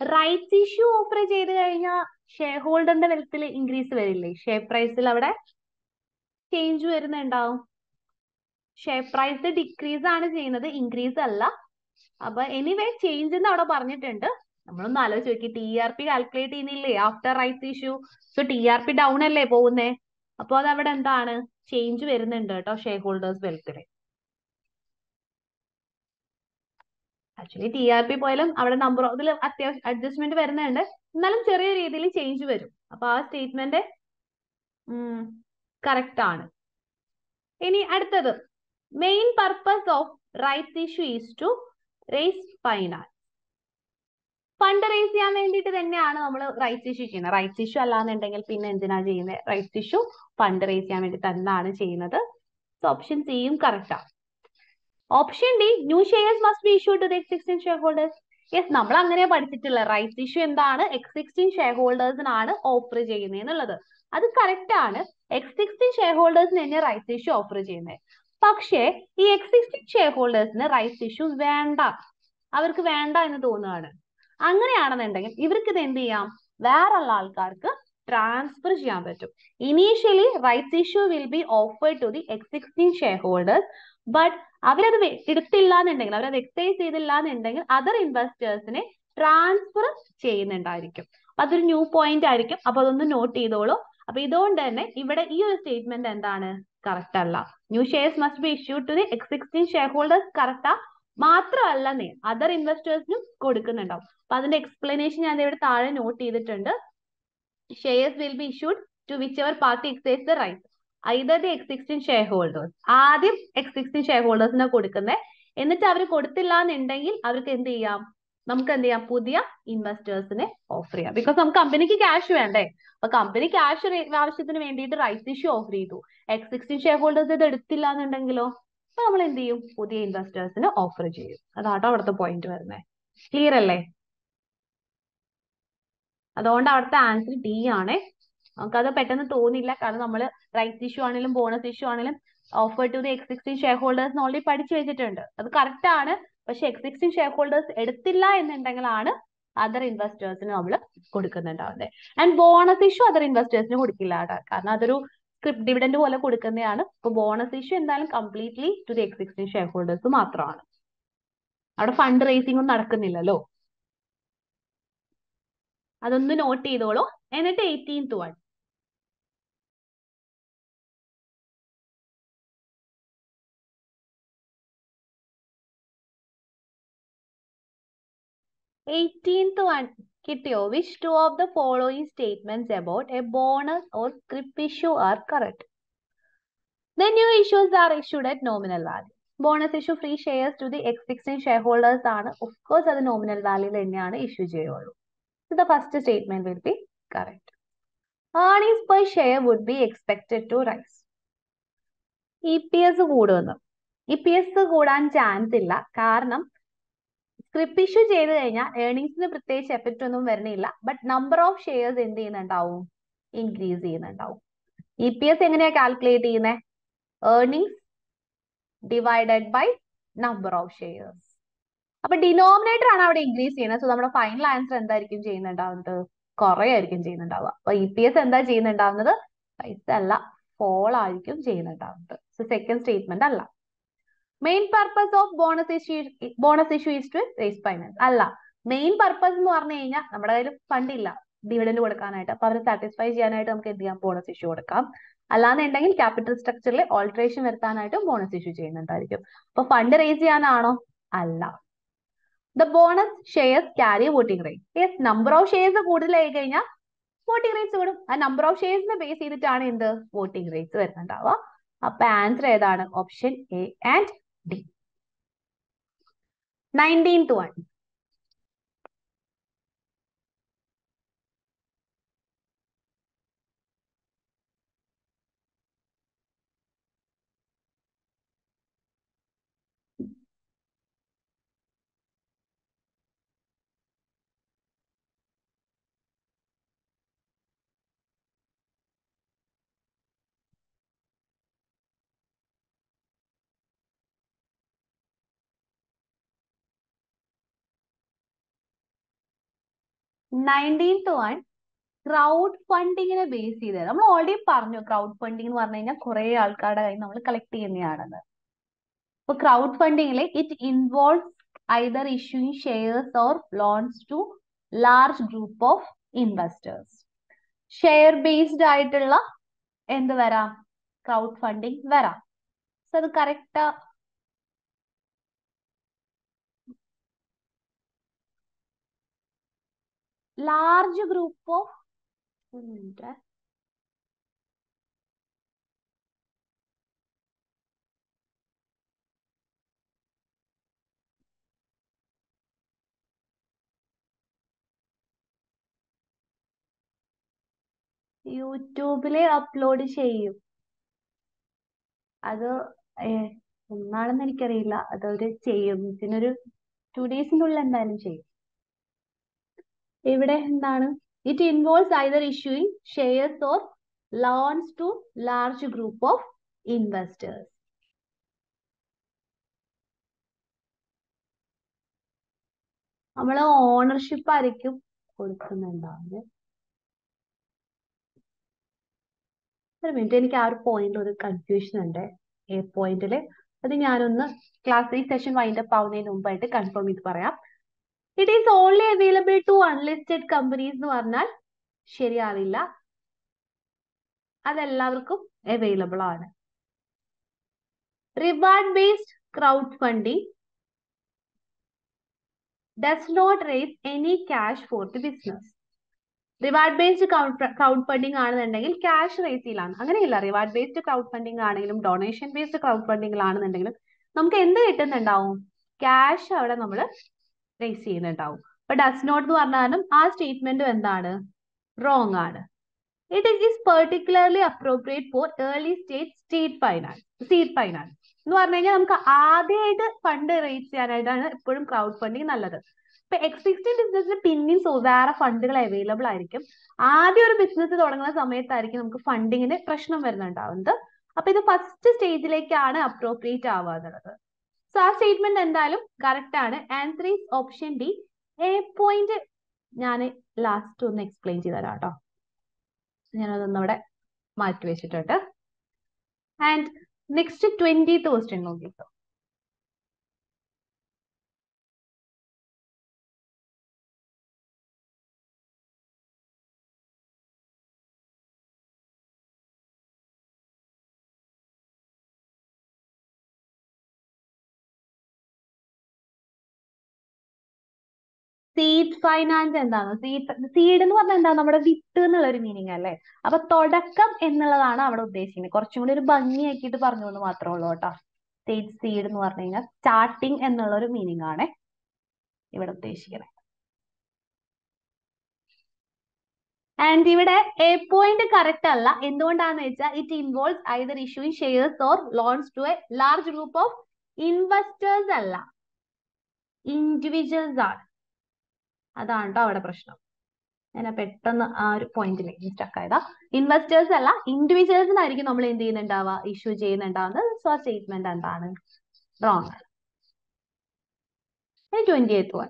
rights issue offer ചെയ്ത് കഴിഞ്ഞാൽ ഷെയർ ഹോൾഡറിന്റെ വെൽത്തിൽ ഇൻക്രീസ് വരില്ലേ ഷെയർ പ്രൈസിൽ അവിടെ ചേഞ്ച് വരുന്നുണ്ടാവും. ഷെയർ പ്രൈസ് ഡിക്രീസ് ആണ് ചെയ്യുന്നത് ഇൻക്രീസ് അല്ല. അപ്പൊ എനിവേ ചേഞ്ച് എന്ന് അവിടെ പറഞ്ഞിട്ടുണ്ട്. നമ്മളൊന്ന് ആലോചിച്ച് നോക്കി. ടി ആർ പി കാൽക്കുലേറ്റ് ചെയ്യുന്നില്ലേ? After right issue so T R P down അല്ലേ പോകുന്നേ? അപ്പൊ അത് അവിടെ എന്താണ്? ചേഞ്ച് വരുന്നുണ്ട് കേട്ടോ ഷെയർ ഹോൾഡേഴ്സ് വെൽത്തിൽ ആക്ച്വലി ടി ആർ പി പോയാലും അവിടെ നമ്പർ ഇതിൽ അത്യാവശ്യം അഡ്ജസ്റ്റ്മെന്റ് വരുന്നുണ്ട്. എന്നാലും ചെറിയ രീതിയിൽ ചേഞ്ച് വരും. അപ്പൊ ആ സ്റ്റേറ്റ്മെന്റ് കറക്റ്റ് ആണ്. ഇനി അടുത്തത്. Main purpose of right issue is to raise finance fund raise ചെയ്യാൻ വേണ്ടിയിട്ട് തന്നെയാണ് നമ്മൾ റൈറ്റ്സ് ഇഷ്യൂ ചെയ്യുന്നത്. റൈറ്റ്സ് ഇഷ്യൂ അല്ലാന്നുണ്ടെങ്കിൽ പിന്നെ എന്തിനാ ചെയ്യുന്നത് റൈറ്റ്സ് ഇഷ്യൂ ഫണ്ട് റേസ് ചെയ്യാൻ വേണ്ടി തന്നെയാണ് ചെയ്യുന്നത്. സോ ഓപ്ഷൻ സിയും ആണ്. Option D new shares must be issue to the existing share holders yes നമ്മൾ അങ്ങനെ പഠിച്ചിട്ടുള്ള റൈറ്റ് ഇഷ്യൂ എന്താണ്? എക്സിസ്റ്റിംഗ് ഷെയർ ഹോൾഡേഴ്സിനാണ് ഓഫർ ചെയ്യുന്നത് എന്നുള്ളത് അത് കറക്റ്റ് ആണ്. എക്സിസ്റ്റിംഗ് ഷെയർ ഹോൾഡേഴ്സിന് തന്നെ റൈറ്റ് ഇഷ്യൂ ഓഫർ ചെയ്യുന്നത് പക്ഷേ ഈ എക്സിസ്റ്റിംഗ് ഷെയർ ഹോൾഡേഴ്സിന് റൈറ്റ് ഇഷ്യൂ വേണ്ട. അവർക്ക് വേണ്ട എന്ന് തോന്നുകയാണ്. അങ്ങനെയാണെന്നുണ്ടെങ്കിൽ ഇവർക്ക് ഇത് എന്ത് ചെയ്യാം? വേറെയുള്ള ആൾക്കാർക്ക് ട്രാൻസ്ഫർ ചെയ്യാൻ പറ്റും. Initially rights issue will be offered to the existing share holders but അവരത് എടുത്തില്ല എന്നുണ്ടെങ്കിൽ അവരത് എക്സൈസ് ചെയ്തില്ല എന്നുണ്ടെങ്കിൽ അതർ ഇൻവെസ്റ്റേഴ്സിനെ ട്രാൻസ്ഫർ ചെയ്യുന്നുണ്ടായിരിക്കും. അപ്പൊ അതൊരു ന്യൂ പോയിന്റ് ആയിരിക്കും. അപ്പൊ അതൊന്ന് നോട്ട് ചെയ്തോളൂ. അപ്പൊ ഇതുകൊണ്ട് തന്നെ ഇവിടെ ഈ ഒരു സ്റ്റേറ്റ്മെന്റ് എന്താണ്? കറക്റ്റ് അല്ല. New shares must be issue to the existing share holders correct മാത്രമല്ല നീ അതർ ഇൻവെസ്റ്റേഴ്സിനും കൊടുക്കുന്നുണ്ടാവും. അപ്പൊ അതിന്റെ എക്സ്പ്ലനേഷൻ ഞാൻ ഇവിടെ താഴെ നോട്ട് ചെയ്തിട്ടുണ്ട്. Shares will be issued to whichever party exercise the right either the existing share holders ആദ്യം എക്സിസ്റ്റിംഗ് ഷെയർ ഹോൾഡേഴ്സിനെ കൊടുക്കുന്നത് എന്നിട്ട് അവർ കൊടുത്തില്ല എന്നുണ്ടെങ്കിൽ അവർക്ക് എന്ത് ചെയ്യാം? നമുക്ക് എന്ത് ചെയ്യാം? പുതിയ ഇൻവെസ്റ്റേഴ്സിനെ ഓഫർ ചെയ്യാം. ബിക്കോസ് നമുക്ക് കമ്പനിക്ക് ക്യാഷ് വേണ്ടേ. അപ്പൊ കമ്പനി ക്യാഷ് ആവശ്യത്തിന് വേണ്ടിയിട്ട് റൈറ്റ്സ് ഇഷ്യൂ ഓഫർ ചെയ്തു. എക്സിസ്റ്റിംഗ് ഷെയർ ഹോൾഡേഴ്സ് ഇത് എടുത്തില്ല എന്നുണ്ടെങ്കിലോ അപ്പൊ നമ്മൾ എന്ത് ചെയ്യും? പുതിയ ഇൻവെസ്റ്റേഴ്സിന് ഓഫർ ചെയ്യും. അതാട്ടോ അവിടുത്തെ പോയിന്റ് വരുന്നത് ക്ലിയർ അല്ലേ? അതുകൊണ്ട് അവിടുത്തെ ആൻസർ ഡി ആണ്. നമുക്കത് പെട്ടെന്ന് തോന്നില്ല കാരണം നമ്മൾ റൈറ്റ് ഇഷ്യൂ ആണെങ്കിലും ബോണസ് ഇഷ്യൂ ആണെങ്കിലും offer to the existing share holders already പഠിച്ചു വെച്ചിട്ടുണ്ട്. അത് കറക്റ്റ് ആണ്. പക്ഷെ എക്സിസ്റ്റിംഗ് ഷെയർ ഹോൾഡേഴ്സ് എടുത്തില്ല എന്നുണ്ടെങ്കിലാണ് അതർ ഇൻവെസ്റ്റേഴ്സിന് നമ്മൾ കൊടുക്കുന്നുണ്ടാവുന്നത് ആൻഡ് ബോണസ് ഇഷ്യൂ അതർ ഇൻവെസ്റ്റേഴ്സിന് കൊടുക്കില്ല കാരണം അതൊരു സ്ക്രിപ്റ്റ് ഡിവിഡൻഡ് പോലെ കൊടുക്കുന്നതാണ്. ഇപ്പൊ ബോണസ് ഇഷ്യൂ എന്തായാലും completely to the existing share holders മാത്രമാണ്. അവിടെ ഫണ്ട് റേസിംഗ് ഒന്നും നടക്കുന്നില്ലല്ലോ. അതൊന്ന് നോട്ട് ചെയ്തോളൂ. എന്നിട്ട് എയ്റ്റീൻത്ത് വൺ എയ്റ്റീൻത് വൺ കിട്ടിയോ? Which two of the following statements about a bonus or script issue are correct the new issues are issued at nominal value bonus issue free shares to the existing share holders ആണ്. ഓഫ് കോഴ്സ് അത് നോമിനൽ വാല്യൂയിൽ തന്നെയാണ് ഇഷ്യൂ ചെയ്യുള്ളൂ. The first statement will be correct earnings per share would be expected to rise E P S കൂടുമെന്ന് E P S കൂടാൻ ചാൻസ് ഇല്ല. കാരണം സ്ക്രിപ്റ്റ് ഇഷ്യൂ ചെയ്ത് കഴിഞ്ഞാൽ ഏർണിംഗ്സിന് പ്രത്യേകിച്ച് എഫക്റ്റ് ഒന്നും വരണില്ല ബട്ട് നമ്പർ ഓഫ് ഷെയർസ് എന്ത് ചെയ്യുന്നുണ്ടാവും? ഇൻക്രീസ് ചെയ്യുന്നുണ്ടാവും. ഇ പി എസ് എങ്ങനെയാ കാൽക്കുലേറ്റ് ചെയ്യുന്നത് earnings divided by number of shares അപ്പൊ ഡിനോമിനേറ്റർ ആണ് അവിടെ ഇൻക്രീസ് ചെയ്യുന്നത്. സോ നമ്മുടെ ഫൈനൽ ആൻസർ എന്തായിരിക്കും ചെയ്യുന്നുണ്ടാവുന്നത്? കുറെ ആയിരിക്കും ചെയ്യുന്നുണ്ടാവുക. അപ്പൊ ഇ പി എസ് എന്താ ചെയ്യുന്നുണ്ടാവുന്നത്? പൈസ അല്ല ഫോൾ ആയിരിക്കും ചെയ്യുന്നുണ്ടാവുന്നത്. സോ സെക്കൻഡ് സ്റ്റേറ്റ്മെന്റ് അല്ല. Main purpose of bonus issue bonus issue is to raise finance അല്ല മെയിൻ പർപ്പസ് എന്ന് പറഞ്ഞു കഴിഞ്ഞാൽ നമ്മുടെ കയ്യിൽ ഫണ്ടില്ല ഡിവിഡൻഡ് കൊടുക്കാനായിട്ട്. അപ്പൊ അവരെ സാറ്റിസ്ഫൈ ചെയ്യാനായിട്ട് നമുക്ക് എന്ത് ചെയ്യാം? ബോണസ് ഇഷ്യൂ കൊടുക്കാം. അല്ലാന്നുണ്ടെങ്കിൽ ക്യാപിറ്റൽ സ്ട്രക്ചറിൽ ഓൾട്രേഷൻ വരുത്താനായിട്ടും ബോണസ് ഇഷ്യൂ ചെയ്യുന്നുണ്ടായിരിക്കും. അപ്പൊ ഫണ്ട് റേസ് ചെയ്യാനാണോ? അല്ല. The bonus shares carry voting rights yes number of shares കൂടുതലായി കഴിഞ്ഞാൽ വോട്ടിംഗ് റേറ്റ്സ് കൂടും. ആ നമ്പർ ഓഫ് ഷെയർസിനെ ബേസ് ചെയ്തിട്ടാണ് എന്ത്? വോട്ടിംഗ് റേറ്റ്സ് വരുന്നുണ്ടാവുക. അപ്പൊ ആൻസർ ഏതാണ്? Option A and D nineteenth one nineteenth one crowd ഫണ്ടിങ്ങിനെ base ചെയ്ത് നമ്മൾ ഓൾറെഡി പറഞ്ഞു ക്രൗഡ് ഫണ്ടിങ് എന്ന് പറഞ്ഞു കഴിഞ്ഞാൽ കുറെ ആൾക്കാരുടെ കയ്യിൽ നമ്മൾ കളക്ട് ചെയ്യുന്നതാണെന്ന് അപ്പൊ crowd ഫണ്ടിങ്ങിൽ it involve either issuing shares or loans to large group of investors share based ആയിട്ടുള്ള എന്ത് വരാം? ക്രൗഡ് ഫണ്ടിങ് വരാം. സോ അത് correct large group of minute യൂട്യൂബിൽ അപ്ലോഡ് ചെയ്യും. അത് എന്നാണെന്ന് എനിക്കറിയില്ല. അതവര് ചെയ്യും. ഇതിനൊരു ടു ഡേയ്സിന്റെ ഉള്ളിൽ എന്തായാലും ചെയ്യും. ഇവിടെ എന്താണ്? It involves either issuing shares or loans to large group of investors നമ്മൾ ഓണർഷിപ്പ് ആയിരിക്കും കൊടുക്കുന്നുണ്ടാവുന്നത് ഒരു മിനിറ്റ് എനിക്ക് ആ ഒരു പോയിന്റ് ഒരു കൺഫ്യൂഷൻ ഉണ്ട്. എ പോയിന്റിൽ അത് ഞാനൊന്ന് ക്ലാസ് ഈ സെഷൻ വൈൻഡപ്പ് ആവുന്നതിന് മുമ്പായിട്ട് കൺഫേം ചെയ്ത് പറയാം. It is only available to unlisted companies എന്ന് പറഞ്ഞാൽ ശരിയാവില്ല. അതെല്ലാവർക്കും അവൈലബിൾ ആണ്. Reward based crowd funding does not raise any cash for the business reward based crowd funding ആണെന്നുണ്ടെങ്കിൽ ക്യാഷ് റേസ് ചെയ്യലാണ്. അങ്ങനെയില്ല റിവാർഡ് ബേസ്ഡ് ക്രൗഡ് ഫണ്ടിങ് ആണെങ്കിലും ഡൊണേഷൻ ബേസ്ഡ് ക്രൗഡ് ഫണ്ടിങ് ആണെന്നുണ്ടെങ്കിലും നമുക്ക് എന്ത് കിട്ടുന്നുണ്ടാവും? ക്യാഷ് അവിടെ നമ്മൾ റേസ് ചെയ്യുന്നുണ്ടാവും. അപ്പൊ ഡസ് നോട്ട് എന്ന് പറഞ്ഞാലും ആ സ്റ്റേറ്റ്മെന്റും എന്താണ്? റോങ് ആണ്. It is particularly appropriate for early state state finance state finance എന്ന് പറഞ്ഞു കഴിഞ്ഞാൽ നമുക്ക് ആദ്യമായിട്ട് ഫണ്ട് റേസ് ചെയ്യാനായിട്ടാണ് എപ്പോഴും ക്രൗഡ് ഫണ്ടിങ് നല്ലത്. ഇപ്പൊ എക്സിസ്റ്റിംഗ് ബിസിനസ്സിന് പിന്നെയും വേറെ ഫണ്ടുകൾ അവൈലബിൾ ആയിരിക്കും. ആദ്യം ഒരു ബിസിനസ് തുടങ്ങുന്ന സമയത്തായിരിക്കും നമുക്ക് ഫണ്ടിങ്ങിന് പ്രശ്നം വരുന്നുണ്ടാവുന്നത്. അപ്പൊ ഇത് ഫസ്റ്റ് സ്റ്റേജിലേക്കാണ് അപ്രോപ്രിയേറ്റ് ആവുക എന്നുള്ളത്. സോ ആ സ്റ്റേറ്റ്മെന്റ് എന്തായാലും കറക്റ്റ് ആണ്. Answer is option D A point ഞാൻ ലാസ്റ്റ് ഒന്ന് എക്സ്പ്ലെയിൻ ചെയ്ത് തരാം കേട്ടോ ഞാനതൊന്നിവിടെ മാറ്റി വെച്ചിട്ടുണ്ട് ആൻഡ് നെക്സ്റ്റ് ട്വന്റി ക്വസ്റ്റ്യൻ നോക്കിക്കോ. സീഡ് ഫൈനാൻസ് എന്താണ്? സീഡ് സീഡ് എന്ന് പറഞ്ഞാൽ എന്താണ്? നമ്മുടെ വിത്ത് എന്നുള്ള ഒരു മീനിങ് അല്ലേ? അപ്പൊ തുടക്കം എന്നുള്ളതാണ് അവിടെ ഉദ്ദേശിക്കുന്നത്. കുറച്ചും കൂടി ഒരു ഭംഗിയാക്കിയിട്ട് പറഞ്ഞു എന്ന് മാത്രമേ ഉള്ളൂ കേട്ടോ. സീഡ് സീഡ് എന്ന് പറഞ്ഞു കഴിഞ്ഞാൽ സ്റ്റാർട്ടിങ് എന്നുള്ള ഒരു മീനിങ് ആണ് ഇവിടെ ഉദ്ദേശിക്കുന്നത്. ആൻഡ് ഇവിടെ എ പോയിന്റ് കറക്റ്റ് അല്ല. എന്തുകൊണ്ടാന്ന് വെച്ചാൽ it involve either issuing shares or loans to a large group of investors അല്ല. ഇൻഡിവിജ്വൽസ് ആണ്. അതാണ് അവിടെ പ്രശ്നം. ഞാൻ പെട്ടെന്ന് ആ ഒരു പോയിന്റിലേക്ക് സ്റ്റക്ക് ആയതാ. ഇൻവെസ്റ്റേഴ്സ് അല്ല ഇൻഡിവിജ്വൽസിനായിരിക്കും നമ്മൾ എന്ത് ചെയ്യുന്നുണ്ടാവുക? ഇഷ്യൂ ചെയ്യുന്നുണ്ടാവുന്നത്. സോ സ്റ്റേറ്റ്മെന്റ് എന്താണ്? റോങ് ആണ് twenty eighth one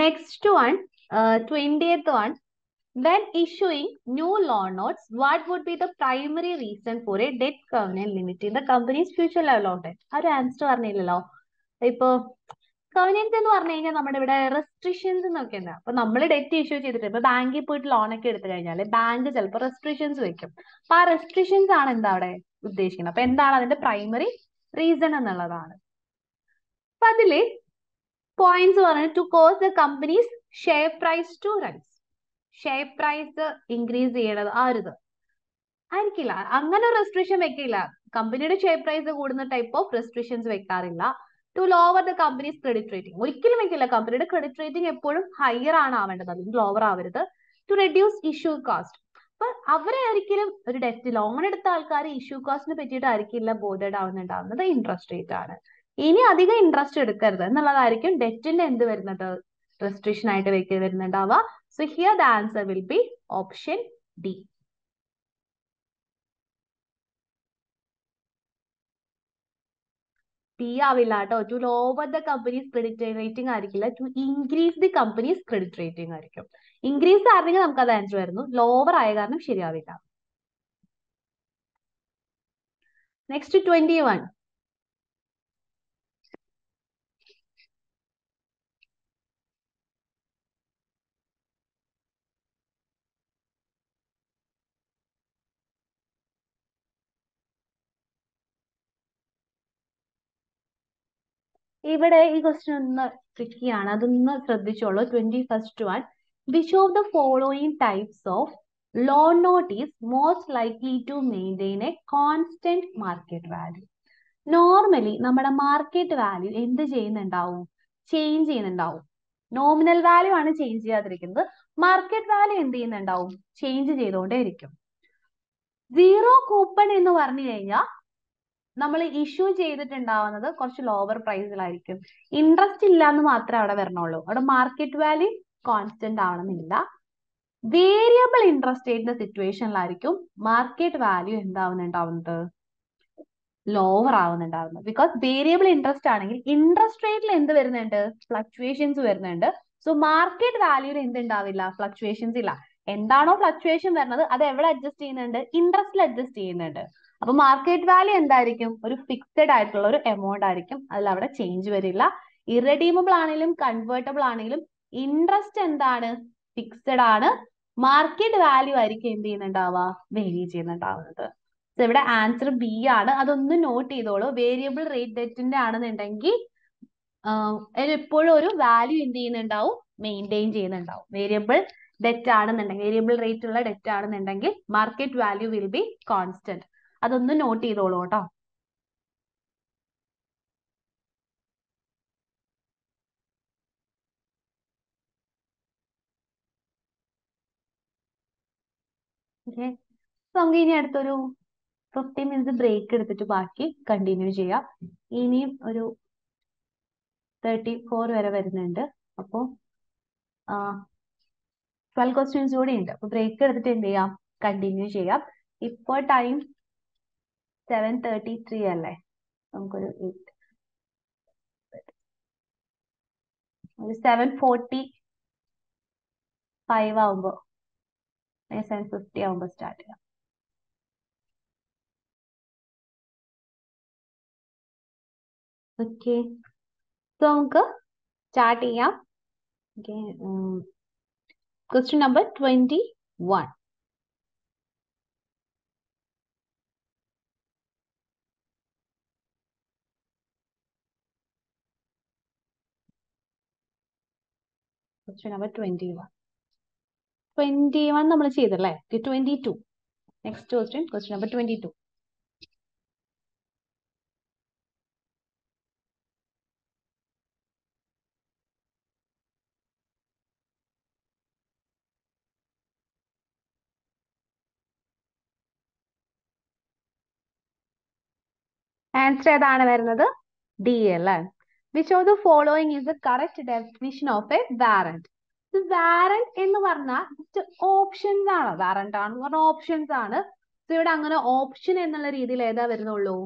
Next one, uh, 20th one. When issuing new loan notes, what would be the primary reason for a debt covenant limiting the company's future level of ഒരു ആൻസർ പറഞ്ഞില്ലല്ലോ. ഇപ്പോ കവനന്റ് എന്ന് പറഞ്ഞു കഴിഞ്ഞാൽ നമ്മുടെ ഇവിടെ റെസ്ട്രിക്ഷൻസ് എന്നൊക്കെ ഉണ്ട്. അപ്പൊ നമ്മൾ ഡെറ്റ് ഇഷ്യൂ ചെയ്തിട്ട് ഇപ്പൊ ബാങ്കിൽ പോയിട്ട് ലോൺ ഒക്കെ എടുത്തു കഴിഞ്ഞാൽ ബാങ്ക് ചിലപ്പോൾ റെസ്ട്രിക്ഷൻസ് വെക്കും. അപ്പൊ ആ റെസ്ട്രിക്ഷൻസ് ആണ് എന്താ അവിടെ ഉദ്ദേശിക്കുന്നത്? അപ്പൊ എന്താണ് അതിന്റെ പ്രൈമറി റീസൺ എന്നുള്ളതാണ്. അപ്പൊ അതിൽ പോയിന്റ്സ് പറയുന്നത് to cause the company's share price to rise share price increase ചെയ്യണത് ആ ഒരു ആയിരിക്കില്ല. അങ്ങനെ റെസ്ട്രിക്ഷൻ വെക്കില്ല. കമ്പനിയുടെ ഷെയർ പ്രൈസ് കൂടുന്ന ടൈപ്പ് ഓഫ് റെസ്ട്രിക്ഷൻസ് വെക്കാറില്ല. To lower the company's credit rating ഒരിക്കലും വെക്കില്ല. കമ്പനിയുടെ ക്രെഡിറ്റ് റേറ്റിംഗ് എപ്പോഴും ഹയർ ആണ് ആവേണ്ടത്. അല്ലെങ്കിൽ ലോവർ ആവരുത്. ടു റെഡ്യൂസ് ഇഷ്യൂ കോസ്റ്റ് അപ്പൊ അവരെ ഒരിക്കലും ഒരു ഡെറ്റ് ലോൺ എടുത്ത ആൾക്കാർ ഇഷ്യൂ കോസ്റ്റിനെ പറ്റിയിട്ട് ആയിരിക്കില്ല ബോധേഡ് ആവുന്നുണ്ടാവുന്നത്. ഇൻട്രസ്റ്റ് റേറ്റ് ആണ്. ഇനി അധികം ഇൻട്രസ്റ്റ് എടുക്കരുത് എന്നുള്ളതായിരിക്കും ഡെറ്റിന്റെ എന്ത് വരുന്നത്? റെസ്ട്രിക്ഷൻ ആയിട്ട് വെക്കുക വരുന്നുണ്ടാവുക. So here the answer will be option D D ആവില്ല കേട്ടോ. To lower the company's credit rating ആയിരിക്കില്ല. To increase the company's credit rating ആയിരിക്കും. ഇൻക്രീസ് ആയിരുന്നെങ്കിൽ നമുക്ക് അത് ആൻസർ വരുന്നു. ലോവർ ആയ കാരണം ശരിയാവില്ല. നെക്സ്റ്റ് ട്വന്റി വൺ ഇവിടെ ഈ ക്വസ്റ്റ്യൻ ഒന്ന് ട്രിക്കി ആണ്. അതൊന്ന് ശ്രദ്ധിച്ചോളൂ. Twenty first one which of the following types of loan not is most likely to maintain a constant market value normally നമ്മുടെ മാർക്കറ്റ് വാല്യൂ എന്ത് ചെയ്യുന്നുണ്ടാവും? ചേഞ്ച് ചെയ്യുന്നുണ്ടാവും. നോമിനൽ വാല്യൂ ആണ് ചേഞ്ച് ചെയ്യാതിരിക്കുന്നത്. മാർക്കറ്റ് വാല്യൂ എന്ത് ചെയ്യുന്നുണ്ടാവും? ചേഞ്ച് ചെയ്തുകൊണ്ടേ ഇരിക്കും സീറോ കൂപ്പൺ എന്ന് പറഞ്ഞു കഴിഞ്ഞാൽ നമ്മൾ ഇഷ്യൂ ചെയ്തിട്ടുണ്ടാവുന്നത് കുറച്ച് ലോവർ പ്രൈസിലായിരിക്കും ഇൻട്രസ്റ്റ് ഇല്ല എന്ന് മാത്രമേ അവിടെ വരണുള്ളൂ. അവിടെ മാർക്കറ്റ് വാല്യൂ കോൺസ്റ്റന്റ് ആവണമെന്നില്ല. വേരിയബിൾ ഇൻട്രസ്റ്റ് റേറ്റിന്റെ സിറ്റുവേഷനിലായിരിക്കും മാർക്കറ്റ് വാല്യൂ എന്താവുന്നുണ്ടാവുന്നത്? ലോവർ ആവുന്നുണ്ടാവുന്നത്. ബിക്കോസ് വേരിയബിൾ ഇൻട്രസ്റ്റ് ആണെങ്കിൽ ഇൻട്രസ്റ്റ് റേറ്റിൽ എന്ത് വരുന്നുണ്ട്? ഫ്ലക്ച്വേഷൻസ് വരുന്നുണ്ട്. സോ മാർക്കറ്റ് വാല്യൂവിൽ എന്തുണ്ടാവില്ല ഫ്ലക്ച്വേഷൻസ് ഇല്ല. എന്താണോ ഫ്ലക്ച്വേഷൻ വരുന്നത് അത് എവിടെ അഡ്ജസ്റ്റ് ചെയ്യുന്നുണ്ട്? ഇൻട്രസ്റ്റിൽ അഡ്ജസ്റ്റ് ചെയ്യുന്നുണ്ട്. അപ്പൊ മാർക്കറ്റ് വാല്യൂ എന്തായിരിക്കും? ഒരു ഫിക്സഡ് ആയിട്ടുള്ള ഒരു എമൗണ്ട് ആയിരിക്കും. അതിൽ അവിടെ ചേഞ്ച് വരില്ല. ഇറഡീമബിൾ ആണെങ്കിലും കൺവേർട്ടബിൾ ആണെങ്കിലും ഇൻട്രസ്റ്റ് എന്താണ്? ഫിക്സഡ് ആണ്. മാർക്കറ്റ് വാല്യൂ ആയിരിക്കും എന്ത് ചെയ്യുന്നുണ്ടാവുക? വേരി ചെയ്യുന്നുണ്ടാവുന്നത്. ഇവിടെ ആൻസർ ബി ആണ്. അതൊന്ന് നോട്ട് ചെയ്തോളൂ. വേരിയബിൾ റേറ്റ് ഡെറ്റിന്റെ ആണെന്നുണ്ടെങ്കിൽ എപ്പോഴും ഒരു വാല്യൂ എന്ത് ചെയ്യുന്നുണ്ടാവും? മെയിന്റെയിൻ ചെയ്യുന്നുണ്ടാവും. വേരിയബിൾ ഡെറ്റ് ആണെന്നുണ്ടെങ്കിൽ വേരിയബിൾ റേറ്റ് ഉള്ള ഡെറ്റ് ആണെന്നുണ്ടെങ്കിൽ market value will be constant അതൊന്ന് നോട്ട് ചെയ്തോളൂ കേട്ടോ. നമുക്ക് ഇനി അടുത്തൊരു ഫിഫ്റ്റീൻ മിനിറ്റ്സ് ബ്രേക്ക് എടുത്തിട്ട് ബാക്കി കണ്ടിന്യൂ ചെയ്യാം. ഇനിയും ഒരു തേർട്ടി ഫോർ വരെ വരുന്നുണ്ട്. അപ്പോൾ ട്വൽവ് ക്വസ്റ്റ്യൻസ് കൂടി ഉണ്ട്. അപ്പോൾ ബ്രേക്ക് എടുത്തിട്ട് എന്ത് ചെയ്യാം? കണ്ടിന്യൂ ചെയ്യാം. ഇപ്പോൾ ടൈം സെവൻ തേർട്ടി ത്രീ അല്ലേ? നമുക്കൊരു എയ്റ്റ് ഒരു സെവൻ ഫോർട്ടി ഫൈവ് ആവുമ്പോൾ സെവൻ ഫിഫ്റ്റി ആവുമ്പോൾ സ്റ്റാർട്ട് ചെയ്യാം. ഓക്കെ സോ നമുക്ക് സ്റ്റാർട്ട് ചെയ്യാം. Okay question number twenty one question number twenty one twenty one നമ്മൾ ചെയ്തല്ലേ? Twenty two next question question number twenty two answer ഏതാണ് വരുന്നത്? ഡി അല്ലേ? Which of the following is the correct definition of a warrant warrant എന്ന് പറഞ്ഞാൽ ജസ്റ്റ് ഓപ്ഷൻസ് ആണ്. വാറന്റ് ആണെന്ന് പറഞ്ഞാൽ ഓപ്ഷൻസ് ആണ്? ഇവിടെ അങ്ങനെ ഓപ്ഷൻ എന്നുള്ള രീതിയിൽ ഏതാ വരുന്നുള്ളൂ?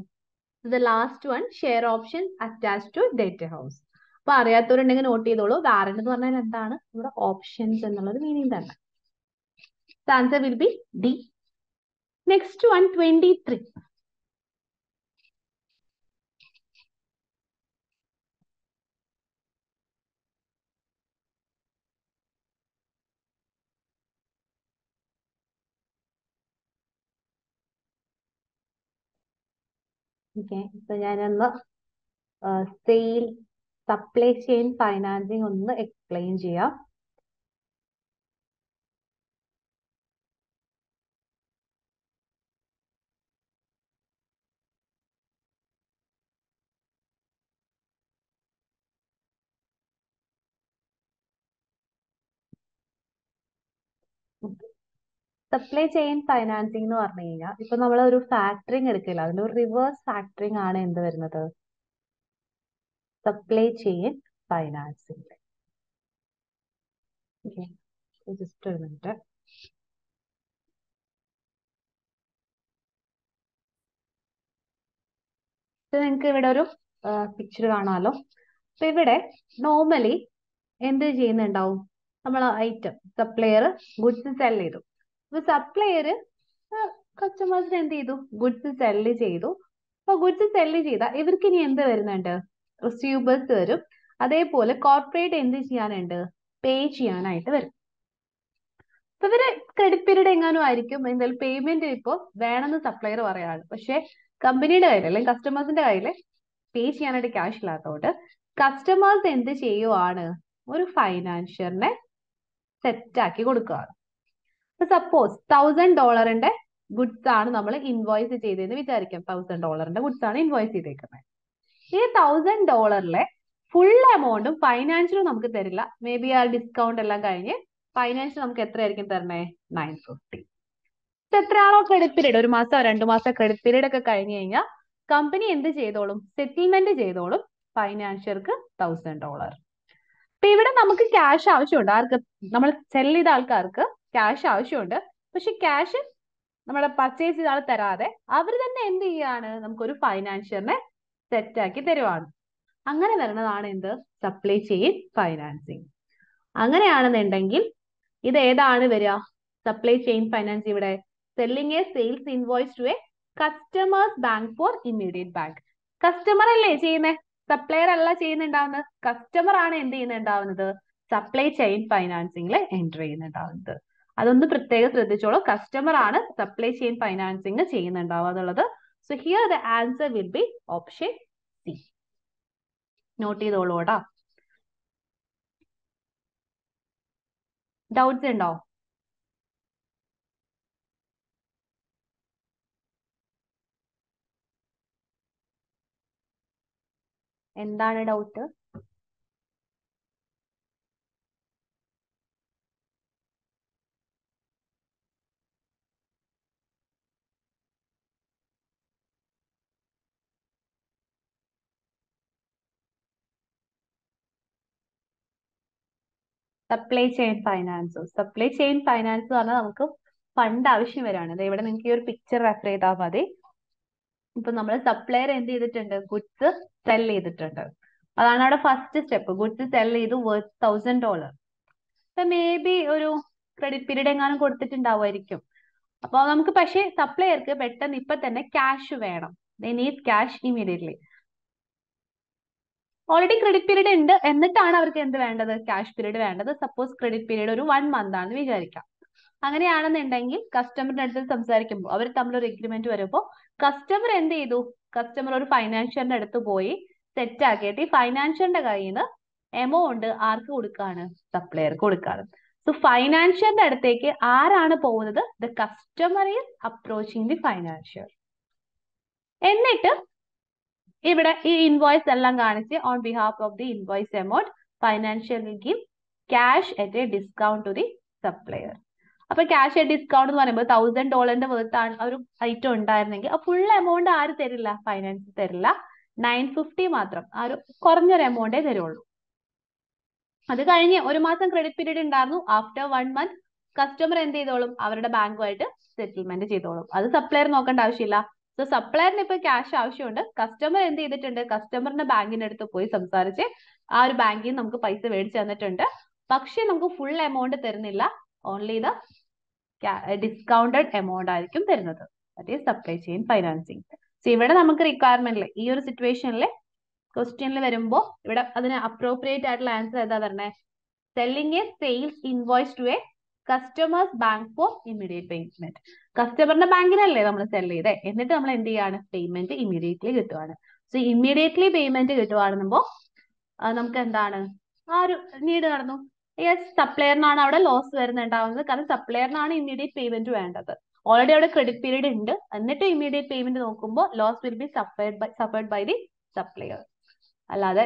The last one share option attach to date house അപ്പൊ അറിയാത്തവരുണ്ടെങ്കിൽ നോട്ട് ചെയ്തോളൂ. വാറന്റ് എന്ന് പറഞ്ഞാൽ എന്താണ്? ഇവിടെ ഓപ്ഷൻസ് എന്നുള്ളത് മീനിങ് തന്നെ. Answer will be D next one twenty three okay ഇപ്പൊ ഞാനൊന്ന് സെയിൽ സപ്ലൈ ചെയിൻ ഫൈനാൻസിങ് ഒന്ന് എക്സ്പ്ലെയിൻ ചെയ്യാം. സപ്ലൈ ചെയിൻ ഫൈനാൻസിങ് എന്ന് പറഞ്ഞു കഴിഞ്ഞാൽ ഇപ്പൊ നമ്മൾ ഒരു ഫാക്ടറിങ് എടുക്കില്ല. അതിന്റെ ഒരു റിവേഴ്സ് ഫാക്ടറിങ് ആണ് എന്ത് വരുന്നത്? സപ്ലൈ ചെയിൻ ഫൈനാൻസിങ് ജസ്റ്റ് നിങ്ങൾക്ക് ഇവിടെ ഒരു പിക്ചർ കാണാമല്ലോ അപ്പൊ ഇവിടെ നോർമലി എന്ത് ചെയ്യുന്നുണ്ടാവും? നമ്മൾ ഐറ്റം സപ്ലയർ ഗുഡ്സ് സെൽ ചെയ്തു. അപ്പൊ സപ്ലയർ കസ്റ്റമേഴ്സിന് എന്ത് ചെയ്തു? ഗുഡ്സ് സെല്ല് ചെയ്തു. അപ്പൊ ഗുഡ്സ് സെല്ല് ചെയ്ത ഇവർക്ക് ഇനി എന്ത് വരുന്നുണ്ട്? റിസീവേഴ്സ് വരും. അതേപോലെ കോർപ്പറേറ്റ് എന്ത് ചെയ്യാനുണ്ട്? പേ ചെയ്യാനായിട്ട് വരും. അപ്പൊ ഇവർ ക്രെഡിറ്റ് പീരീഡ് എങ്ങാനും ആയിരിക്കും. എന്തായാലും പേയ്മെന്റ് ഇപ്പോ വേണമെന്ന് സപ്ലയർ പറയാണ് പക്ഷെ കമ്പനിയുടെ കയ്യിൽ അല്ലെങ്കിൽ കസ്റ്റമേഴ്സിന്റെ കയ്യിൽ പേ ചെയ്യാനായിട്ട് ക്യാഷ് ഇല്ലാത്തതുകൊണ്ട് കസ്റ്റമേഴ്സ് എന്ത് ചെയ്യുവാണ്? ഒരു ഫൈനാൻഷ്യറിനെ സെറ്റ് ആക്കി കൊടുക്കുകയാണ് സപ്പോസ് തൗസൻഡ് ഡോളറിന്റെ ഗുഡ്സ് ആണ് നമ്മൾ ഇൻവോയ്സ് ചെയ്തതെന്ന് വിചാരിക്കാം. തൗസൻഡ് ഡോളറിന്റെ ഗുഡ്സ് ആണ് ഇൻവോയ്സ് ചെയ്തേക്കുന്നത്. ഈ തൗസൻഡ് ഡോളറിലെ ഫുൾ എമൗണ്ടും ഫൈനാൻഷ്യലും നമുക്ക് തരില്ല. മേ ബി ആ ഡിസ്കൗണ്ട് എല്ലാം കഴിഞ്ഞ് ഫൈനാൻഷ്യൽ നമുക്ക് എത്രയായിരിക്കും തരണേ? നയൻ ഫിഫ്റ്റി എത്രയാണോ ക്രെഡിറ്റ് പീരീഡ് ഒരു മാസം രണ്ടു മാസം ക്രെഡിറ്റ് പീരീഡ് ഒക്കെ കഴിഞ്ഞു കഴിഞ്ഞാൽ കമ്പനി എന്ത് ചെയ്തോളും? സെറ്റിൽമെന്റ് ചെയ്തോളും ഫൈനാൻഷ്യർക്ക് തൗസൻഡ് ഡോളർ അപ്പൊ ഇവിടെ നമുക്ക് ക്യാഷ് ആവശ്യമുണ്ട്. ആർക്ക്? നമ്മൾ സെൽ ചെയ്ത ആൾക്കാർക്ക് ക്യാഷ് ആവശ്യമുണ്ട്. പക്ഷെ ക്യാഷ് നമ്മുടെ പർച്ചേസ് ചെയ്ത ആൾ തരാതെ അവർ തന്നെ എന്ത് ചെയ്യാണ്? നമുക്കൊരു ഫൈനാൻഷ്യറിനെ സെറ്റ് ആക്കി തരുവാണ്. അങ്ങനെ വരുന്നതാണ് എന്ത്? സപ്ലൈ ചെയിൻ ഫൈനാൻസിങ് അങ്ങനെയാണെന്നുണ്ടെങ്കിൽ ഇത് ഏതാണ് വരിക? സപ്ലൈ ചെയിൻ ഫൈനാൻസ് ഇവിടെ. Selling a sales invoice to a customer's bank for immediate bank customer അല്ലേ ചെയ്യുന്നത് സപ്ലയർ അല്ല ചെയ്യുന്നുണ്ടാവുന്നത്. കസ്റ്റമർ ആണ് എന്ത് ചെയ്യുന്നുണ്ടാവുന്നത്? സപ്ലൈ ചെയിൻ ഫൈനാൻസിംഗിൽ എന്റർ ചെയ്യുന്നുണ്ടാവുന്നത്. അതൊന്ന് പ്രത്യേകം ശ്രദ്ധിച്ചോളൂ. കസ്റ്റമർ ആണ് സപ്ലൈ ചെയിൻ ഫൈനാൻസിങ് ചെയ്യുന്നുണ്ടാവുക എന്നുള്ളത്. So here the answer will be option C note ചെയ്തോളൂടാ doubts ഉണ്ടോ? എന്താണ് doubt supply chain finance supply chain finance എന്ന് പറഞ്ഞാൽ നമുക്ക് ഫണ്ട് ആവശ്യം വരാണ്. ഇവിടെ നിങ്ങൾക്ക് ഈ ഒരു പിക്ചർ റെഫർ ചെയ്താൽ മതി. ഇപ്പൊ നമ്മൾ സപ്ലയർ എന്ത് ചെയ്തിട്ടുണ്ട്? ഗുഡ്സ് സെൽ ചെയ്തിട്ടുണ്ട്. അതാണ് അവിടെ ഫസ്റ്റ് സ്റ്റെപ്പ് ഗുഡ്സ് സെൽ ചെയ്ത് വേർത്ത് തൗസൻഡ് ഡോളർ അപ്പൊ മേ ബി ഒരു ക്രെഡിറ്റ് പീരീഡ് എങ്ങാനും കൊടുത്തിട്ടുണ്ടാവുമായിരിക്കും. അപ്പൊ നമുക്ക് പക്ഷേ സപ്ലയർക്ക് പെട്ടെന്ന് ഇപ്പൊ തന്നെ ക്യാഷ് വേണം. They need cash immediately already credit period ഉണ്ട്. എന്നിട്ടാണ് അവർക്ക് എന്ത് വേണ്ടത്? ക്യാഷ് പീരീഡ് വേണ്ടത്. സപ്പോസ് ക്രെഡിറ്റ് പീരീഡ് ഒരു വൺ മന്ത് ആണെന്ന് വിചാരിക്കാം. അങ്ങനെയാണെന്നുണ്ടെങ്കിൽ കസ്റ്റമറിന്റെ അടുത്ത് സംസാരിക്കുമ്പോൾ അവർ തമ്മിൽ ഒരു എഗ്രിമെന്റ് വരുമ്പോൾ കസ്റ്റമർ എന്ത് ചെയ്തു? കസ്റ്റമർ ഒരു ഫൈനാൻഷ്യറിന്റെ അടുത്ത് പോയി സെറ്റ് ആക്കിയിട്ട് ഈ ഫൈനാൻഷ്യറിന്റെ കയ്യിൽ നിന്ന് എമൗണ്ട് ആർക്ക് കൊടുക്കാണ്? സപ്ലയർക്ക് കൊടുക്കാണ്. സോ ഫൈനാൻഷ്യറിന്റെ അടുത്തേക്ക് ആരാണ് പോകുന്നത്? The customer is approaching the financier എന്നിട്ട് ഇവിടെ ഈ ഇൻവോയ്സ് എല്ലാം കാണിച്ച് on behalf of the invoice amount financial will give cash at a discount to the supplier അപ്പൊ ക്യാഷ് അറ്റ് ഡിസ്കൗണ്ട് എന്ന് പറയുമ്പോൾ തൗസൻഡ് ഡോളറിന്റെ വേർത്താണ് ഒരു ഐറ്റം ഉണ്ടായിരുന്നെങ്കിൽ. ആ ഫുൾ എമൗണ്ട് ആര് തരില്ല? ഫൈനാൻസ് തരില്ല. നയൻ ഫിഫ്റ്റി മാത്രം ആ ഒരു കുറഞ്ഞൊരു എമൗണ്ടേ തരുള്ളൂ. അത് കഴിഞ്ഞ് ഒരു മാസം ക്രെഡിറ്റ് പീരീഡ് ഉണ്ടായിരുന്നു. ആഫ്റ്റർ വൺ മന്ത് കസ്റ്റമർ എന്ത് ചെയ്തോളും? അവരുടെ ബാങ്കുമായിട്ട് സെറ്റിൽമെന്റ് ചെയ്തോളും. അത് സപ്ലയർ നോക്കേണ്ട ആവശ്യമില്ല. സോ സപ്ലയറിന് ഇപ്പൊ ക്യാഷ് ആവശ്യമുണ്ട്. കസ്റ്റമർ എന്ത് ചെയ്തിട്ടുണ്ട്? കസ്റ്റമറിന്റെ ബാങ്കിന്റെ അടുത്ത് പോയി സംസാരിച്ച് ആ ഒരു ബാങ്കിൽ നിന്ന് നമുക്ക് പൈസ മേടിച്ചു തന്നിട്ടുണ്ട്. പക്ഷെ നമുക്ക് ഫുൾ എമൗണ്ട് തരുന്നില്ല. ഓൺലി ദ ഡിസ്കൗണ്ടഡ് എമൗണ്ട് ആയിരിക്കും തരുന്നത്. That is supply chain financing so ഇവിടെ നമുക്ക് റിക്വയർമെന്റിൽ ഈ ഒരു സിറ്റുവേഷനിൽ ക്വസ്റ്റ്യനിൽ വരുമ്പോൾ ഇവിടെ അതിന് അപ്രോപ്രിയേറ്റ് ആയിട്ടുള്ള ആൻസർ ഏതാ പറഞ്ഞത് selling a sales invoice to a customer's bank for immediate payment കസ്റ്റമറിന്റെ ബാങ്കിനല്ലേ നമ്മൾ സെൽ ചെയ്തേ? എന്നിട്ട് നമ്മൾ എന്ത് ചെയ്യാണ്? പേയ്മെന്റ് ഇമ്മീഡിയറ്റ്ലി കിട്ടുവാണ്. സോ ഇമ്മീഡിയറ്റ്ലി പേയ്മെന്റ് കിട്ടുവാണെന്നുമ്പോ നമുക്ക് എന്താണ്? ആ ഒരു നീഡ് നടന്നു യെസ് സപ്ലയറിനാണ് അവിടെ ലോസ് വരുന്നുണ്ടാവുന്നത്. കാരണം സപ്ലയറിനാണ് ഇമ്മീഡിയറ്റ് പേയ്മെന്റ് വേണ്ടത്. ഓൾറെഡി അവിടെ ക്രെഡിറ്റ് പീരീഡ് ഉണ്ട്. എന്നിട്ട് ഇമ്മീഡിയറ്റ് പേയ്മെന്റ് നോക്കുമ്പോൾ loss will be suffered by suffered by the supplier അല്ലാതെ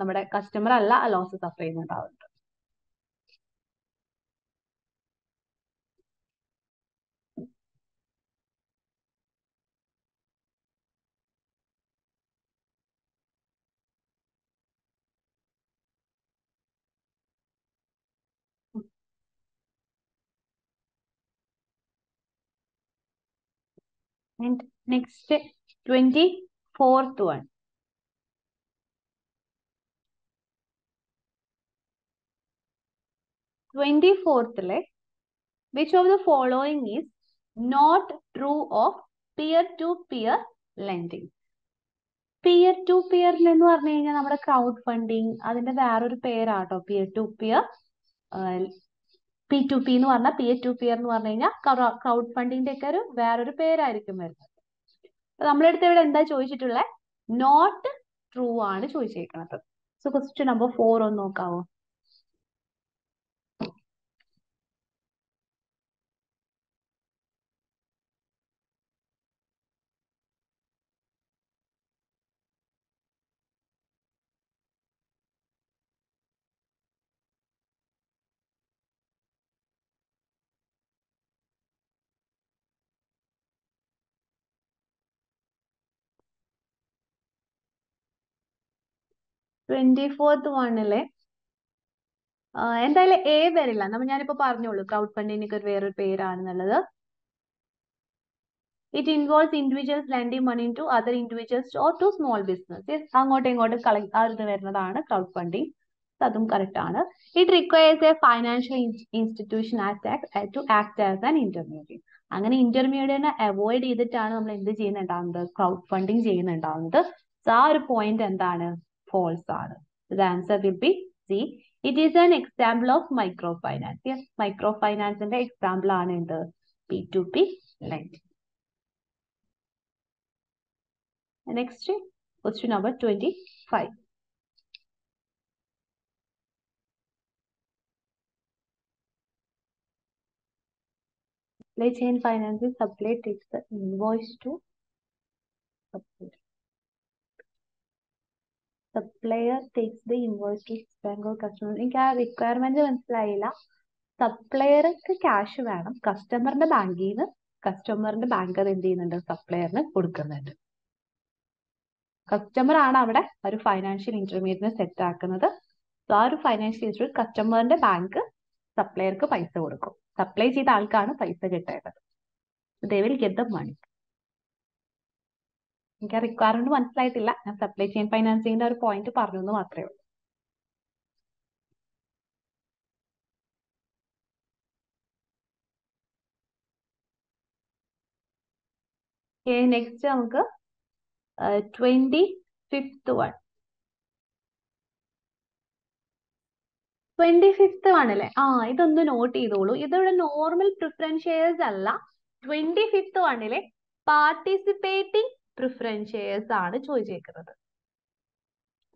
നമ്മുടെ കസ്റ്റമർ അല്ല ആ loss suffer ചെയ്യുന്നുണ്ടാവുന്നത്. Next twenty fourth one twenty ഫോർത്തിലെ which of the following is not true of peer to peer lending peer to peer എന്ന് പറഞ്ഞു കഴിഞ്ഞാൽ നമ്മുടെ ക്രൗഡ് ഫണ്ടിങ് അതിന്റെ വേറൊരു പേരാട്ടോ peer to peer P to P എന്ന് പറഞ്ഞാൽ പി എ ടു പി എന്ന് പറഞ്ഞു കഴിഞ്ഞാൽ ക്രൗഡ് ഫണ്ടിന്റെ ഒക്കെ ഒരു വേറൊരു പേരായിരിക്കും വരുന്നത്. നമ്മളെടുത്ത് ഇവിടെ എന്താ ചോദിച്ചിട്ടുള്ളത് നോട്ട് ട്രൂ ആണ് ചോദിച്ചേക്കുന്നത് സോ ക്വസ്റ്റ്യൻ നമ്പർ ഫോർ ഒന്ന് നോക്കാവോ? ട്വന്റി ഫോർത്ത് വണ്ണിലെ എന്തായാലും എ വരില്ല. നമ്മൾ ഞാനിപ്പോ പറഞ്ഞോളൂ. ക്രൗഡ് ഫണ്ടിങ്ങിനൊക്കെ ഒരു വേറൊരു പേരാണെന്നുള്ളത് it involves individuals lending money to other individuals or to small business അങ്ങോട്ടും ഇങ്ങോട്ടും കളക്ട് ഇത് വരുന്നതാണ് ക്രൗഡ് ഫണ്ടിങ് അതും കറക്റ്റ് ആണ്. It requires a financial institution act to act as an intermediate അങ്ങനെ ഇന്റർമീഡിയറ്റിനെ അവോയ്ഡ് ചെയ്തിട്ടാണ് നമ്മൾ എന്ത് ചെയ്യുന്നുണ്ടാവുന്നത്? Crowd funding ചെയ്യുന്നുണ്ടാവുന്നത്. ആ ഒരു പോയിന്റ് എന്താണ്? false. So the answer will be C. It is an example of microfinance. Yes, microfinance and the example are in the P2P lending. Next, question number 25. Supply chain finance is supply takes the invoice to supplier. Supplier takes the invoice to bank or customer എനിക്ക് ആ റിക്വയർമെന്റ് മനസ്സിലായില്ല. സപ്ലയർക്ക് ക്യാഷ് വേണം. കസ്റ്റമറിന്റെ ബാങ്കിൽ നിന്ന് കസ്റ്റമറിന്റെ ബാങ്കർ എന്ത് ചെയ്യുന്നുണ്ട്? സപ്ലയറിന് കൊടുക്കുന്നുണ്ട്. കസ്റ്റമർ ആണ് അവിടെ ഒരു ഫൈനാൻഷ്യൽ ഇന്റർമീഡിയറ്റിനെ സെറ്റ് ആക്കുന്നത്. സോ ആ ഒരു ഫൈനാൻഷ്യൽ ഇൻസ്റ്റിറ്റ്യൂട്ട് കസ്റ്റമറിന്റെ ബാങ്ക് സപ്ലയർക്ക് പൈസ കൊടുക്കും. സപ്ലൈ ചെയ്ത ആൾക്കാണ് പൈസ കിട്ടേണ്ടത്. They will get the money എനിക്ക് ആ റിക്വയർമെന്റ് മനസ്സിലായിട്ടില്ല. ഞാൻ സപ്ലൈ ചെയിൻ ഫൈനാൻസിങ്ങിന്റെ ഒരു പോയിന്റ് പറഞ്ഞു എന്ന് മാത്രമേ ഉള്ളൂ. നെക്സ്റ്റ് നമുക്ക് twenty fifth one twenty fifth one അല്ലേ? ആ ഇതൊന്ന് നോട്ട് ചെയ്തോളൂ. ഇതിവിടെ നോർമൽ പ്രിഫറൻസ് ഷെയർസ് അല്ല. ട്വന്റി ഫിഫ്ത്ത് വണ്ണിലെ പാർട്ടിസിപ്പേറ്റിംഗ് പ്രിഫറൻസ് ഷെയർസ് ആണ് ചോദിച്ചേക്കുന്നത്.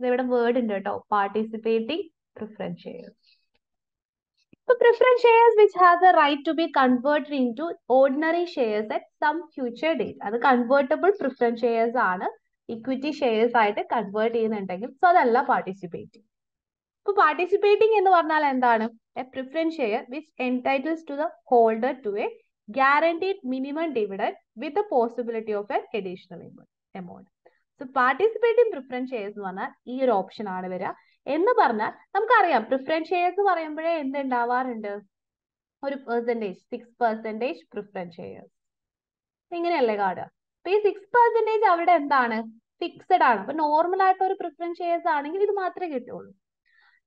ഇവിടെ വേർഡ് ഉണ്ട് കേട്ടോ. Participating preference shares So preference shares which has a right to be converted into ordinary shares at some future date. അത് കൺവേർട്ടബിൾ പ്രിഫറൻസ് shares ആണ്. ഇക്വിറ്റി ഷെയർസ് ആയിട്ട് കൺവേർട്ട് ചെയ്യുന്നുണ്ടെങ്കിൽ സോ അതല്ല പാർട്ടിസിപ്പേറ്റിംഗ് ഇപ്പൊ പാർട്ടിസിപ്പേറ്റിംഗ് എന്ന് പറഞ്ഞാൽ എന്താണ്? A preference share which entitles to the holder to a guaranteed minimum dividend with the possibility of a additional amount so participating preference shares എന്ന് പറഞ്ഞാൽ ഈ ഒരു ഓപ്ഷൻ ആണ് വരിക എന്ന് പറഞ്ഞാൽ നമുക്കറിയാം പ്രിഫറൻസ് ഷെയർസ് പറയുമ്പോഴേ എന്ത് ഉണ്ടാവാറുണ്ട് ഒരു percentage six percentage preference shares ഇങ്ങനെയല്ലേ കാണുക അപ്പൊ ഈ സിക്സ് പെർസെന്റേജ് അവിടെ എന്താണ്? ഫിക്സഡ് ആണ്. അപ്പൊ നോർമൽ ആയിട്ട് ഒരു പ്രിഫറൻസ് ഷെയർസ് ആണെങ്കിൽ ഇത് മാത്രമേ കിട്ടുള്ളൂ.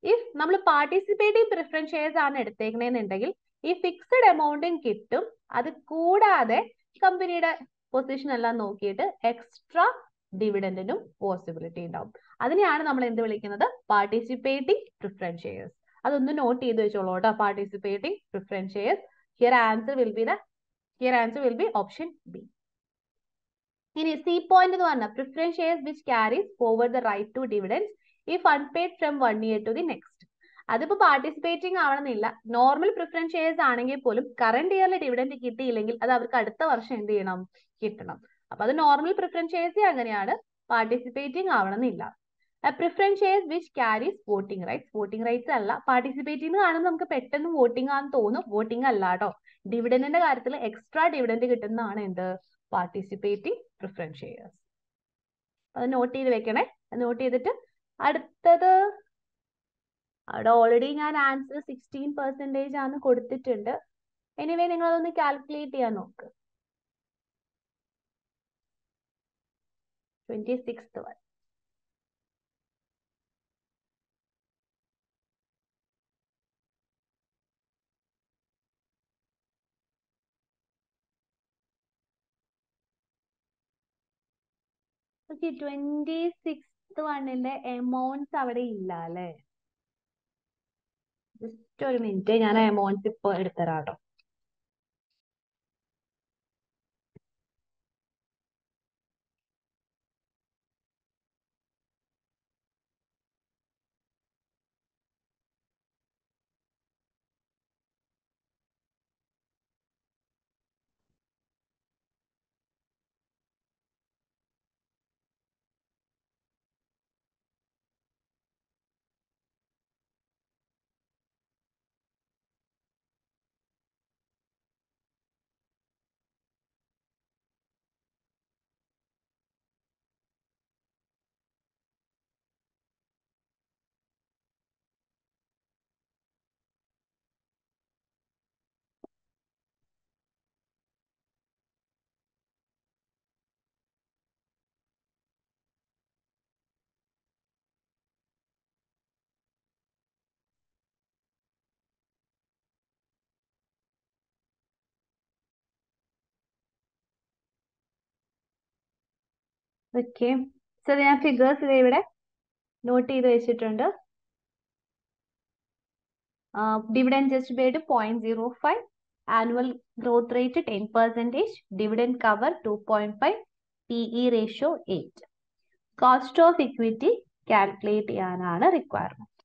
ഇഫ് നമ്മൾ പാർട്ടിസിപ്പേറ്റിംഗ് പ്രിഫറൻസ് ഷെയർസ് ആണ് എടുത്തേക്കണെന്നുണ്ടെങ്കിൽ ഈ ഫിക്സഡ് എമൗണ്ടും കിട്ടും. അത് കൂടാതെ കമ്പനിയുടെ പൊസിഷൻ എല്ലാം നോക്കിയിട്ട് എക്സ്ട്രാ ഡിവിഡൻഡിനും പോസിബിലിറ്റി ഉണ്ടാവും. അതിനെയാണ് നമ്മൾ എന്ത് വിളിക്കുന്നത്? പാർട്ടിസിപ്പേറ്റിംഗ് പ്രിഫറൻസ് ഷെയർസ് അതൊന്ന് നോട്ട് ചെയ്ത് വെച്ചോളൂ കേട്ടോ. Participating preference shares here answer will be the here answer will be option B ഇനി സി പോയിന്റ് എന്ന് പറഞ്ഞാൽ preference shares which carries forward the right to dividends if unpaid from one year to the next അതിപ്പോ പാർട്ടിസിപ്പേറ്റിംഗ് ആവണമെന്നില്ല. നോർമൽ പ്രിഫറൻസ് ഷെയർസ് ആണെങ്കിൽ പോലും കറണ്ട് ഇയറിൽ ഡിവിഡൻഡ് കിട്ടിയില്ലെങ്കിൽ അത് അവർക്ക് അടുത്ത വർഷം എന്ത് ചെയ്യണം? കിട്ടണം. അപ്പൊ അത് നോർമൽ പ്രിഫറൻസ് ഷെയർസ് അങ്ങനെയാണ് പാർട്ടിസിപ്പേറ്റിംഗ് ആവണമെന്നില്ല. Preference shares which carries voting rights voting rights അല്ല പാർട്ടിസിപ്പേറ്റിംഗ് കാണുമ്പോൾ നമുക്ക് പെട്ടെന്ന് വോട്ടിംഗ് ആണെന്ന് തോന്നും. വോട്ടിംഗ് അല്ല കേട്ടോ. ഡിവിഡൻഡിന്റെ കാര്യത്തിൽ എക്സ്ട്രാ ഡിവിഡന്റ് കിട്ടുന്നതാണ് എന്ത്? പാർട്ടിസിപ്പേറ്റിംഗ് പ്രിഫറൻസ് ഷെയർസ് അത് നോട്ട് ചെയ്ത് വെക്കണേ. നോട്ട് ചെയ്തിട്ട് അടുത്തത് അവിടെ ഓൾറെഡി ഞാൻ ആൻസർ സിക്സ്റ്റീൻ പെർസെന്റേജ് ആണ് കൊടുത്തിട്ടുണ്ട്. എനിവേ നിങ്ങൾ അതൊന്ന് കാൽക്കുലേറ്റ് ചെയ്യാൻ നോക്ക്. Twenty six one twenty six വണ്ണിന്റെ എമൗണ്ട്സ് അവിടെ ഇല്ല അല്ലേ? ഒരു മിനിറ്റ് ഞാൻ എമൗണ്ട്സ് ഇപ്പൊ എടുത്തരാം കേട്ടോ ഓക്കെ സോ ഞാൻ ഫിഗേഴ്സ് ഇവിടെ നോട്ട് ചെയ്ത് വെച്ചിട്ടുണ്ട്. Dividend just paid point zero five annual growth rate ten percentage dividend cover two point five P E ratio eight cost of equity calculate ചെയ്യാനാണ് റിക്വയർമെന്റ്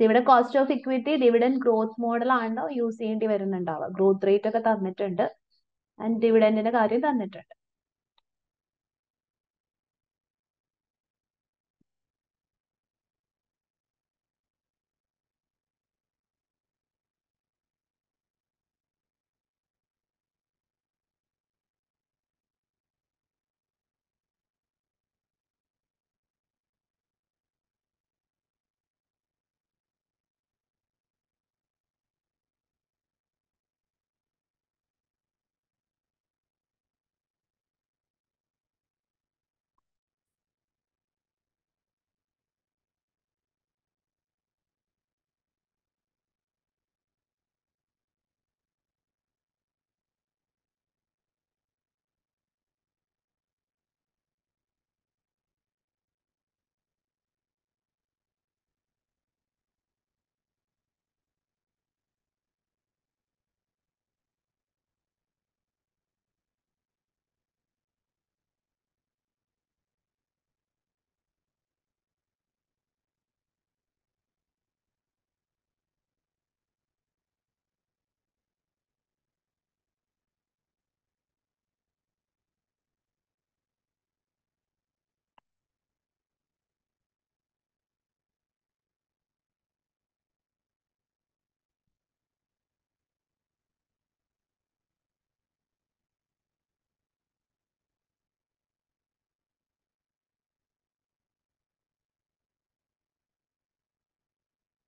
ഇവിടെ cost of equity dividend growth model ആണ് യൂസ് ചെയ്യേണ്ടി വരുന്നുണ്ടാവുക. ഗ്രോത്ത് റേറ്റ് ഒക്കെ തന്നിട്ടുണ്ട്. ആൻഡ് ഡിവിഡൻഡിന്റെ കാര്യം തന്നിട്ടുണ്ട്.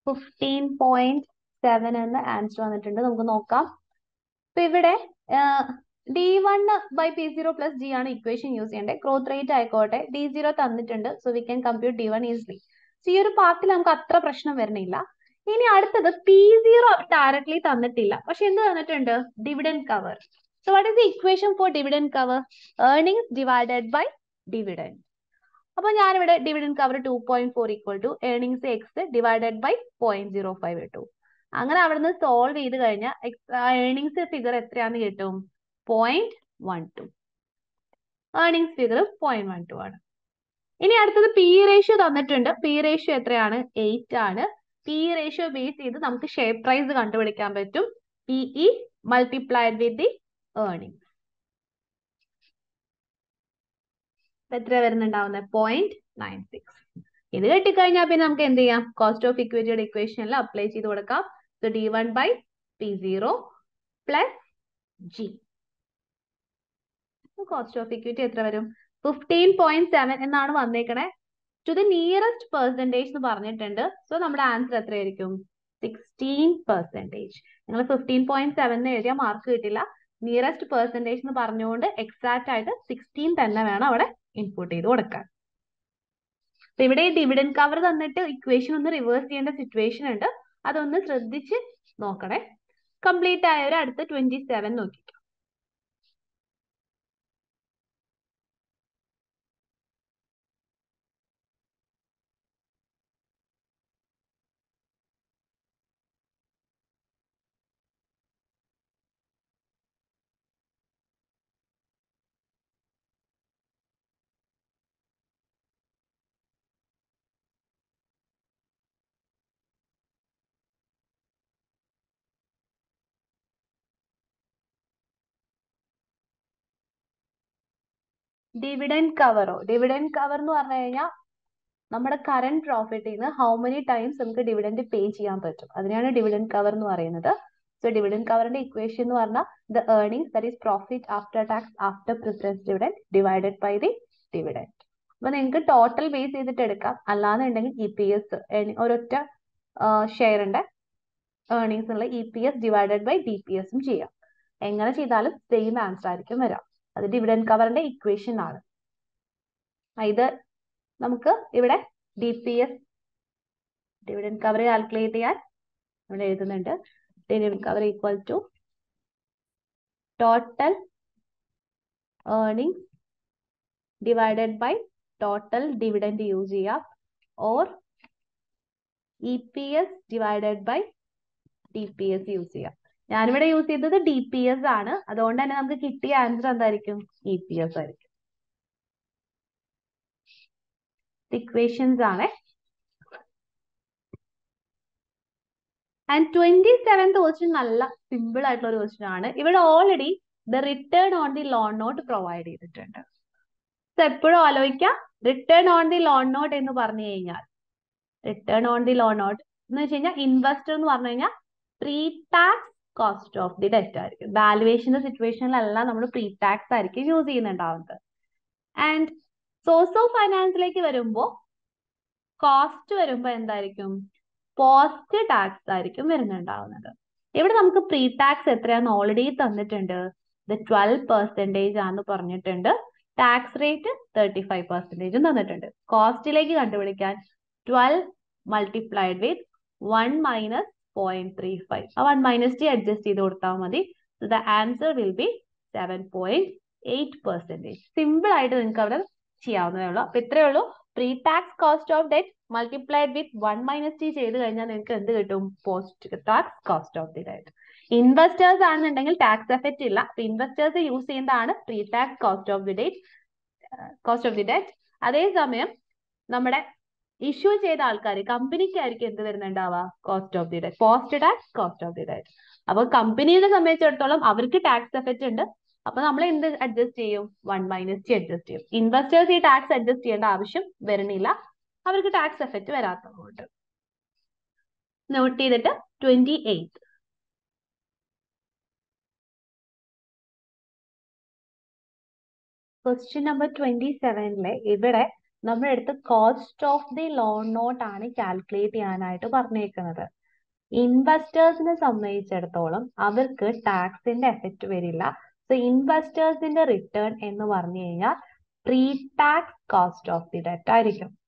ഫിഫ്റ്റീൻ പോയിന്റ് സെവൻ എന്ന ആൻസർ വന്നിട്ടുണ്ട്. നമുക്ക് നോക്കാം. അപ്പൊ ഇവിടെ D one by P zero plus G ആണ് ഇക്വേഷൻ യൂസ് ചെയ്യേണ്ടത്. ഗ്രോത്ത് റേറ്റ് ആയിക്കോട്ടെ. ഡി സീറോ തന്നിട്ടുണ്ട് so we can compute D one easily so ഈ ഒരു പാർട്ടിൽ നമുക്ക് അത്ര പ്രശ്നം വരണില്ല. ഇനി അടുത്തത് പി സീറോ ഡയറക്ട്ലി തന്നിട്ടില്ല. പക്ഷെ എന്ത് തന്നിട്ടുണ്ട്? Dividend cover so what is the equation for dividend cover earnings divided by dividend അപ്പൊ ഞാനിവിടെ dividend cover two point four equal to earnings X divided by point zero five ഇട്ടു. അങ്ങനെ അവിടുന്ന് സോൾവ് ചെയ്ത് കഴിഞ്ഞാൽ ഏർണിംഗ്സ് ഫിഗർ എത്രയാന്ന് കിട്ടും? Point one two earnings figure point one two ആണ്. ഇനി അടുത്തത് പി റേഷ്യോ തന്നിട്ടുണ്ട്. പി റേഷ്യോ എത്രയാണ്? എയ്റ്റ് ആണ്. പി റേഷ്യോ ബേസ് ചെയ്ത് നമുക്ക് ഷെയർ പ്രൈസ് കണ്ടുപിടിക്കാൻ പറ്റും. P E multiplied with the earnings എത്ര വരുന്നുണ്ടാവുന്നത് പോയിന്റ് നയൻ സിക്സ് ഇത് കിട്ടിക്കഴിഞ്ഞാൽ പിന്നെ നമുക്ക് എന്ത് ചെയ്യാം? കോസ്റ്റ് ഓഫ് ഇക്വിറ്റിയുടെ ഇക്വേഷനിൽ അപ്ലൈ ചെയ്ത് കൊടുക്കാം. So D one by P zero plus G cost of equity എത്ര വരും? ഫിഫ്റ്റീൻ പോയിന്റ് സെവൻ എന്നാണ് വന്നേക്കണേ. ടു ദി നിയറസ്റ്റ് പെർസെന്റേജ് എന്ന് പറഞ്ഞിട്ടുണ്ട്. സോ നമ്മുടെ ആൻസർ എത്രയായിരിക്കും? സിക്സ്റ്റീൻ പെർസെന്റേജ് നിങ്ങൾ ഫിഫ്റ്റീൻ പോയിന്റ് സെവൻ എന്ന് എഴുതിയാൽ മാർക്ക് കിട്ടില്ല. നിയറസ്റ്റ് പെർസെന്റേജ് എന്ന് പറഞ്ഞുകൊണ്ട് എക്സാക്റ്റ് ആയിട്ട് സിക്സ്റ്റീൻ തന്നെ വേണം അവിടെ ഇൻപുട്ട് ചെയ്ത് കൊടുക്കാൻ. അപ്പൊ ഇവിടെ ഡിവിഡൻ കവർ തന്നിട്ട് ഇക്വേഷൻ ഒന്ന് റിവേഴ്സ് ചെയ്യേണ്ട സിറ്റുവേഷൻ ഉണ്ട്. അതൊന്ന് ശ്രദ്ധിച്ച് നോക്കണേ. കംപ്ലീറ്റ് ആയവർ അടുത്ത ട്വന്റി സെവൻ നോക്കി ഡിവിഡൻ കവറോ ഡിവിഡൻഡ് കവർ എന്ന് പറഞ്ഞു കഴിഞ്ഞാൽ നമ്മുടെ കറന്റ് പ്രോഫിറ്റിൽ നിന്ന് ഹൗ മെനി ടൈംസ് നമുക്ക് ഡിവിഡൻഡ് പേ ചെയ്യാൻ പറ്റും. അതിനാണ് ഡിവിഡൻഡ് കവർ എന്ന് പറയുന്നത്. സോ ഡിവിഡൻഡ് കവറിന്റെ ഇക്വേഷൻ എന്ന് പറഞ്ഞാൽ the earnings that is profit after tax after preference dividend divided by the dividend അപ്പൊ നിങ്ങൾക്ക് ടോട്ടൽ ബേസ് ചെയ്തിട്ട് എടുക്കാം. അല്ലാന്നുണ്ടെങ്കിൽ ഇ പി എസ് ഒരൊറ്റ ഷെയറിന്റെ ഏർണിംഗ്സ് ഉള്ള E P S divided by D P എസും ചെയ്യാം. എങ്ങനെ ചെയ്താലും സെയിം ആൻസർ ആയിരിക്കും വരാം. അത് ഡിവിഡൻ കവറിന്റെ ഇക്വേഷൻ ആണ്. ഇത് നമുക്ക് ഇവിടെ D P S dividend cover calculate ചെയ്യാൻ ഇവിടെ എഴുതുന്നുണ്ട്. Dividend cover equal to total earnings divided by total dividend use ചെയ്യാം. Or E P S divided by D P S use ചെയ്യാം. ഞാനിവിടെ യൂസ് ചെയ്തത് ഡി പി എസ് ആണ്. അതുകൊണ്ട് തന്നെ നമുക്ക് കിട്ടിയ ആൻസർ എന്തായിരിക്കും? ഇ പി എസ് ആയിരിക്കും. ഇക്വേഷൻസ് ആണ്. ആൻഡ് ട്വന്റി സെവൻത് ക്വസ്റ്റ്യൻ നല്ല സിമ്പിൾ ആയിട്ടുള്ള ഒരു ക്വസ്റ്റ്യൻ ആണ്. ഇവിടെ already the return on the loan note provide ചെയ്തിട്ടുണ്ട്. എപ്പോഴും ആലോചിക്കാം. Return on the loan note എന്ന് പറഞ്ഞു കഴിഞ്ഞാൽ return on the loan note എന്ന് വെച്ച് കഴിഞ്ഞാൽ ഇൻവെസ്റ്റർ എന്ന് പറഞ്ഞു കഴിഞ്ഞാൽ pre tax cost of the debt ആയിരിക്കും. വാലുവേഷന്റെ സിറ്റുവേഷനിലെല്ലാം നമ്മൾ പ്രീ ടാക്സ് ആയിരിക്കും യൂസ് ചെയ്യുന്നുണ്ടാവുന്നത് ആൻഡ് സോഴ്സ് ഓഫ് ഫൈനാൻസിലേക്ക് വരുമ്പോൾ കോസ്റ്റ് വരുമ്പോൾ എന്തായിരിക്കും? പോസ്റ്റ് ടാക്സ് ആയിരിക്കും വരുന്നുണ്ടാവുന്നത്. ഇവിടെ നമുക്ക് പ്രീ ടാക്സ് എത്രയാന്ന് ഓൾറെഡി തന്നിട്ടുണ്ട്. ദ ട്വൽവ് പെർസെന്റേജ് ആണെന്ന് പറഞ്ഞിട്ടുണ്ട്. ടാക്സ് റേറ്റ് തേർട്ടി ഫൈവ് പെർസെന്റേജും തന്നിട്ടുണ്ട്. കോസ്റ്റിലേക്ക് കണ്ടുപിടിക്കാൻ twelve multiplied with one minus point three five ആ വൺ മൈനസ് ടി അഡ്ജസ്റ്റ് ചെയ്ത് കൊടുത്താൽ മതി. The answer will be seven point eight percentage simple ആയിട്ട് നിങ്ങൾക്ക് അവിടെ ചെയ്യാവുന്നതേ ഉള്ളൂ. അപ്പൊ ഇത്രയേ ഉള്ളൂ. Pre tax cost of debt multiplied with one minus T ചെയ്ത് കഴിഞ്ഞാൽ നിങ്ങൾക്ക് എന്ത് കിട്ടും? Post tax cost of debt ആയിട്ട്. ഇൻവെസ്റ്റേഴ്സ് ആണെന്നുണ്ടെങ്കിൽ ടാക്സ് എഫക്റ്റ് ഇല്ല. അപ്പൊ ഇൻവെസ്റ്റേഴ്സ് യൂസ് ചെയ്യുന്നതാണ് pre tax cost of the debt cost of the debt അതേസമയം നമ്മുടെ ഇഷ്യൂ ചെയ്ത ആൾക്കാർ കമ്പനിക്കായിരിക്കും എന്ത് വരുന്നുണ്ടാവുക cost of the debt post tax cost of the debt അപ്പൊ കമ്പനിയെ സംബന്ധിച്ചിടത്തോളം അവർക്ക് ടാക്സ് എഫക്റ്റ് ഉണ്ട്. അപ്പൊ നമ്മൾ എന്ത് അഡ്ജസ്റ്റ് ചെയ്യും? വൺ മൈനസ് ടി അഡ്ജസ്റ്റ് ചെയ്യും. ഇൻവെസ്റ്റേഴ്സ് ഈ ടാക്സ് അഡ്ജസ്റ്റ് ചെയ്യേണ്ട ആവശ്യം വരുന്നില്ല. അവർക്ക് ടാക്സ് എഫക്റ്റ് വരാത്തതുകൊണ്ട്. നോട്ട് ചെയ്തിട്ട് twenty eight question number twenty സെവനിലെ ഇവിടെ നമ്മുടെ അടുത്ത് cost of the loan note ആണ് കാൽക്കുലേറ്റ് ചെയ്യാനായിട്ട് പറഞ്ഞേക്കുന്നത്. ഇൻവെസ്റ്റേഴ്സിനെ സംബന്ധിച്ചിടത്തോളം അവർക്ക് ടാക്സിന്റെ എഫക്റ്റ് വരില്ല. സോ ഇൻവെസ്റ്റേഴ്സിന്റെ റിട്ടേൺ എന്ന് പറഞ്ഞു കഴിഞ്ഞാൽ pre tax cost of the debt ആയിരിക്കും.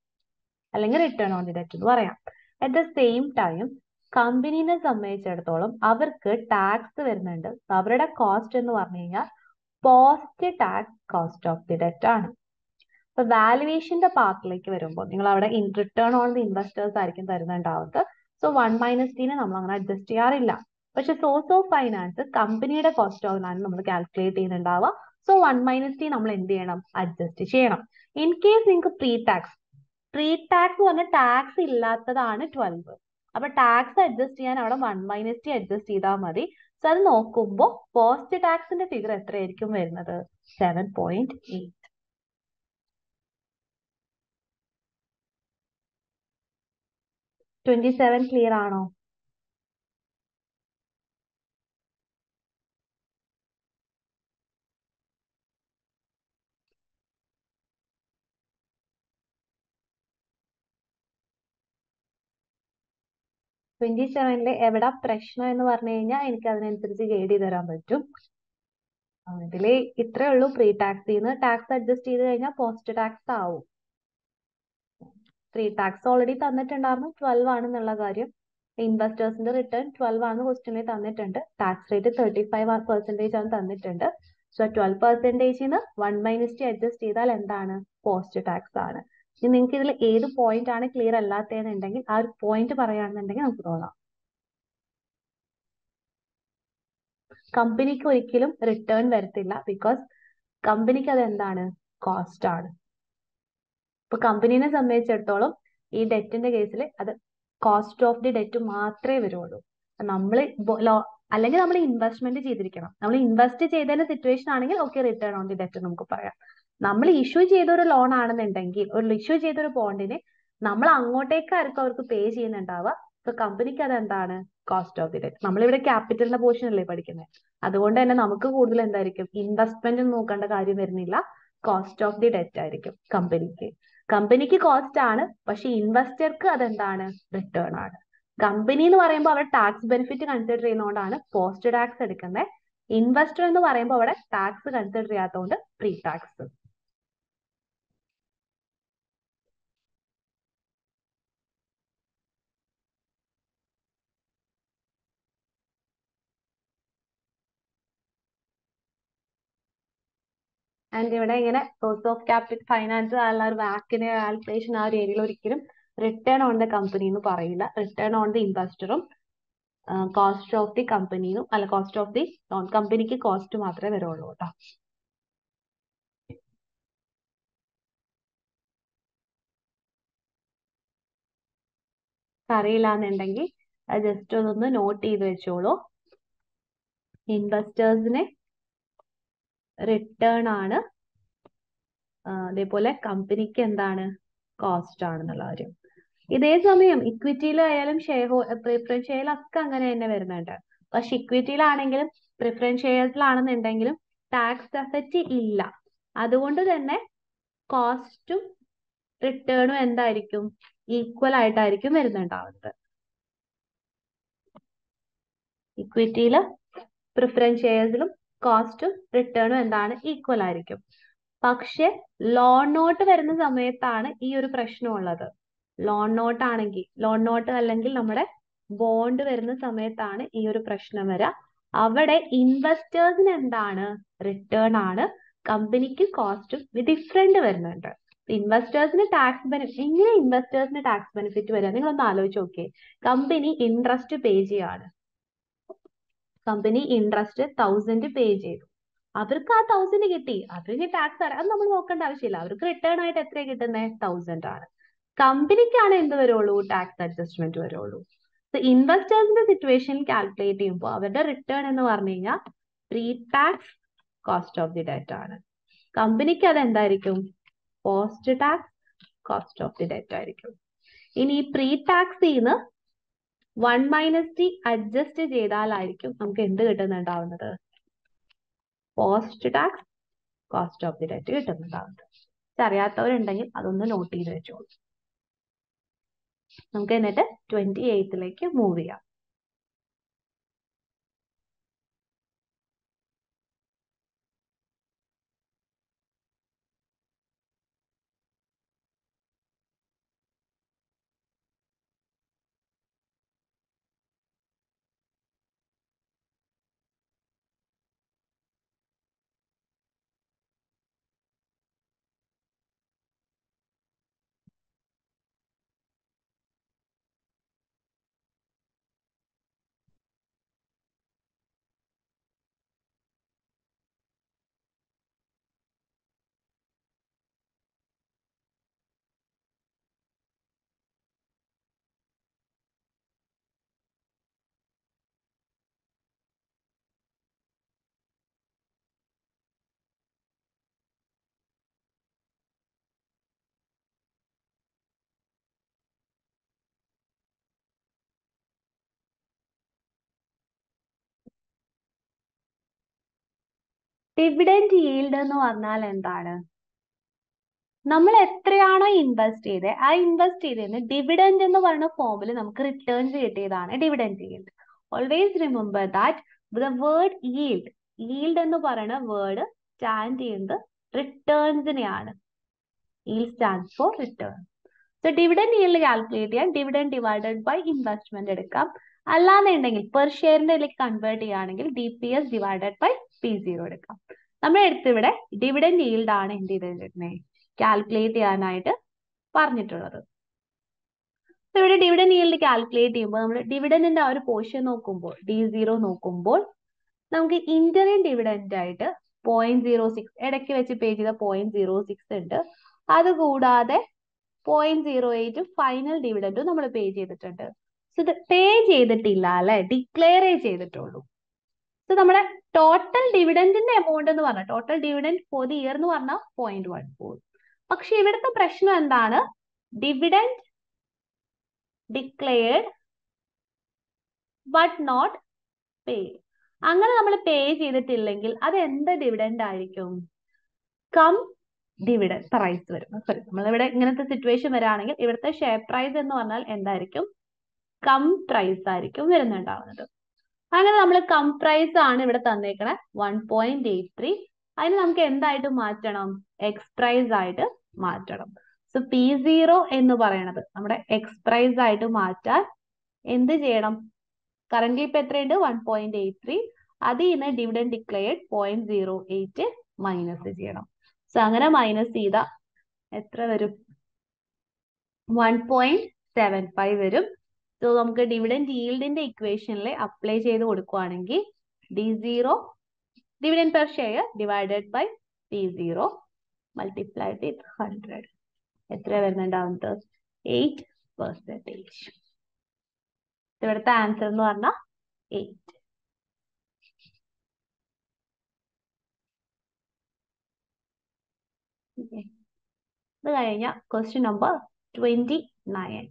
അല്ലെങ്കിൽ റിട്ടേൺ ഓൺ ദി ഡെറ്റ് എന്ന് പറയാം. അറ്റ് ദ സെയിം ടൈം കമ്പനീനെ സംബന്ധിച്ചിടത്തോളം അവർക്ക് ടാക്സ് വരുന്നുണ്ട്. അവരുടെ കോസ്റ്റ് എന്ന് പറഞ്ഞു കഴിഞ്ഞാൽ post tax cost of the debt ആണ്. അപ്പൊ വാലുവേഷന്റെ പാർട്ടിലേക്ക് വരുമ്പോൾ നിങ്ങൾ അവിടെ റിട്ടേൺ ഓൺ ദി ഇൻവെസ്റ്റേഴ്സ് ആയിരിക്കും തരുന്നുണ്ടാവുന്നത്. സോ വൺ മൈനസ് ടീനെ നമ്മൾ അങ്ങനെ അഡ്ജസ്റ്റ് ചെയ്യാറില്ല. പക്ഷെ സോഴ്സ് ഓഫ് ഫൈനാൻസ് കമ്പനിയുടെ കോസ്റ്റ് ഓഫാണ് നമ്മൾ കാൽക്കുലേറ്റ് ചെയ്യുന്നുണ്ടാവുക. സോ വൺ മൈനസ് ടി നമ്മൾ എന്ത് ചെയ്യണം? അഡ്ജസ്റ്റ് ചെയ്യണം. ഇൻ കേസ് നിങ്ങൾക്ക് പ്രീ ടാക്സ് പ്രീ ടാക്സ് പറഞ്ഞ ടാക്സ് ഇല്ലാത്തതാണ് ട്വൽവ് അപ്പൊ ടാക്സ് അഡ്ജസ്റ്റ് ചെയ്യാൻ അവിടെ വൺ മൈനസ് ടി അഡ്ജസ്റ്റ് ചെയ്താൽ മതി. സോ അത് നോക്കുമ്പോൾ പോസ്റ്റ് ടാക്സിന്റെ ഫിഗർ എത്രയായിരിക്കും വരുന്നത്? Seven point eight twenty seven clear ആണോ? ട്വന്റി സെവനിൽ എവിടാ പ്രശ്നം എന്ന് പറഞ്ഞു കഴിഞ്ഞാൽ എനിക്ക് അതിനനുസരിച്ച് ഗൈഡ് ചെയ്ത് തരാൻ പറ്റും. ഇതിൽ ഇത്രേ ഉള്ളൂ പ്രീ ടാക്സിന്ന് ടാക്സ് അഡ്ജസ്റ്റ് ചെയ്ത് കഴിഞ്ഞാൽ പോസ്റ്റ് ടാക്സ് ആവും. പ്രീ ടാക്സ് ഓൾറെഡി തന്നിട്ടുണ്ടായിരുന്നു. ട്വൽവ് ആണെന്നുള്ള കാര്യം. ഇൻവെസ്റ്റേഴ്സിന്റെ റിട്ടേൺ ട്വൽവ് ആണ് ക്വസ്റ്റ്യനിൽ തന്നിട്ടുണ്ട്. Tax rate thirty five percentage ആണ് തന്നിട്ടുണ്ട്. സോ ട്വൽവ് പെർസെന്റേജിന് വൺ മൈനസ് ടി അഡ്ജസ്റ്റ് ചെയ്താൽ എന്താണ്? പോസ്റ്റ് ടാക്സ് ആണ്. ഇനി നിങ്ങൾക്ക് ഇതിൽ ഏത് പോയിന്റ് ആണ് ക്ലിയർ അല്ലാത്തതെന്നുണ്ടെങ്കിൽ ആ ഒരു പോയിന്റ് പറയുകയാണെന്നുണ്ടെങ്കിൽ നമുക്ക് തോന്നാം കമ്പനിക്ക് ഒരിക്കലും റിട്ടേൺ വരത്തില്ല ബിക്കോസ് കമ്പനിക്ക് അത് എന്താണ് കോസ്റ്റ് ആണ്. ഇപ്പൊ കമ്പനീനെ സംബന്ധിച്ചിടത്തോളം ഈ ഡെറ്റിന്റെ കേസിൽ അത് കോസ്റ്റ് ഓഫ് ദി ഡെറ്റ് മാത്രമേ വരുള്ളൂ. നമ്മൾ അല്ലെങ്കിൽ നമ്മൾ ഇൻവെസ്റ്റ്മെന്റ് ചെയ്തിരിക്കണം. നമ്മൾ ഇൻവെസ്റ്റ് ചെയ്തതിന്റെ സിറ്റുവേഷൻ ആണെങ്കിൽ okay return on the debt നമുക്ക് പറയാം. നമ്മൾ ഇഷ്യൂ ചെയ്ത ഒരു ലോൺ ആണെന്നുണ്ടെങ്കിൽ ഒരു ഇഷ്യൂ ചെയ്ത ഒരു ബോണ്ടിന് നമ്മൾ അങ്ങോട്ടേക്കായിരിക്കും അവർക്ക് പേ ചെയ്യുന്നുണ്ടാവുക. സോ കമ്പനിക്ക് അത് എന്താണ് കോസ്റ്റ് ഓഫ് ദി ഡെറ്റ് നമ്മളിവിടെ ക്യാപിറ്റലിന്റെ പോർഷൻ അല്ലേ പഠിക്കുന്നത് അതുകൊണ്ട് തന്നെ നമുക്ക് കൂടുതൽ എന്തായിരിക്കും? ഇൻവെസ്റ്റ്മെന്റ് നോക്കേണ്ട കാര്യം വരുന്നില്ല. കോസ്റ്റ് ഓഫ് ദി ഡെറ്റ് ആയിരിക്കും കമ്പനിക്ക്. കമ്പനിക്ക് കോസ്റ്റ് ആണ് പക്ഷെ ഇൻവെസ്റ്റർക്ക് അതെന്താണ്? റിട്ടേൺ ആണ്. കമ്പനി എന്ന് പറയുമ്പോൾ അവിടെ ടാക്സ് ബെനിഫിറ്റ് കൺസിഡർ ചെയ്യുന്നതുകൊണ്ടാണ് പോസ്റ്റ് ടാക്സ് എടുക്കുന്നത് ഇൻവെസ്റ്റർ എന്ന് പറയുമ്പോൾ അവിടെ ടാക്സ് കൺസിഡർ ചെയ്യാത്തതുകൊണ്ട് പ്രീ ടാക്സ് ആൻഡ് ഇവിടെ ഇങ്ങനെ സോഴ്സ് ഓഫ് ക്യാപിറ്റൽ ഫൈനാൻസ് ആ ഒരു വാക്കിന് കാൽക്കുലേഷൻ ആ ഒരു ഏരിയയിൽ ഒരിക്കലും റിട്ടേൺ ഓൺ ദ കമ്പനി എന്ന് പറയില്ല. റിട്ടേൺ ഓൺ ദി ഇൻവെസ്റ്ററും കോസ്റ്റ് ഓഫ് ദി കമ്പനിയും അല്ല കോസ്റ്റ് ഓഫ് ദി ലോൺ കമ്പനിക്ക് കോസ്റ്റ് മാത്രമേ വരുള്ളൂ കേട്ടോ. അറിയില്ല എന്നുണ്ടെങ്കിൽ ജസ്റ്റ് ഒന്ന് നോട്ട് ചെയ്ത് വെച്ചോളൂ. ഇൻവെസ്റ്റേഴ്സിന് റിട്ടേൺ ആണ്. അതേപോലെ കമ്പനിക്ക് എന്താണ് കോസ്റ്റ് ആണെന്നുള്ള കാര്യം. ഇതേ സമയം ഇക്വിറ്റിയിലായാലും ഷെയർ പ്രിഫറൻസ് ഷെയറിലൊക്കെ അങ്ങനെ തന്നെ വരുന്നുണ്ട്. പക്ഷെ ഇക്വിറ്റിയിലാണെങ്കിലും പ്രിഫറൻസ് ഷെയർസിലാണെന്നുണ്ടെങ്കിലും ടാക്സ് എഫക്റ്റ് ഇല്ല. അതുകൊണ്ട് തന്നെ കോസ്റ്റും റിട്ടേണും എന്തായിരിക്കും? ഈക്വൽ ആയിട്ടായിരിക്കും വരുന്നുണ്ടാവുന്നത്. ഇക്വിറ്റിയിൽ പ്രിഫറൻസ് ഷെയർസിലും കോസ്റ്റും റിട്ടേണും എന്താണ് ഈക്വൽ ആയിരിക്കും. പക്ഷെ ലോൺ നോട്ട് വരുന്ന സമയത്താണ് ഈ ഒരു പ്രശ്നം ഉള്ളത്. ലോൺ നോട്ട് ആണെങ്കിൽ ലോൺ നോട്ട് അല്ലെങ്കിൽ നമ്മുടെ ബോണ്ട് വരുന്ന സമയത്താണ് ഈ ഒരു പ്രശ്നം വരാ. അവിടെ ഇൻവെസ്റ്റേഴ്സിന് എന്താണ് റിട്ടേൺ ആണ്? കമ്പനിക്ക് കോസ്റ്റും ഡിഫറെന്റ് വരുന്നുണ്ട്. ഇൻവെസ്റ്റേഴ്സിന് ടാക്സ് ബെനിഫിറ്റ് എങ്ങനെ ഇൻവെസ്റ്റേഴ്സിന് ടാക്സ് ബെനിഫിറ്റ് വരിക നിങ്ങളൊന്ന് ആലോചിച്ച് നോക്കിയേ. കമ്പനി ഇൻട്രസ്റ്റ് പേ ചെയ്യാണ്. കമ്പനി ഇൻട്രസ്റ്റ് തൗസൻഡ് പേ ചെയ്തു. അവർക്ക് ആ തൗസൻഡ് കിട്ടി. അവർക്ക് ടാക്സ് അത് നമ്മൾ നോക്കേണ്ട ആവശ്യമില്ല. അവർക്ക് റിട്ടേൺ ആയിട്ട് എത്രയാണ് കിട്ടുന്നത് തൗസൻഡ് ആണ്. കമ്പനിക്കാണ് എന്ത് വരുള്ളൂ? ടാക്സ് അഡ്ജസ്റ്റ്മെന്റ് വരുള്ളൂ. ഇൻവെസ്റ്റേഴ്സിന്റെ സിറ്റുവേഷൻ കാൽക്കുലേറ്റ് ചെയ്യുമ്പോൾ അവരുടെ റിട്ടേൺ എന്ന് പറഞ്ഞു കഴിഞ്ഞാൽ pre tax cost of the debt ആണ് കമ്പനിക്ക് അത് എന്തായിരിക്കും? Post tax cost of the debt ആയിരിക്കും. ഇനി പ്രീ പ്രീ ടാക്സിന്ന് വൺ മൈനസ് ടി അഡ്ജസ്റ്റ് ചെയ്താലായിരിക്കും നമുക്ക് എന്ത് കിട്ടുന്നുണ്ടാവുന്നത്? Post tax cost of the debt കിട്ടുന്നുണ്ടാവുന്നത് അറിയാത്തവരുണ്ടെങ്കിൽ അതൊന്ന് നോട്ട് ചെയ്ത് വെച്ചോളൂ. നമുക്ക് എന്നിട്ട് ട്വന്റി എയ്ത്തിലേക്ക് മൂവ് ചെയ്യാം. ഡിവിഡൻഡ് yield എന്ന് പറഞ്ഞാൽ എന്താണ്? നമ്മൾ എത്രയാണോ ഇൻവെസ്റ്റ് ചെയ്തത് ആ ഇൻവെസ്റ്റ് ചെയ്തതിന് ഡിവിഡൻഡ് എന്ന് പറയുന്ന ഫോമിൽ നമുക്ക് റിട്ടേൺസ് കിട്ടിയതാണ് dividend yield. Always remember that the word yield yield എന്ന് പറയുന്ന വേർഡ് സ്റ്റാൻഡ് ചെയ്യുന്നത് റിട്ടേൺസിനെയാണ് yield stand for return so dividend yield calculate ചെയ്യാൻ ഡിവിഡൻഡ് ഡിവൈഡഡ് ബൈ ഇൻവെസ്റ്റ്മെന്റ് എടുക്കാം. അല്ലാന്നുണ്ടെങ്കിൽ പെർ ഷെയറിന്റെ കൺവേർട്ട് ചെയ്യുകയാണെങ്കിൽ D P S divided by P zero എടുക്കാം. നമ്മൾ അടുത്ത് ഇവിടെ ഡിവിഡൻഡ് yield ആണ് എന്ത് ചെയ്തിട്ടുണ്ടെങ്കിൽ കാൽക്കുലേറ്റ് ചെയ്യാനായിട്ട് പറഞ്ഞിട്ടുള്ളത്. ഇവിടെ ഡിവിഡൻഡ് ഈൽഡ് കാൽക്കുലേറ്റ് ചെയ്യുമ്പോൾ നമ്മൾ ഡിവിഡൻഡിന്റെ ആ ഒരു പോർഷൻ നോക്കുമ്പോൾ ഡി സീറോ നോക്കുമ്പോൾ നമുക്ക് ഇന്ററിയം ഡിവിഡൻഡ് ആയിട്ട് പോയിന്റ് സീറോ സിക്സ് ഇടയ്ക്ക് വെച്ച് പേ ചെയ്ത പോയിന്റ് സീറോ സിക്സ് ഉണ്ട്. അതുകൂടാതെ പോയിന്റ് സീറോ എയ്റ്റ് ഫൈനൽ ഡിവിഡൻഡും നമ്മൾ പേ ചെയ്തിട്ടുണ്ട്. സോ ഇത് പേ ചെയ്തിട്ടില്ല അല്ലെ? ഡിക്ലെയർ ചെയ്തിട്ടുള്ളൂ. സോ നമ്മുടെ ടോട്ടൽ ഡിവിഡൻഡിന്റെ എമൗണ്ട് എന്ന് പറഞ്ഞാൽ total dividend for the year എന്ന് പറഞ്ഞാൽ പോയിന്റ് വൺ ഫോർ പക്ഷെ ഇവിടുത്തെ പ്രശ്നം എന്താണ്? Dividend declared but not pay അങ്ങനെ നമ്മൾ പേ ചെയ്തിട്ടില്ലെങ്കിൽ അത് എന്ത് ഡിവിഡൻഡ് ആയിരിക്കും? കം ഡിവിഡൻഡ് പ്രൈസ് വരും സോറി നമ്മളിവിടെ ഇങ്ങനത്തെ സിറ്റുവേഷൻ വരാണെങ്കിൽ ഇവിടുത്തെ ഷെയർ പ്രൈസ് എന്ന് പറഞ്ഞാൽ എന്തായിരിക്കും? കം പ്രൈസ് ആയിരിക്കും വരുന്നുണ്ടാവുന്നത്. അങ്ങനെ നമ്മൾ കം പ്രൈസ് ആണ് ഇവിടെ തന്നേക്കണേ. വൺ പോയിന്റ് എയ്റ്റ് ത്രീ അതിന് നമുക്ക് എന്തായിട്ട് മാറ്റണം? എക്സ് പ്രൈസ് ആയിട്ട് മാറ്റണം. സോ പി സീറോ എന്ന് പറയണത് നമ്മുടെ എക്സ് പ്രൈസ് ആയിട്ട് മാറ്റാൻ എന്ത് ചെയ്യണം? കറന്റ് ഇപ്പൊ എത്രയുണ്ട്? വൺ പോയിന്റ് എയ്റ്റ് ത്രീ അതിൽ നിന്ന് dividend declared point zero eight minus ചെയ്യണം. സോ അങ്ങനെ മൈനസ് ചെയ്ത എത്ര വരും? വൺ പോയിന്റ് സെവൻ ഫൈവ് വരും. നമുക്ക് ഡിവിഡൻഡ് ഈൽഡിന്റെ ഇക്വേഷനിൽ അപ്ലൈ ചെയ്ത് കൊടുക്കുകയാണെങ്കിൽ D zero dividend per share divided by D zero multiplied with hundred എത്ര വരുന്നുണ്ടാവും എയ്റ്റ് പെർസെന്റേജ് ഇവിടുത്തെ ആൻസർ എന്ന് പറഞ്ഞാൽ എയ്റ്റ് ഇത് കഴിഞ്ഞ ക്വസ്റ്റ്യൻ നമ്പർ ട്വന്റി നയൻ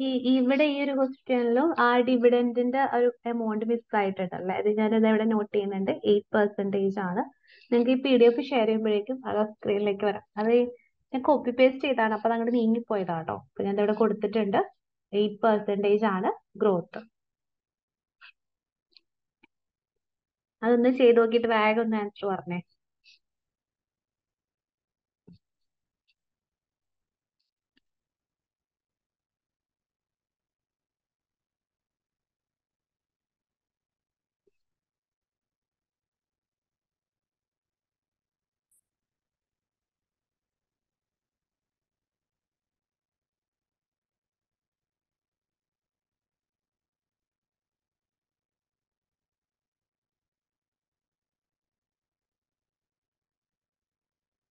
ഈ ഇവിടെ ഈ ഒരു ക്വസ്റ്റ്യനിലും ആ ഡിവിഡൻഡിന്റെ ഒരു എമൗണ്ട് മിസ് ആയിട്ടുണ്ടല്ലേ? അത് ഞാനത് ഇവിടെ നോട്ട് ചെയ്യുന്നുണ്ട്. എയ്റ്റ് പെർസെന്റേജ് ആണ്. നിങ്ങൾക്ക് ഈ പി ഡി എഫ് ഷെയർ ചെയ്യുമ്പോഴേക്കും അത് സ്ക്രീനിലേക്ക് വരാം. അത് ഞാൻ കോപ്പി പേസ്റ്റ് ചെയ്താണ്. അപ്പൊ അങ്ങോട്ട് നീങ്ങിപ്പോയതാട്ടോ അപ്പൊ ഞാൻ ഇവിടെ കൊടുത്തിട്ടുണ്ട്. എയ്റ്റ് പെർസെന്റേജ് ആണ് ഗ്രോത്ത് അതൊന്ന് ചെയ്ത് നോക്കിയിട്ട് വേഗം ഒന്ന് ആൻസർ പറഞ്ഞേ.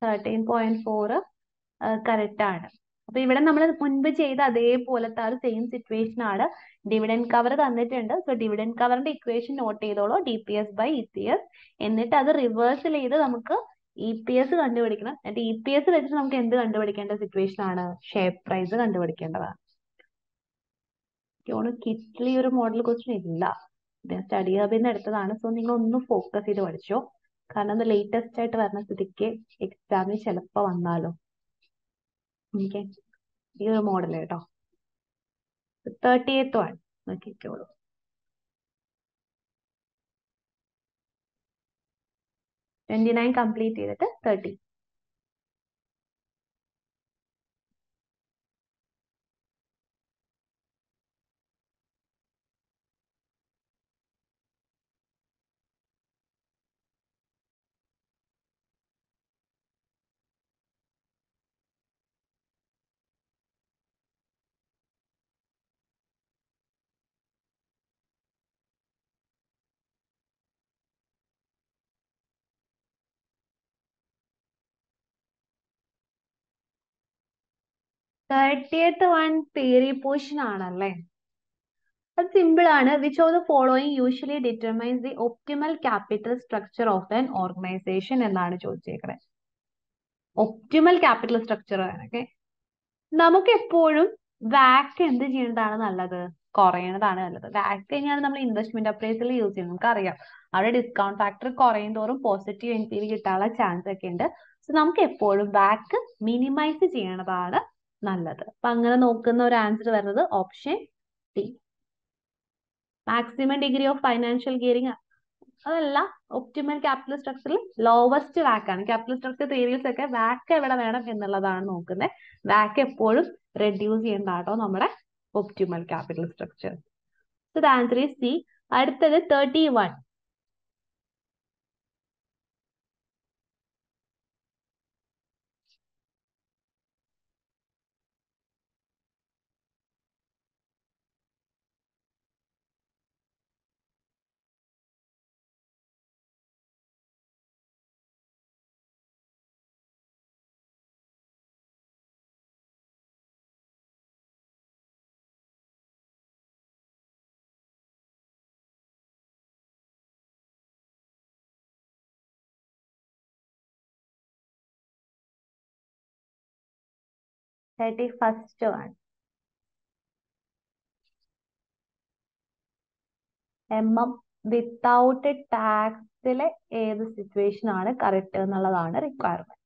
തേർട്ടീൻ പോയിന്റ് ഫോർ കറക്റ്റ് ആണ്. അപ്പൊ ഇവിടെ നമ്മൾ മുൻപ് ചെയ്ത അതേപോലത്തെ ആ ഒരു സെയിം സിറ്റുവേഷൻ ആണ് ഡിവിഡൻ കവർ തന്നിട്ടുണ്ട്. സോ ഡിവിഡൻ കവറിന്റെ ഇക്വേഷൻ നോട്ട് ചെയ്തോളൂ. D P S by E P S എന്നിട്ട് അത് റിവേഴ്സൽ ചെയ്ത് നമുക്ക് ഇ പി എസ് കണ്ടുപിടിക്കണം. എന്നിട്ട് ഇ പി എസ് വെച്ചിട്ട് നമുക്ക് എന്ത് കണ്ടുപിടിക്കേണ്ട സിറ്റുവേഷൻ ആണ്? ഷെയർ പ്രൈസ് കണ്ടുപിടിക്കേണ്ടതാണ്. എനിക്ക് കിറ്റ്ലി ഒരു മോഡൽ ക്വസ്റ്റ്യൻ ഇല്ല. സ്റ്റഡി ഹബിൽ നിന്ന് എടുത്തതാണ്. സോ നിങ്ങൾ ഒന്ന് ഫോക്കസ് ചെയ്ത് പഠിച്ചോ. കാരണം അത് ലേറ്റസ്റ്റ് ആയിട്ട് വരുന്ന സ്ഥിതിക്ക് എക്സാമിന് ചിലപ്പോ വന്നാലോ. ഓക്കെ ഈ ഒരു മോഡൽ കേട്ടോ. തേർട്ടി എയ്ത്ത് ആണ് നോക്കിക്കോളൂ. ട്വന്റി നയൻ കംപ്ലീറ്റ് ചെയ്തിട്ട് thirty thirtieth one theory portion ആണല്ലേ? അത് സിമ്പിൾ ആണ്. Which of the following usually determines the optimal capital structure of an organization എന്നാണ് ചോദിച്ചേക്കുന്നത് ഒപ്റ്റിമൽ ക്യാപിറ്റൽ സ്ട്രക്ചർ ഓക്കെ നമുക്ക് എപ്പോഴും വാക്ക് എന്ത് ചെയ്യുന്നതാണ് നല്ലത്? കുറയേണ്ടതാണ് നല്ലത്. വാക്ക് തന്നെയാണ് നമ്മൾ ഇൻവെസ്റ്റ്മെന്റ് അപ്രൈസിൽ യൂസ് ചെയ്യുന്നത്. നമുക്കറിയാം. അവിടെ ഡിസ്കൗണ്ട് ഫാക്ടർ കുറയും തോറും പോസിറ്റീവ് എൻ പി കിട്ടാനുള്ള ചാൻസ് ഒക്കെ ഉണ്ട്. സോ നമുക്ക് എപ്പോഴും വാക്ക് മിനിമൈസ് ചെയ്യണതാണ് നല്ലത്. അപ്പൊ അങ്ങനെ നോക്കുന്ന ഒരു ആൻസർ വരുന്നത് option D maximum degree of financial gearing അതല്ല ഒപ്റ്റിമൽ ക്യാപിറ്റൽ സ്ട്രക്ചറിൽ ലോവസ്റ്റ് വാക്ക് ആണ്. ക്യാപിറ്റൽ സ്ട്രക്ചർ തിയറീസ് ഒക്കെ വാക്ക് എവിടെ വേണം എന്നുള്ളതാണ് നോക്കുന്നത് വാക്ക് എപ്പോഴും റെഡ്യൂസ് ചെയ്യേണ്ടാട്ടോ നമ്മുടെ optimal capital structure answer is C അടുത്തത് തേർട്ടി വൺ തേർട്ടി ഫസ്റ്റ് ആണ്. എം എം വിത്തൗട്ട് ടാക്സിലെ ഏത് സിറ്റുവേഷൻ ആണ് കറക്റ്റ് എന്നുള്ളതാണ് requirement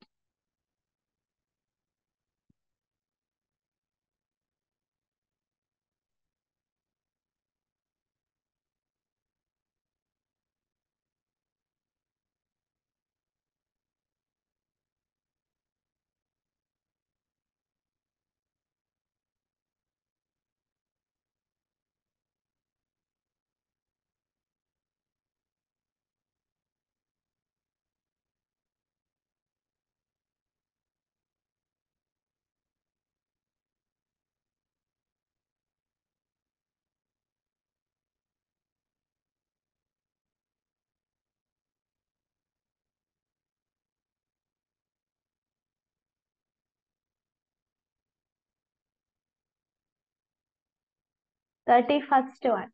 thirty first one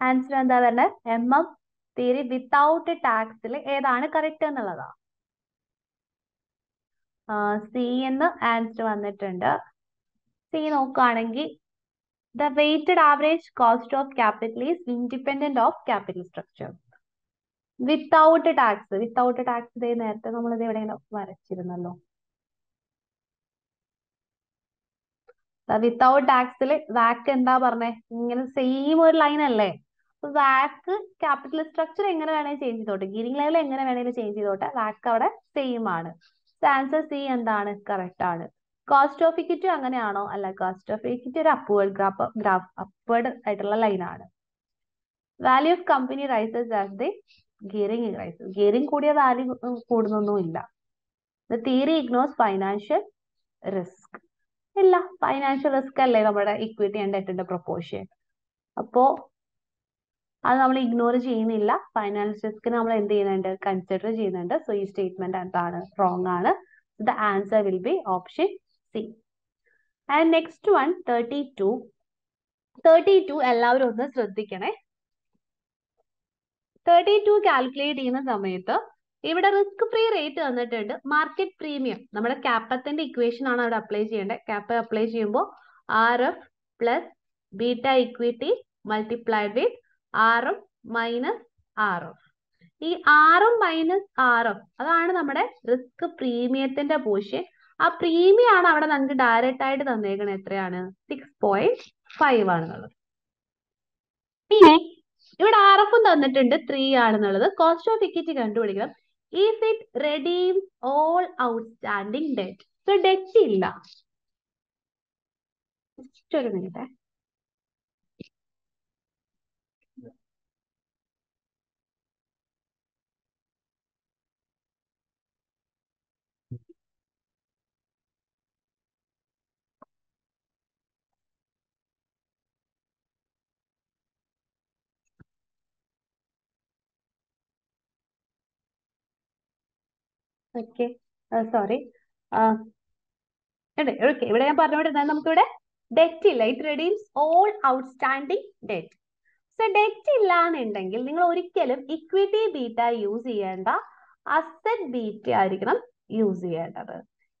answer എന്താ പറഞ്ഞത് എം എം തിയറി വിത്തൗട്ട് ടാക്സിൽ ഏതാണ് കറക്റ്റ് എന്നുള്ളതാ? സി എന്ന് ആൻസർ വന്നിട്ടുണ്ട്. സി നോക്കുകയാണെങ്കിൽ the weighted average cost of capital is independent of capital structure without tax without tax നേരത്തെ നമ്മൾ ഇത് എവിടെയെങ്കിലും വരച്ചിരുന്നല്ലോ. വിത്തൗട്ട് ടാക്സിൽ വാക്ക് എന്താ പറഞ്ഞേ? ഇങ്ങനെ സെയിം ഒരു ലൈൻ അല്ലേ? വാക്ക് ക്യാപിറ്റൽ സ്ട്രക്ചർ എങ്ങനെ വേണേലും ചേഞ്ച് ചെയ്തോട്ടെ. ഗിരിങ് ലെവൽ എങ്ങനെ വേണേലും ചേഞ്ച് ചെയ്തോട്ടെ. വാക്ക് അവിടെ സെയിം ആണ്. ആൻസർ സി എന്താണ്? കറക്റ്റ് ആണ്. കോസ്റ്റ് ഓഫ് ഇക്വിറ്റി അങ്ങനെയാണോ? അല്ല കോസ്റ്റ് ഓഫ് ഇക്വിറ്റി ഒരു അപ്വേർഡ് ഗ്രാഫ് ഗ്രാഫ് അപ്വേർഡ് ആയിട്ടുള്ള ലൈൻ ആണ്. Value of company rises as the gearing rises gearing കൂടിയ വാല്യൂ കൂടുന്നൊന്നുമില്ല. തിയറി ഇഗ്നോസ് ഫൈനാൻഷ്യൽ റിസ്ക് ഇല്ല. ഫൈനാൻഷ്യൽ റിസ്ക് അല്ലേ നമ്മുടെ ഇക്വിറ്റി ആൻഡ് ഡെറ്റിന്റെ പ്രൊപ്പോർഷൻ അപ്പോ അത് നമ്മൾ ഇഗ്നോർ ചെയ്യുന്നില്ല. ഫൈനാൻഷ്യൽ റിസ്ക് നമ്മൾ എന്ത് ചെയ്യുന്നുണ്ട്? കൺസിഡർ ചെയ്യുന്നുണ്ട്. സോ ഈ സ്റ്റേറ്റ്മെന്റ് എന്താണ് റോങ് ആണ്. The answer will be option C and next one thirty two thirty two എല്ലാവരും ഒന്ന് ശ്രദ്ധിക്കണേ. തേർട്ടി ടു കാൽക്കുലേറ്റ് ചെയ്യുന്ന സമയത്ത് ഇവിടെ റിസ്ക് ഫ്രീ റേറ്റ് തന്നിട്ടുണ്ട്. മാർക്കറ്റ് പ്രീമിയം നമ്മുടെ ക്യാപ്പത്തിന്റെ ഇക്വേഷൻ ആണ് അവിടെ അപ്ലൈ ചെയ്യേണ്ടത്. ക്യാപ്പ് അപ്ലൈ ചെയ്യുമ്പോൾ R F plus beta equity multiplied with R F minus R F E R minus R F അതാണ് നമ്മുടെ റിസ്ക് പ്രീമിയത്തിന്റെ പോഷൻ ആ പ്രീമിയം ആണ് അവിടെ നമുക്ക് ഡയറക്റ്റ് ആയിട്ട് തന്നേക്കണത് എത്രയാണ്? സിക്സ് പോയിന്റ് ഫൈവ് ആണെന്നുള്ളത്. ഇനി ഇവിടെ ആർ എഫും തന്നിട്ടുണ്ട് ത്രീ ആണെന്നുള്ളത്. കോസ്റ്റ് ഓഫ് ഇക്വിറ്റി കണ്ടുപിടിക്കണം. If it redeems all outstanding debt so debt ഇല്ല. ജസ്റ്റ് ഒരു മിനിറ്റ് ഓക്കെ സോറി ഓക്കെ ഇവിടെ ഞാൻ പറഞ്ഞുകൊണ്ടിരുന്നത് നമുക്കിവിടെ ഡെറ്റ് ഇല്ല. It redeems all outstanding debt so debt ഇല്ല എന്നുണ്ടെങ്കിൽ നിങ്ങൾ ഒരിക്കലും ഇക്വിറ്റി ബീറ്റ യൂസ് ചെയ്യേണ്ട അസറ്റ് ബീറ്റ ആയിരിക്കണം യൂസ് ചെയ്യേണ്ടത്.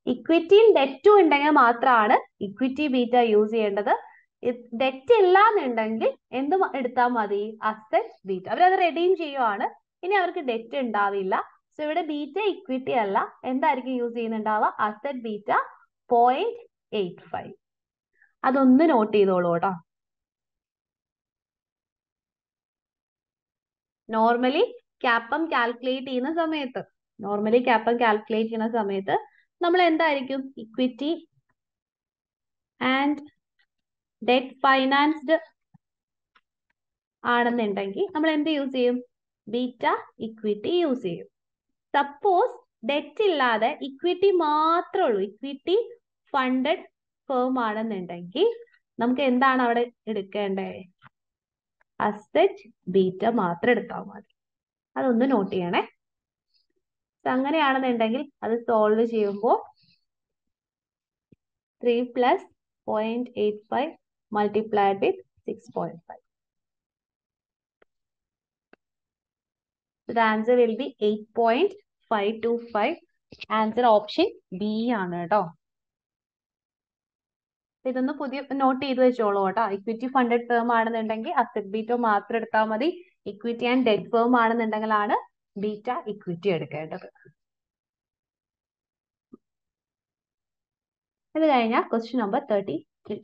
ഇക്വിറ്റിയും ഡെറ്റും ഉണ്ടെങ്കിൽ മാത്രമാണ് ഇക്വിറ്റി ബീറ്റ യൂസ് ചെയ്യേണ്ടത്. ഡെറ്റ് ഇല്ല എന്നുണ്ടെങ്കിൽ എന്ത് എടുത്താൽ മതി? അസറ്റ് ബീറ്റ അവരത് റെഡീം ചെയ്യുവാണ്. ഇനി അവർക്ക് ഡെറ്റ് ഉണ്ടാവില്ല. സോ ഇവിടെ ബീറ്റ ഇക്വിറ്റി അല്ല. എന്തായിരിക്കും use ചെയ്യുന്നുണ്ടാവുക? Asset beta point eight five അതൊന്ന് നോട്ട് ചെയ്തോളൂ കേട്ടോ. നോർമലി ക്യാപ്പം കാൽക്കുലേറ്റ് ചെയ്യുന്ന സമയത്ത് നോർമലി ക്യാപ്പം കാൽക്കുലേറ്റ് ചെയ്യുന്ന സമയത്ത് നമ്മൾ എന്തായിരിക്കും? ഇക്വിറ്റി ആൻഡ് ഡെറ്റ് ഫൈനാൻസ്ഡ് ആണെന്നുണ്ടെങ്കിൽ നമ്മൾ എന്ത് യൂസ് ചെയ്യും? ബീറ്റ ഇക്വിറ്റി യൂസ് ചെയ്യും. സപ്പോസ് ഡെറ്റ് ഇല്ലാതെ ഇക്വിറ്റി മാത്രമേ ഉള്ളൂ ഇക്വിറ്റി ഫണ്ടഡ് ഫേം ആണെന്നുണ്ടെങ്കിൽ നമുക്ക് എന്താണ് അവിടെ എടുക്കേണ്ടത് അസറ്റ് ബീറ്റ മാത്രം എടുത്താൽ മതി. അതൊന്ന് നോട്ട് ചെയ്യണേ. അങ്ങനെയാണെന്നുണ്ടെങ്കിൽ അത് സോൾവ് ചെയ്യുമ്പോൾ three plus point eight five multiplied with six point five be eight point five two five answer option B ആണ് കേട്ടോ ഇതൊന്ന് പുതിയ നോട്ട് ചെയ്ത് വെച്ചോളൂ കേട്ടോ. ഇക്വിറ്റി ഫണ്ടഡ് ഫേം ആണെന്നുണ്ടെങ്കിൽ അസറ്റ് ബീറ്റോ മാത്രം എടുത്താൽ മതി. ഇക്വിറ്റി ആൻഡ് ഡെറ്റ് ഫേം ആണെന്നുണ്ടെങ്കിലാണ് ബീറ്റ ഇക്വിറ്റി എടുക്കേണ്ടത്. ഇത് കഴിഞ്ഞാൽ question number thirty three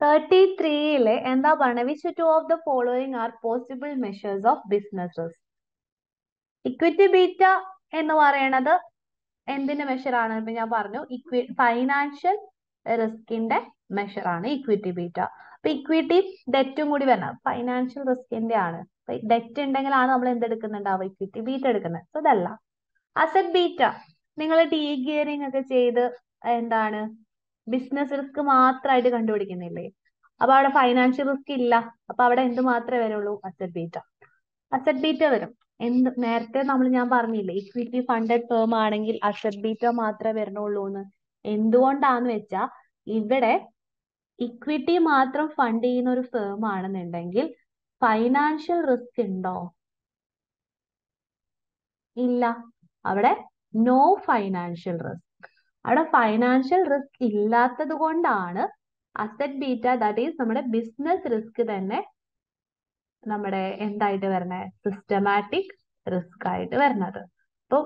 thirty ത്രീയിൽ എന്താ പറയുന്നത് which two of the following are possible measures of businesses equity beta എന്ന് പറയണത് എന്തിന്റെ മെഷറാണ് ഇപ്പൊ ഞാൻ പറഞ്ഞു ഇക്വി ഫൈനാൻഷ്യൽ റിസ്കിന്റെ മെഷറാണ് ഇക്വിറ്റി ബീറ്റ അപ്പൊ ഇക്വിറ്റി ഡെറ്റും കൂടി വരണം. ഫൈനാൻഷ്യൽ റിസ്കിന്റെ ആണ്. ഡെറ്റ് ഉണ്ടെങ്കിലാണ് നമ്മൾ എന്തെടുക്കുന്നുണ്ടാവുക? ഇക്വിറ്റി ബീറ്റ എടുക്കുന്നത്. അതല്ല അസറ്റ് ബീറ്റ നിങ്ങൾ ഡീ ഗിയറിംഗ് ഒക്കെ ചെയ്ത് എന്താണ്? ബിസിനസ് റിസ്ക് മാത്രമായിട്ട് കണ്ടുപിടിക്കുന്നില്ലേ? അപ്പൊ അവിടെ ഫൈനാൻഷ്യൽ റിസ്ക് ഇല്ല. അപ്പൊ അവിടെ എന്ത് മാത്രമേ വരുള്ളൂ? അസറ്റ് ബീറ്റ അസറ്റ് ബീറ്റ വരും. എന്ത് നേരത്തെ നമ്മൾ ഞാൻ പറഞ്ഞില്ലേ ഇക്വിറ്റി ഫണ്ടഡ് ഫേം ആണെങ്കിൽ അസറ്റ് ബീറ്റ മാത്രമേ വരണുള്ളൂ എന്ന്. എന്തുകൊണ്ടാന്ന് വെച്ചാ ഇവിടെ ഇക്വിറ്റി മാത്രം ഫണ്ട് ചെയ്യുന്ന ഒരു ഫേം ആണെന്നുണ്ടെങ്കിൽ ഫൈനാൻഷ്യൽ റിസ്ക് ഉണ്ടോ? ഇല്ല. അവിടെ നോ ഫൈനാൻഷ്യൽ റിസ്ക് അവിടെ ഫൈനാൻഷ്യൽ റിസ്ക് ഇല്ലാത്തത് കൊണ്ടാണ് അസറ്റ് ബീറ്റ ദാറ്റ് ഈസ് നമ്മുടെ ബിസിനസ് റിസ്ക് തന്നെ നമ്മുടെ എന്തായിട്ട് വരണേ സിസ്റ്റമാറ്റിക് റിസ്ക് ആയിട്ട് വരുന്നത്. അപ്പോൾ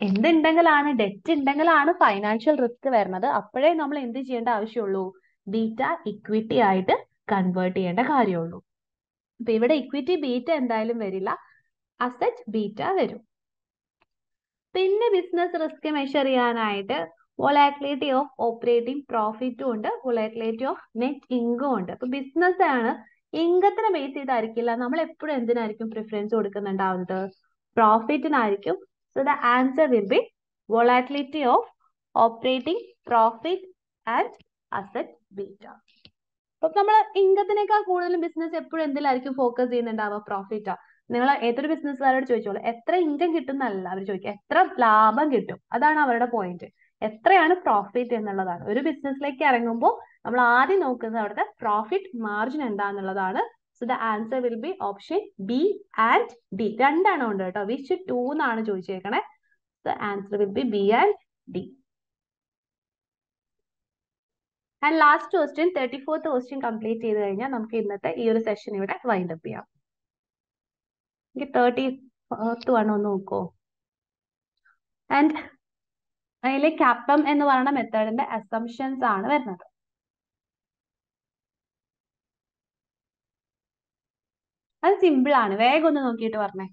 എന്തുണ്ടെങ്കിലാണ് ഡെറ്റ് ഉണ്ടെങ്കിലാണ് ഫൈനാൻഷ്യൽ റിസ്ക് വരുന്നത്. അപ്പോഴേ നമ്മൾ എന്ത് ചെയ്യേണ്ട ആവശ്യമുള്ളൂ? ബീറ്റ ഇക്വിറ്റി ആയിട്ട് കൺവേർട്ട് ചെയ്യേണ്ട കാര്യമുള്ളൂ. അപ്പൊ ഇവിടെ ഇക്വിറ്റി ബീറ്റ എന്തായാലും വരില്ല. അസറ്റ് ബീറ്റ വരും. പിന്നെ ബിസിനസ് റിസ്ക് മെഷർ ചെയ്യാനായിട്ട് വൊളാറ്റിലിറ്റി ഓഫ് ഓപ്പറേറ്റിംഗ് പ്രോഫിറ്റും ഉണ്ട് വൊളാറ്റിലിറ്റി ഓഫ് നെറ്റ് ഇൻകം ഉണ്ട്. അപ്പൊ ബിസിനസ് ആണ് ഇൻകത്തിനെ ബേസ് ചെയ്തായിരിക്കില്ല. നമ്മൾ എപ്പോഴും എന്തിനായിരിക്കും പ്രിഫറൻസ് കൊടുക്കുന്നുണ്ടാവുന്നത്? പ്രോഫിറ്റിനായിരിക്കും so the answer will be volatility of operating profit and asset beta അപ്പൊ നമ്മൾ ഇൻകത്തിനേക്കാൾ കൂടുതലും ബിസിനസ് എപ്പോഴും എന്തിലായിരിക്കും ഫോക്കസ് ചെയ്യുന്നുണ്ടാവുക? പ്രോഫിറ്റാ നിങ്ങൾ ഏതൊരു ബിസിനസ്സുകാരോട് ചോദിച്ചോളൂ എത്ര ഇൻകം കിട്ടും എന്നല്ല അവർ ചോദിക്കുക എത്ര ലാഭം കിട്ടും അതാണ് അവരുടെ പോയിന്റ് എത്രയാണ് പ്രോഫിറ്റ് എന്നുള്ളതാണ്. ഒരു ബിസിനസ്സിലേക്ക് ഇറങ്ങുമ്പോൾ നമ്മൾ ആദ്യം നോക്കുന്നത് അവിടുത്തെ profit margin എന്താന്നുള്ളതാണ്. So the answer will be option B and D രണ്ടാണ് ഉണ്ട് കേട്ടോ. വിച്ച് ടു എന്നാണ് ചോദിച്ചേക്കണേ? The answer will be B and D and last question thirty fourth question complete ചെയ്ത് കഴിഞ്ഞാൽ നമുക്ക് ഇന്നത്തെ ഈ ഒരു സെഷൻ ഇവിടെ വൈൻഡപ്പ് ചെയ്യാം. എനിക്ക് തേർട്ടി വൺ ഒന്ന് നോക്കോ. ആൻഡ് അതിൽ ക്യാപ്പം എന്ന് പറയുന്ന മെത്തേഡിന്റെ അസംഷൻസ് ആണ് വരുന്നത്. അത് സിമ്പിൾ ആണ്. വേഗം ഒന്ന് നോക്കിയിട്ട് പറഞ്ഞേ.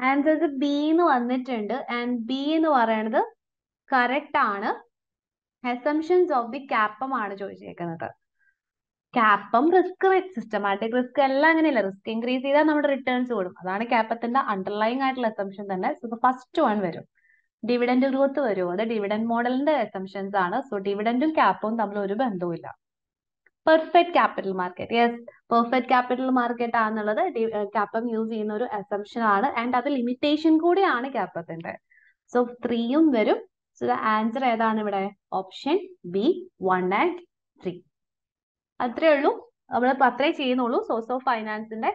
ആൻസേഴ്സ് ബി എന്ന് വന്നിട്ടുണ്ട്. ആൻഡ് ബി എന്ന് പറയുന്നത് കറക്റ്റ് ആണ്. അസംഷൻസ് ഓഫ് ദി ക്യാപ്പം ആണ് ചോദിച്ചേക്കുന്നത്. ക്യാപ്പം റിസ്ക് സിസ്റ്റമാറ്റിക് റിസ്ക് എല്ലാം അങ്ങനെയല്ല. റിസ്ക് ഇൻക്രീസ് ചെയ്താൽ നമ്മുടെ റിട്ടേൺസ് കൂടും. അതാണ് ക്യാപ്പത്തിന്റെ അണ്ടർലൈങ് ആയിട്ടുള്ള അസംഷൻ തന്നെ. സോ ഫസ്റ്റ് വൺ വരും. ഡിവിഡൻഡ് ഗ്രോത്ത് വരും അത് ഡിവിഡൻഡ് മോഡലിന്റെ അസംഷൻസ് ആണ്. സോ ഡിവിഡൻഡും ക്യാപ്പും തമ്മിൽ ഒരു ബന്ധവുമില്ല. Perfect capital market yes perfect capital market ആണെന്നുള്ളത് ക്യാപ്പം യൂസ് ചെയ്യുന്ന ഒരു അസംഷൻ ആണ്. ആൻഡ് അത് ലിമിറ്റേഷൻ കൂടിയാണ് ക്യാപ്പത്തിന്റെ സോ ത്രീയും വരും. സോ ദ ആൻസർ ഏതാണ് ഇവിടെ? Option B one and three അത്രേ ഉള്ളൂ. നമ്മൾ അത്രേ ചെയ്യുന്നുള്ളൂ. സോഴ്സ് ഓഫ് ഫൈനാൻസിന്റെ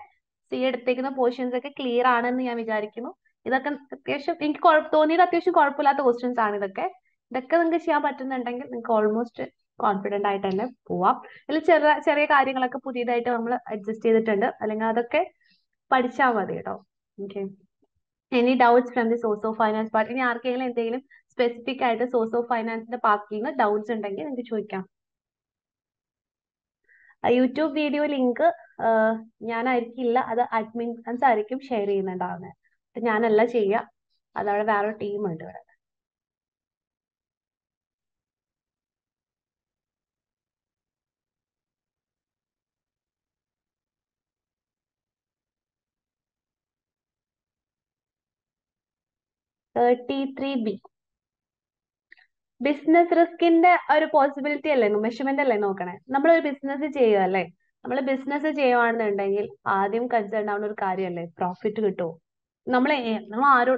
സി എടുത്തേക്കുന്ന പോർഷൻസ് ഒക്കെ ക്ലിയർ ആണെന്ന് ഞാൻ വിചാരിക്കുന്നു. ഇതൊക്കെ അത്യാവശ്യം എനിക്ക് തോന്നിയത് അത്യാവശ്യം കുഴപ്പമില്ലാത്ത ക്വസ്റ്റ്യൻസ് ആണ് ഇതൊക്കെ. ഇതൊക്കെ നിങ്ങൾക്ക് ചെയ്യാൻ പറ്റുന്നുണ്ടെങ്കിൽ നിങ്ങൾക്ക് ഓൾമോസ്റ്റ് കോൺഫിഡന്റ് ആയിട്ട് തന്നെ പോവാം. അല്ലെങ്കിൽ ചെറിയ ചെറിയ കാര്യങ്ങളൊക്കെ പുതിയതായിട്ട് നമ്മൾ അഡ്ജസ്റ്റ് ചെയ്തിട്ടുണ്ട്. അല്ലെങ്കിൽ അതൊക്കെ പഠിച്ചാൽ മതി കേട്ടോ. Okay any doubts from the source of finance part ഇനി ആർക്കെങ്കിലും എന്തെങ്കിലും സ്പെസിഫിക് ആയിട്ട് സോഴ്സ് ഓഫ് ഫൈനാൻസിന്റെ പാർട്ടിൽ നിന്ന് ഡൗട്ട്സ് ഉണ്ടെങ്കിൽ നിങ്ങൾക്ക് ചോദിക്കാം. യൂട്യൂബ് വീഡിയോ ലിങ്ക് ഞാനായിരിക്കില്ല. അത് അഡ്മിൻസ് ആയിരിക്കും ഷെയർ ചെയ്യുന്നുണ്ടാവുന്നത് ഞാനല്ല ചെയ്യുക അതവിടെ വേറൊരു ടീം ഉണ്ട് ഇവിടെ. തേർട്ടി ത്രീ ബി ബിസിനസ് റിസ്കിന്റെ ഒരു പോസിബിലിറ്റി അല്ലേ? മെഷർമെന്റ് അല്ലേ നോക്കണേ? നമ്മൾ ഒരു ബിസിനസ് ചെയ്യുക അല്ലേ? നമ്മൾ ബിസിനസ് ചെയ്യുവാണെന്നുണ്ടെങ്കിൽ ആദ്യം കൺസേൺ ആവുന്ന ഒരു കാര്യമല്ലേ? പ്രോഫിറ്റ് കിട്ടുമോ നമ്മൾ നമ്മൾ ആരോ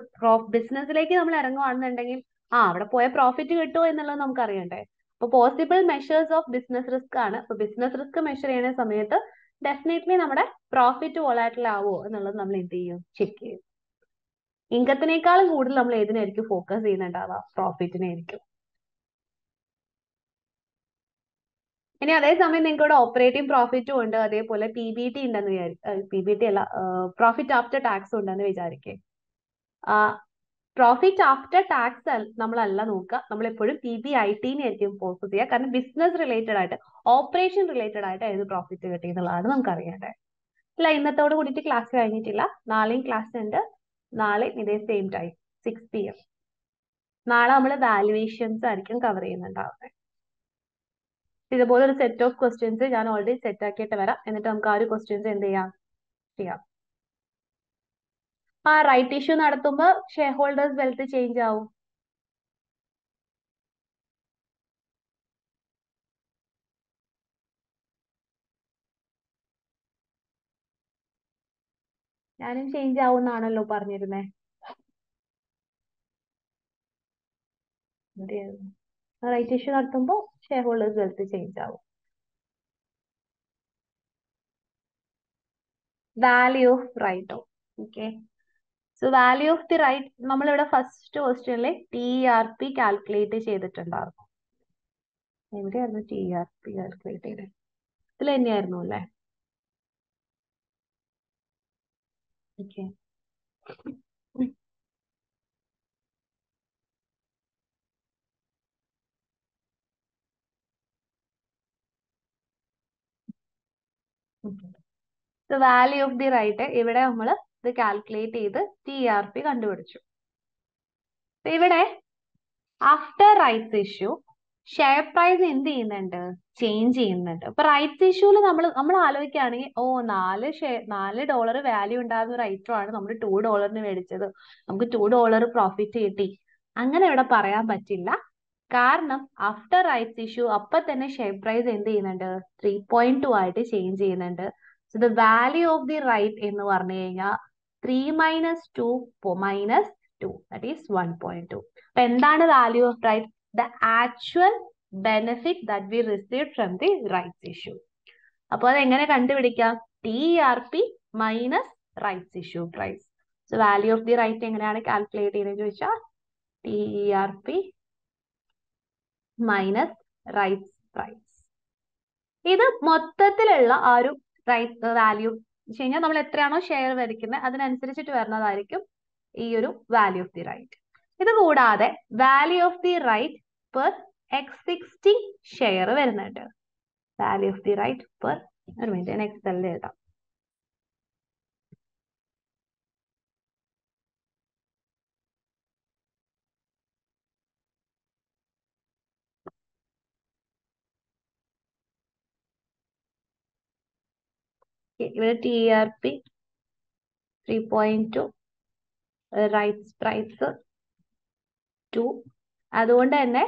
ബിസിനസ്സിലേക്ക് നമ്മൾ ഇറങ്ങുവാണെന്നുണ്ടെങ്കിൽ ആ അവിടെ പോയ പ്രോഫിറ്റ് കിട്ടുമോ എന്നുള്ളത് നമുക്ക് അറിയണ്ടേ അപ്പൊ possible measures of business risk ആണ്. അപ്പൊ ബിസിനസ് റിസ്ക് മെഷർ ചെയ്യുന്ന സമയത്ത് ഡെഫിനറ്റ്ലി നമ്മുടെ പ്രോഫിറ്റ് വോളാറ്റിൽ ആവോ എന്നുള്ളത് നമ്മൾ എന്ത് ചെയ്യും? ചെക്ക് ചെയ്യും. ഇൻകത്തിനേക്കാളും കൂടുതൽ നമ്മൾ ഏതിനായിരിക്കും ഫോക്കസ് ചെയ്യുന്നുണ്ടാവുക? പ്രോഫിറ്റിനായിരിക്കും ഇനി അതേസമയം നിങ്ങൾക്ക് ഇവിടെ ഓപ്പറേറ്റിംഗ് പ്രോഫിറ്റും ഉണ്ട്. അതേപോലെ പി ബി ടി ഉണ്ടെന്ന് വിചാരിക്കും പി ബി ടി അല്ല പ്രോഫിറ്റ് ആഫ്റ്റർ ടാക്സ് ഉണ്ടെന്ന് വിചാരിക്കേ. പ്രോഫിറ്റ് ആഫ്റ്റർ ടാക്സ് നമ്മളല്ല നോക്കുക. നമ്മൾ എപ്പോഴും പി ബി ഐ ടിനെ ആയിരിക്കും ഫോക്കസ് ചെയ്യുക. കാരണം ബിസിനസ് റിലേറ്റഡ് ആയിട്ട് ഓപ്പറേഷൻ റിലേറ്റഡ് ആയിട്ട് ഏത് പ്രോഫിറ്റ് കിട്ടി എന്നുള്ളതാണ് നമുക്ക് അറിയേണ്ടത് അല്ല ഇന്നത്തോട് കൂടിയിട്ട് ക്ലാസ് കഴിഞ്ഞിട്ടില്ല. നാളെയും ക്ലാസ് ഉണ്ട്. നാളെ ഇതേ same time six P M നാളെ നമ്മൾ വാല്യുവേഷൻസ് ആയിരിക്കും കവർ ചെയ്യുന്നുണ്ടാവുന്നത് ഇതുപോലെ ഒരു സെറ്റ് ഓഫ് ക്വസ്റ്റ്യൻസ് ഞാൻ ഓൾറെഡി സെറ്റ് ആക്കിയിട്ട് വരാം. എന്നിട്ട് നമുക്ക് ആ ഒരു ക്വസ്റ്റ്യൻസ് എന്ത് ചെയ്യാം? ചെയ്യാം. ആ റൈറ്റ് ഇഷ്യൂ നടത്തുമ്പോൾ ഷെയർ ഹോൾഡേഴ്സ് വെൽത്ത് ചേഞ്ച് ആവും. ഞാനും ചേഞ്ച് ആവുന്നാണല്ലോ പറഞ്ഞിരുന്നേ. റൈറ്റ് ഇഷ്യൂ നടത്തുമ്പോൾ ഷെയർ ഹോൾഡേഴ്സ് വെൽത്ത് ചേഞ്ച് ആവും. Value of right okay so value of the right നമ്മളിവിടെ ഫസ്റ്റ് ക്വസ്റ്റ്യനിൽ ടി ആർ പി കാൽക്കുലേറ്റ് ചെയ്തിട്ടുണ്ടായിരുന്നു. എവിടെയായിരുന്നു ടി ആർ പി കാൽക്കുലേറ്റ് ചെയ്തത് ഇതിൽ തന്നെയായിരുന്നു അല്ലേ? Okay value of the right ഇവിടെ നമ്മൾ ഇത് കാൽക്കുലേറ്റ് ചെയ്ത് ടി ആർ പി കണ്ടുപിടിച്ചു. ഇവിടെ after rights issue share price എന്ത് ചെയ്യുന്നുണ്ട്? ചേഞ്ച് ചെയ്യുന്നുണ്ട്. അപ്പൊ റൈറ്റ്സ് ഇഷ്യൂൽ നമ്മൾ നമ്മൾ ആലോചിക്കുകയാണെങ്കിൽ ഓ നാല് ഷെയർ നാല് ഡോളർ വാല്യൂ ഉണ്ടാകുന്ന ഒരു ഐറ്റം ആണ് നമ്മൾ ടു ഡോളറിന് മേടിച്ചത്. നമുക്ക് ടു ഡോളർ പ്രോഫിറ്റ് കിട്ടി. അങ്ങനെ ഇവിടെ പറയാൻ പറ്റില്ല. കാരണം ആഫ്റ്റർ റൈറ്റ്സ് ഇഷ്യൂ അപ്പൊ തന്നെ ഷെയർ പ്രൈസ് എന്ത് ചെയ്യുന്നുണ്ട്? ത്രീ പോയിന്റ് ടു ആയിട്ട് ചേഞ്ച് ചെയ്യുന്നുണ്ട്. So the value of the right എന്ന് പറഞ്ഞു കഴിഞ്ഞാൽ three minus two minus two that is one point two അപ്പൊ എന്താണ് value of right the actual benefit that we receive from the rights issue അപ്പോൾ അത് എങ്ങനെ കണ്ടുപിടിക്കാം T R P minus rights issue price so value of the right എങ്ങനെയാണ് കാൽക്കുലേറ്റ് ചെയ്യുന്നത് ചോദിച്ചാൽ T R P minus rights price ഇത് മൊത്തത്തിലുള്ള ആ ഒരു റൈറ്റ് വാല്യൂ കഴിഞ്ഞാൽ നമ്മൾ എത്രയാണോ ഷെയർ വരയ്ക്കുന്നത് അതിനനുസരിച്ചിട്ട് വരുന്നതായിരിക്കും ഈ ഒരു വാല്യൂ ഓഫ് ദി റൈറ്റ് ഇത് കൂടാതെ value of the right per existing share വരുന്നുണ്ട് value of the right per ഒരു മിനിറ്റ് ഞാൻ എക്സലിൽ എഴുതാം. ഇവിടെ T R P three point two rights price two അതുകൊണ്ട് തന്നെ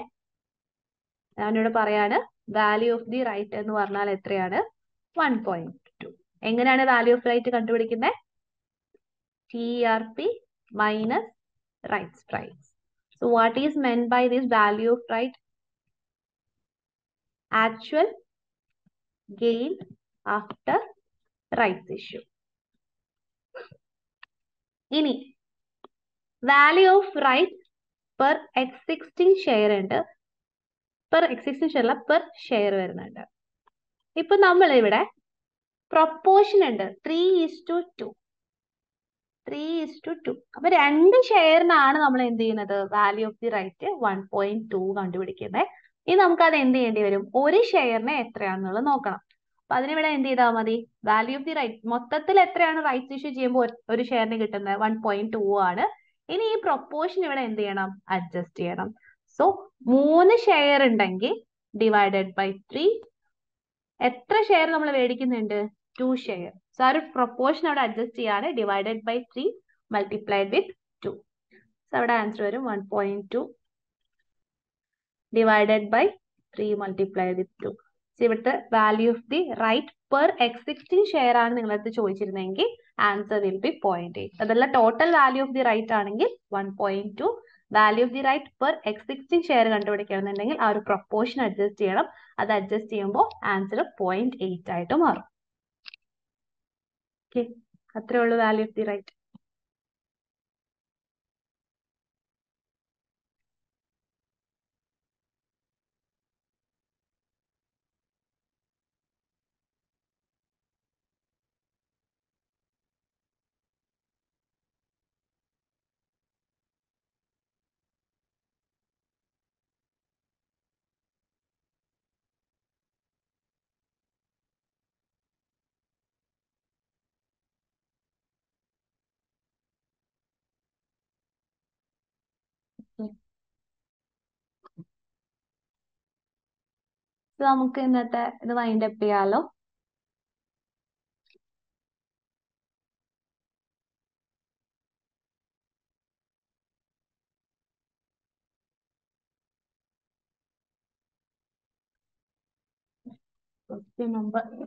ഞാനിവിടെ പറയാണ് വാല്യൂ ഓഫ് ദി റൈറ്റ് എന്ന് പറഞ്ഞാൽ എത്രയാണ്? വൺ പോയിന്റ് ടു എങ്ങനെയാണ് വാല്യൂ ഓഫ് റൈറ്റ് കണ്ടുപിടിക്കുന്നത് T R P minus rights price so what is meant by this value of right actual gain after rights issue ഇനി value of right per existing share ഉണ്ട്. പെർ എക്സിസ്റ്റിംഗ് ഷെയർ അല്ല പെർ ഷെയർ വരുന്നുണ്ട്. ഇപ്പൊ നമ്മൾ ഇവിടെ പ്രൊപ്പോർഷൻ ഉണ്ട്. Three is two two three is two two അപ്പൊ രണ്ട് ഷെയറിനാണ് നമ്മൾ എന്ത് ചെയ്യുന്നത്? Value of the right one point two കണ്ടുപിടിക്കുന്നത് ഇനി നമുക്ക് അത് എന്ത് ചെയ്യേണ്ടി വരും? ഒരു ഷെയറിന് എത്രയാണെന്നുള്ളത് നോക്കണം. അപ്പൊ അതിനിവിടെ എന്ത് ചെയ്താൽ മതി? വാല്യൂ ഓഫ് ദി റൈറ്റ് മൊത്തത്തിൽ എത്രയാണ് റൈറ്റ് ഇഷ്യൂ ചെയ്യുമ്പോൾ ഒരു ഷെയറിന് കിട്ടുന്നത്? വൺ പോയിന്റ് ടു ആണ്. ഇനി ഈ പ്രൊപ്പോർഷൻ ഇവിടെ എന്ത് ചെയ്യണം? അഡ്ജസ്റ്റ് ചെയ്യണം. സോ മൂന്ന് ഷെയർ ഉണ്ടെങ്കിൽ ഡിവൈഡഡ് ബൈ ത്രീ എത്ര ഷെയർ നമ്മൾ മേടിക്കുന്നുണ്ട്? ടു ഷെയർ സോ ആ ഒരു പ്രൊപ്പോർഷൻ അവിടെ അഡ്ജസ്റ്റ് ചെയ്യാണ്. Divided by three multiplied with two so അവിടെ ആൻസർ വരും one point two divided by three multiplied with two so ഇവിടുത്തെ value of the right per existing share ആണ് നിങ്ങളടുത്ത് ചോദിച്ചിരുന്നെങ്കിൽ answer will be point eight അതല്ല total value of the right ആണെങ്കിൽ one point two value of the right per existing share കണ്ടുപിടിക്കണമെന്നുണ്ടെങ്കിൽ ആ ഒരു പ്രൊപ്പോർഷൻ അഡ്ജസ്റ്റ് ചെയ്യണം. അത് അഡ്ജസ്റ്റ് ചെയ്യുമ്പോൾ ആൻസർ പോയിന്റ് എയ്റ്റ് ആയിട്ട് മാറും. അത്രേ ഉള്ളൂ വാല്യൂ ഓഫ് ദി റൈറ്റ് നമുക്ക് ഇന്നത്തെ ഇത് വൈൻഡ് അപ്പ് ചെയ്യാലോ.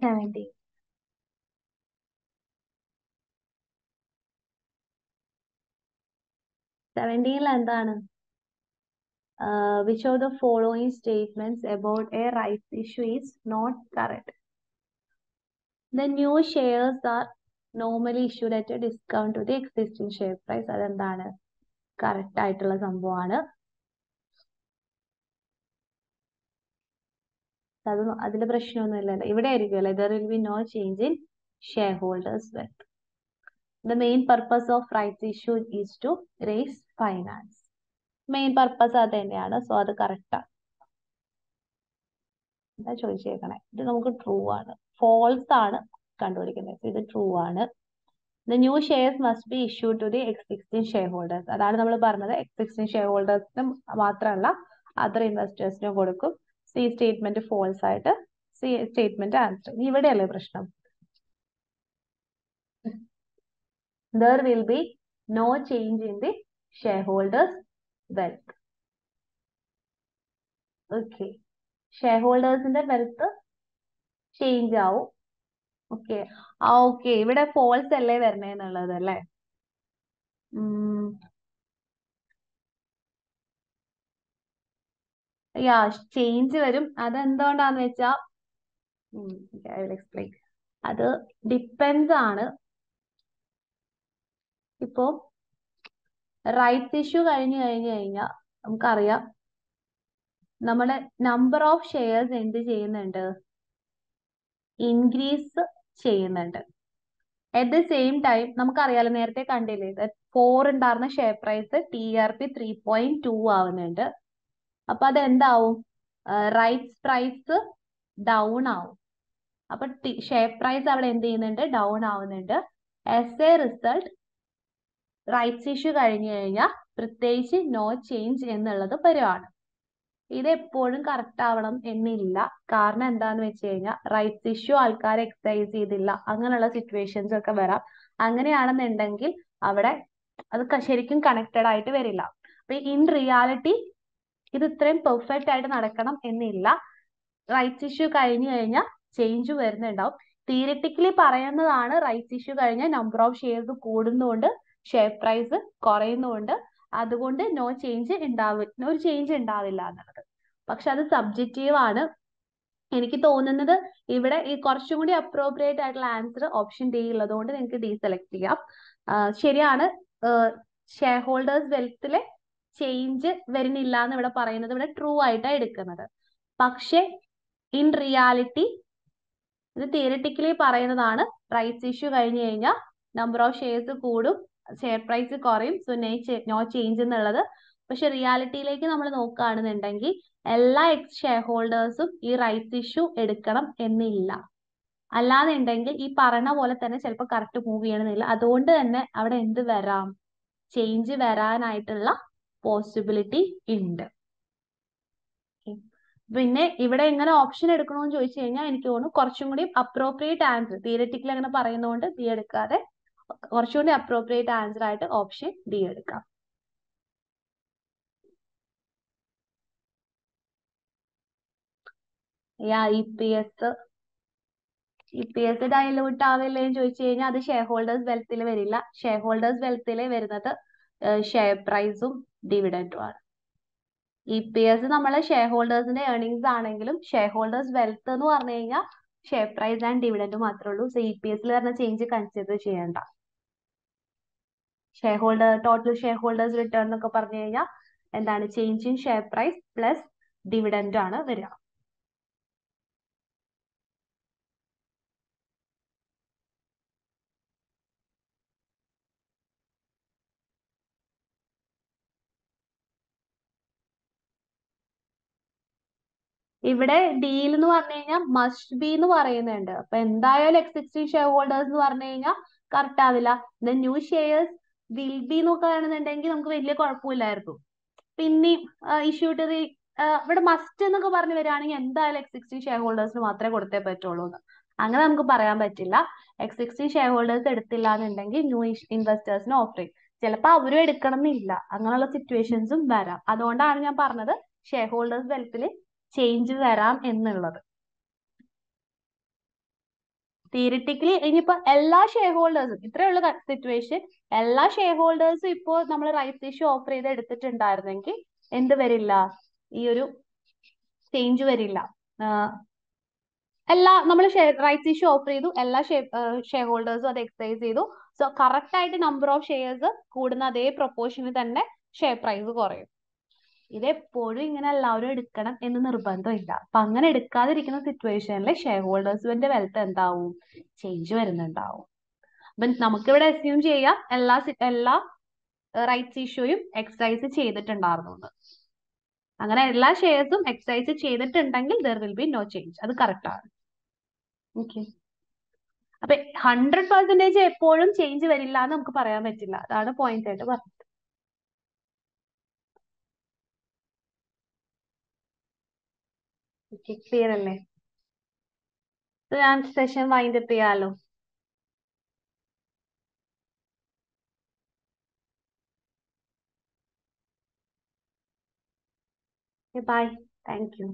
സെവന്റീൻ സെവന്റീനിൽ എന്താണ്? Uh, which of the following statements about a rights issue is not correct? The new shares are normally issued at a discount to the existing share price. അതെന്താണ് കറക്റ്റ് ആയിട്ടുള്ള സംഭവമാണ് അത് അതിൽ പ്രശ്നമൊന്നുമില്ലല്ലോ ഇവിടെ ആയിരിക്കുമല്ലോ there will be no change in share holders wealth the main purpose of rights issue is to raise finance main purpose അത് തന്നെയാണ്. സോ അത് കറക്റ്റാണ് എന്താ ചോദിച്ചേക്കണേ? ഇത് നമുക്ക് ട്രൂ ആണ്. ഫോൾസ് ആണ് കണ്ടുപിടിക്കുന്നത്. ഇത് ട്രൂ ആണ്. The new shares must be issue to the existing share holders അതാണ് നമ്മൾ പറഞ്ഞത്. എക്സിസ്റ്റിംഗ് ഷെയർ ഹോൾഡേഴ്സിന് മാത്രമല്ല അതർ ഇൻവെസ്റ്റേഴ്സിനും കൊടുക്കും. സി സ്റ്റേറ്റ്മെന്റ് ഫോൾസ് ആയിട്ട്. സി സ്റ്റേറ്റ്മെന്റ് ആൻസർ ഇവിടെയല്ലേ പ്രശ്നം? There will be no change in the share holders wealth okay share ഹോൾഡേഴ്സിന്റെ wealth change ആവും. ഓക്കെ ആ ഓക്കെ ഇവിടെ ഫോൾസ് അല്ലേ വരണേന്നുള്ളത് അല്ലേ? യാ ചേഞ്ച് വരും. അതെന്തുകൊണ്ടാന്ന് വെച്ചാ ഐ വിൽ എക്സ്പ്ലെയിൻ അത് ഡിപ്പെൻസ് ആണ്. ഇപ്പോ റൈറ്റ്സ് ഇഷ്യൂ കഴിഞ്ഞു കഴിഞ്ഞു കഴിഞ്ഞാൽ നമുക്കറിയാം നമ്മുടെ നമ്പർ ഓഫ് ഷെയർസ് എന്ത് ചെയ്യുന്നുണ്ട്? ഇൻക്രീസ് ചെയ്യുന്നുണ്ട്. അറ്റ് ദ സെയിം ടൈം നമുക്കറിയാലോ നേരത്തെ കണ്ടില്ലേ ഫോർ ഉണ്ടായിരുന്ന share price T R P three point two ആവുന്നുണ്ട്. അപ്പൊ അത് എന്താവും റൈറ്റ്സ് പ്രൈസ് ഡൗൺ ആവും. അപ്പൊ ഷെയർ പ്രൈസ് അവിടെ എന്ത് ചെയ്യുന്നുണ്ട്? ഡൗൺ ആവുന്നുണ്ട്. As a result rights issue കഴിഞ്ഞു കഴിഞ്ഞാൽ പ്രത്യേകിച്ച് നോ ചേഞ്ച് എന്നുള്ളത് വരുവാണ് ഇത് എപ്പോഴും കറക്റ്റ് ആവണം എന്നില്ല. കാരണം എന്താന്ന് വെച്ച് കഴിഞ്ഞാൽ റൈറ്റ്സ് ഇഷ്യൂ ആൾക്കാർ എക്സസൈസ് ചെയ്തില്ല. അങ്ങനെയുള്ള സിറ്റുവേഷൻസ് ഒക്കെ വരാം. അങ്ങനെയാണെന്നുണ്ടെങ്കിൽ അവിടെ അത് ശരിക്കും കണക്റ്റഡ് ആയിട്ട് വരില്ല. അപ്പൊ ഇൻ റിയാലിറ്റി ഇത് ഇത്രയും പെർഫെക്റ്റ് ആയിട്ട് നടക്കണം എന്നില്ല. റൈറ്റ്സ് ഇഷ്യൂ കഴിഞ്ഞു കഴിഞ്ഞാൽ ചേഞ്ച് വരുന്നുണ്ടാവും. തിയറിറ്റിക്കലി പറയുന്നതാണ് റൈറ്റ്സ് ഇഷ്യൂ കഴിഞ്ഞാൽ നമ്പർ ഓഫ് ഷെയർസ് കൂടുന്നതുകൊണ്ട് ഷെയർ പ്രൈസ് കുറയുന്നുണ്ട്. അതുകൊണ്ട് നോ ചേഞ്ച് ഉണ്ടാവില്ല ഒരു ചേഞ്ച് ഉണ്ടാവില്ല എന്നുള്ളത്. പക്ഷെ അത് സബ്ജക്റ്റീവ് ആണ്. എനിക്ക് തോന്നുന്നത് ഇവിടെ ഈ കുറച്ചും കൂടി അപ്രോപ്രിയേറ്റ് ആയിട്ടുള്ള ആൻസർ ഓപ്ഷൻ ഡി ഉള്ളത് കൊണ്ട് നിങ്ങൾക്ക് ഡി സെലക്ട് ചെയ്യാം ശരിയാണ്. ഷെയർ ഹോൾഡേഴ്സ് വെൽത്തിലെ ചേഞ്ച് വരുന്നില്ല എന്ന് ഇവിടെ പറയുന്നത് ഇവിടെ ട്രൂ ആയിട്ടാണ് എടുക്കുന്നത്. പക്ഷെ ഇൻ റിയാലിറ്റി ഇത് തിയറിറ്റിക്കലി പറയുന്നതാണ്. റൈറ്റ്സ് ഇഷ്യൂ കഴിഞ്ഞു കഴിഞ്ഞാൽ നമ്പർ ഓഫ് ഷെയർസ് കൂടും. ഷെയർ പ്രൈസ് കുറയും. സോ നോ ചേഞ്ച് എന്നുള്ളത്. പക്ഷെ റിയാലിറ്റിയിലേക്ക് നമ്മൾ നോക്കുകയാണെന്നുണ്ടെങ്കിൽ എല്ലാ എക്സ് ഷെയർ ഹോൾഡേഴ്സും ഈ റൈറ്റ്സ് ഇഷ്യൂ എടുക്കണം എന്നില്ല. അല്ലാന്നുണ്ടെങ്കിൽ ഈ പറഞ്ഞ പോലെ തന്നെ ചിലപ്പോൾ കറക്റ്റ് മൂവ് ചെയ്യണമെന്നില്ല. അതുകൊണ്ട് തന്നെ അവിടെ എന്ത് വരാം? ചേഞ്ച് വരാനായിട്ടുള്ള പോസിബിലിറ്റി ഉണ്ട്. പിന്നെ ഇവിടെ എങ്ങനെ ഓപ്ഷൻ എടുക്കണമെന്ന് ചോദിച്ചു കഴിഞ്ഞാൽ എനിക്ക് തോന്നുന്നു കുറച്ചും കൂടി അപ്രോപ്രിയേറ്റ് ആൻസർ തിയററ്റിക്കലി അങ്ങനെ പറയുന്നതുകൊണ്ട് തീ എടുക്കാതെ കുറച്ചുകൂടി അപ്രോപ്രിയേറ്റ് ആൻസർ ആയിട്ട് ഓപ്ഷൻ ഡി എടുക്കാം. E P S. E P S dilute ആവില്ലേ എന്ന് ചോദിച്ചു കഴിഞ്ഞാൽ അത് ഷെയർ ഹോൾഡേഴ്സ് വെൽത്തിൽ വരില്ല. ഷെയർ ഹോൾഡേഴ്സ് വെൽത്തിൽ വരുന്നത് ഷെയർ പ്രൈസും ഡിവിഡൻഡും ആണ്. ഇ പി എസ് നമ്മൾ ഷെയർ ഹോൾഡേഴ്സിന്റെ ഏർണിങ്സ് ആണെങ്കിലും ഷെയർ ഹോൾഡേഴ്സ് വെൽത്ത് എന്ന് പറഞ്ഞു കഴിഞ്ഞാൽ ഷെയർ പ്രൈസ് ആൻഡ് ഡിവിഡൻഡ് മാത്രമേ ഉള്ളൂ. സോ ഇ പി എസിൽ വരുന്ന ചേഞ്ച് കൺസിഡർ ചെയ്യേണ്ട. Share holder total share holders return എന്നൊക്കെ പറഞ്ഞു കഴിഞ്ഞാൽ എന്താണ്? Change in share price plus dividend ആണ് വരിക. ഇവിടെ ഡീൽ എന്ന് പറഞ്ഞു കഴിഞ്ഞാൽ മസ്റ്റ് ബി എന്ന് പറയുന്നുണ്ട്. അപ്പൊ എന്തായാലും എക്സിസ്റ്റിംഗ് ഷെയർ ഹോൾഡേഴ്സ് എന്ന് പറഞ്ഞു കഴിഞ്ഞാൽ കറക്റ്റ് ആവില്ല. ന്യൂ ഷെയർസ് വിൽ ബി നോക്കുകയാണെന്നുണ്ടെങ്കിൽ നമുക്ക് വലിയ കുഴപ്പമില്ലായിരുന്നു. പിന്നെ ഇഷ്യൂ ടു ദി ഇവിടെ മസ്റ്റ് എന്നൊക്കെ പറഞ്ഞു വരികയാണെങ്കിൽ എന്തായാലും എക്സിസ്റ്റിംഗ് ഷെയർ ഹോൾഡേഴ്സിന് മാത്രമേ കൊടുത്തേ പറ്റുള്ളൂ എന്ന്. അങ്ങനെ നമുക്ക് പറയാൻ പറ്റില്ല. എക്സിസ്റ്റിംഗ് ഷെയർ ഹോൾഡേഴ്സ് എടുത്തില്ല എന്നുണ്ടെങ്കിൽ ന്യൂ ഇൻവെസ്റ്റേഴ്സിന് ഓഫർ ചെയ്യും ചിലപ്പോൾ അവരും എടുക്കണം എന്നില്ല അങ്ങനെയുള്ള സിറ്റുവേഷൻസും വരാം. അതുകൊണ്ടാണ് ഞാൻ പറഞ്ഞത് ഷെയർ ഹോൾഡേഴ്സ് തലത്തിൽ ചേഞ്ച് വരാം എന്നുള്ളത്. തിയറിറ്റിക്കലി ഇനിയിപ്പോ എല്ലാ ഷെയർ ഹോൾഡേഴ്സും ഇത്രയുള്ള സിറ്റുവേഷൻ എല്ലാ ഷെയർ ഹോൾഡേഴ്സും ഇപ്പോൾ നമ്മൾ റൈറ്റ് ഇഷ്യൂ ഓഫർ ചെയ്ത് എടുത്തിട്ടുണ്ടായിരുന്നെങ്കിൽ എന്ത് വരില്ല? ഈ ഒരു ചേഞ്ച് വരില്ല. എല്ലാ നമ്മൾ ഷെയർ റൈറ്റ്സ് ഇഷ്യൂ ഓഫർ ചെയ്തു എല്ലാ ഷെയർ ഷെയർ ഹോൾഡേഴ്സും അത് എക്സൈസ് ചെയ്തു. സോ കറക്റ്റ് ആയിട്ട് നമ്പർ ഓഫ് ഷെയർസ് കൂടുന്ന അതേ പ്രൊപ്പോർഷനിൽ തന്നെ ഷെയർ പ്രൈസ് കുറയും. ഇതെപ്പോഴും ഇങ്ങനെ എല്ലാവരും എടുക്കണം എന്ന് നിർബന്ധമില്ല. അപ്പൊ അങ്ങനെ എടുക്കാതിരിക്കുന്ന സിറ്റുവേഷനിൽ ഷെയർ ഹോൾഡേഴ്സിന്റെ വെൽത്ത് എന്താവും? ചേഞ്ച് വരുന്നുണ്ടാവും. അപ്പൊ നമുക്കിവിടെ അസ്യൂം ചെയ്യാം എല്ലാ എല്ലാ റൈറ്റ്സ് ഇഷ്യൂയും എക്സസൈസ് ചെയ്തിട്ടുണ്ടായിരുന്നു അങ്ങനെ എല്ലാ ഷെയർസും എക്സസൈസ് ചെയ്തിട്ടുണ്ടെങ്കിൽ there will be no change അത് കറക്റ്റ് ആണ്. ഓക്കെ അപ്പൊ ഹൺഡ്രഡ് പെർസെന്റേജ് എപ്പോഴും ചേഞ്ച് വരില്ല എന്ന് നമുക്ക് പറയാൻ പറ്റില്ല. അതാണ് പോയിന്റ് ആയിട്ട് പറഞ്ഞത്. ക്ലിയർ അല്ലേ? ഞാൻ സെഷൻ വൈൻഡ് അപ്പ് ചെയ്യാലോ? Bye thank you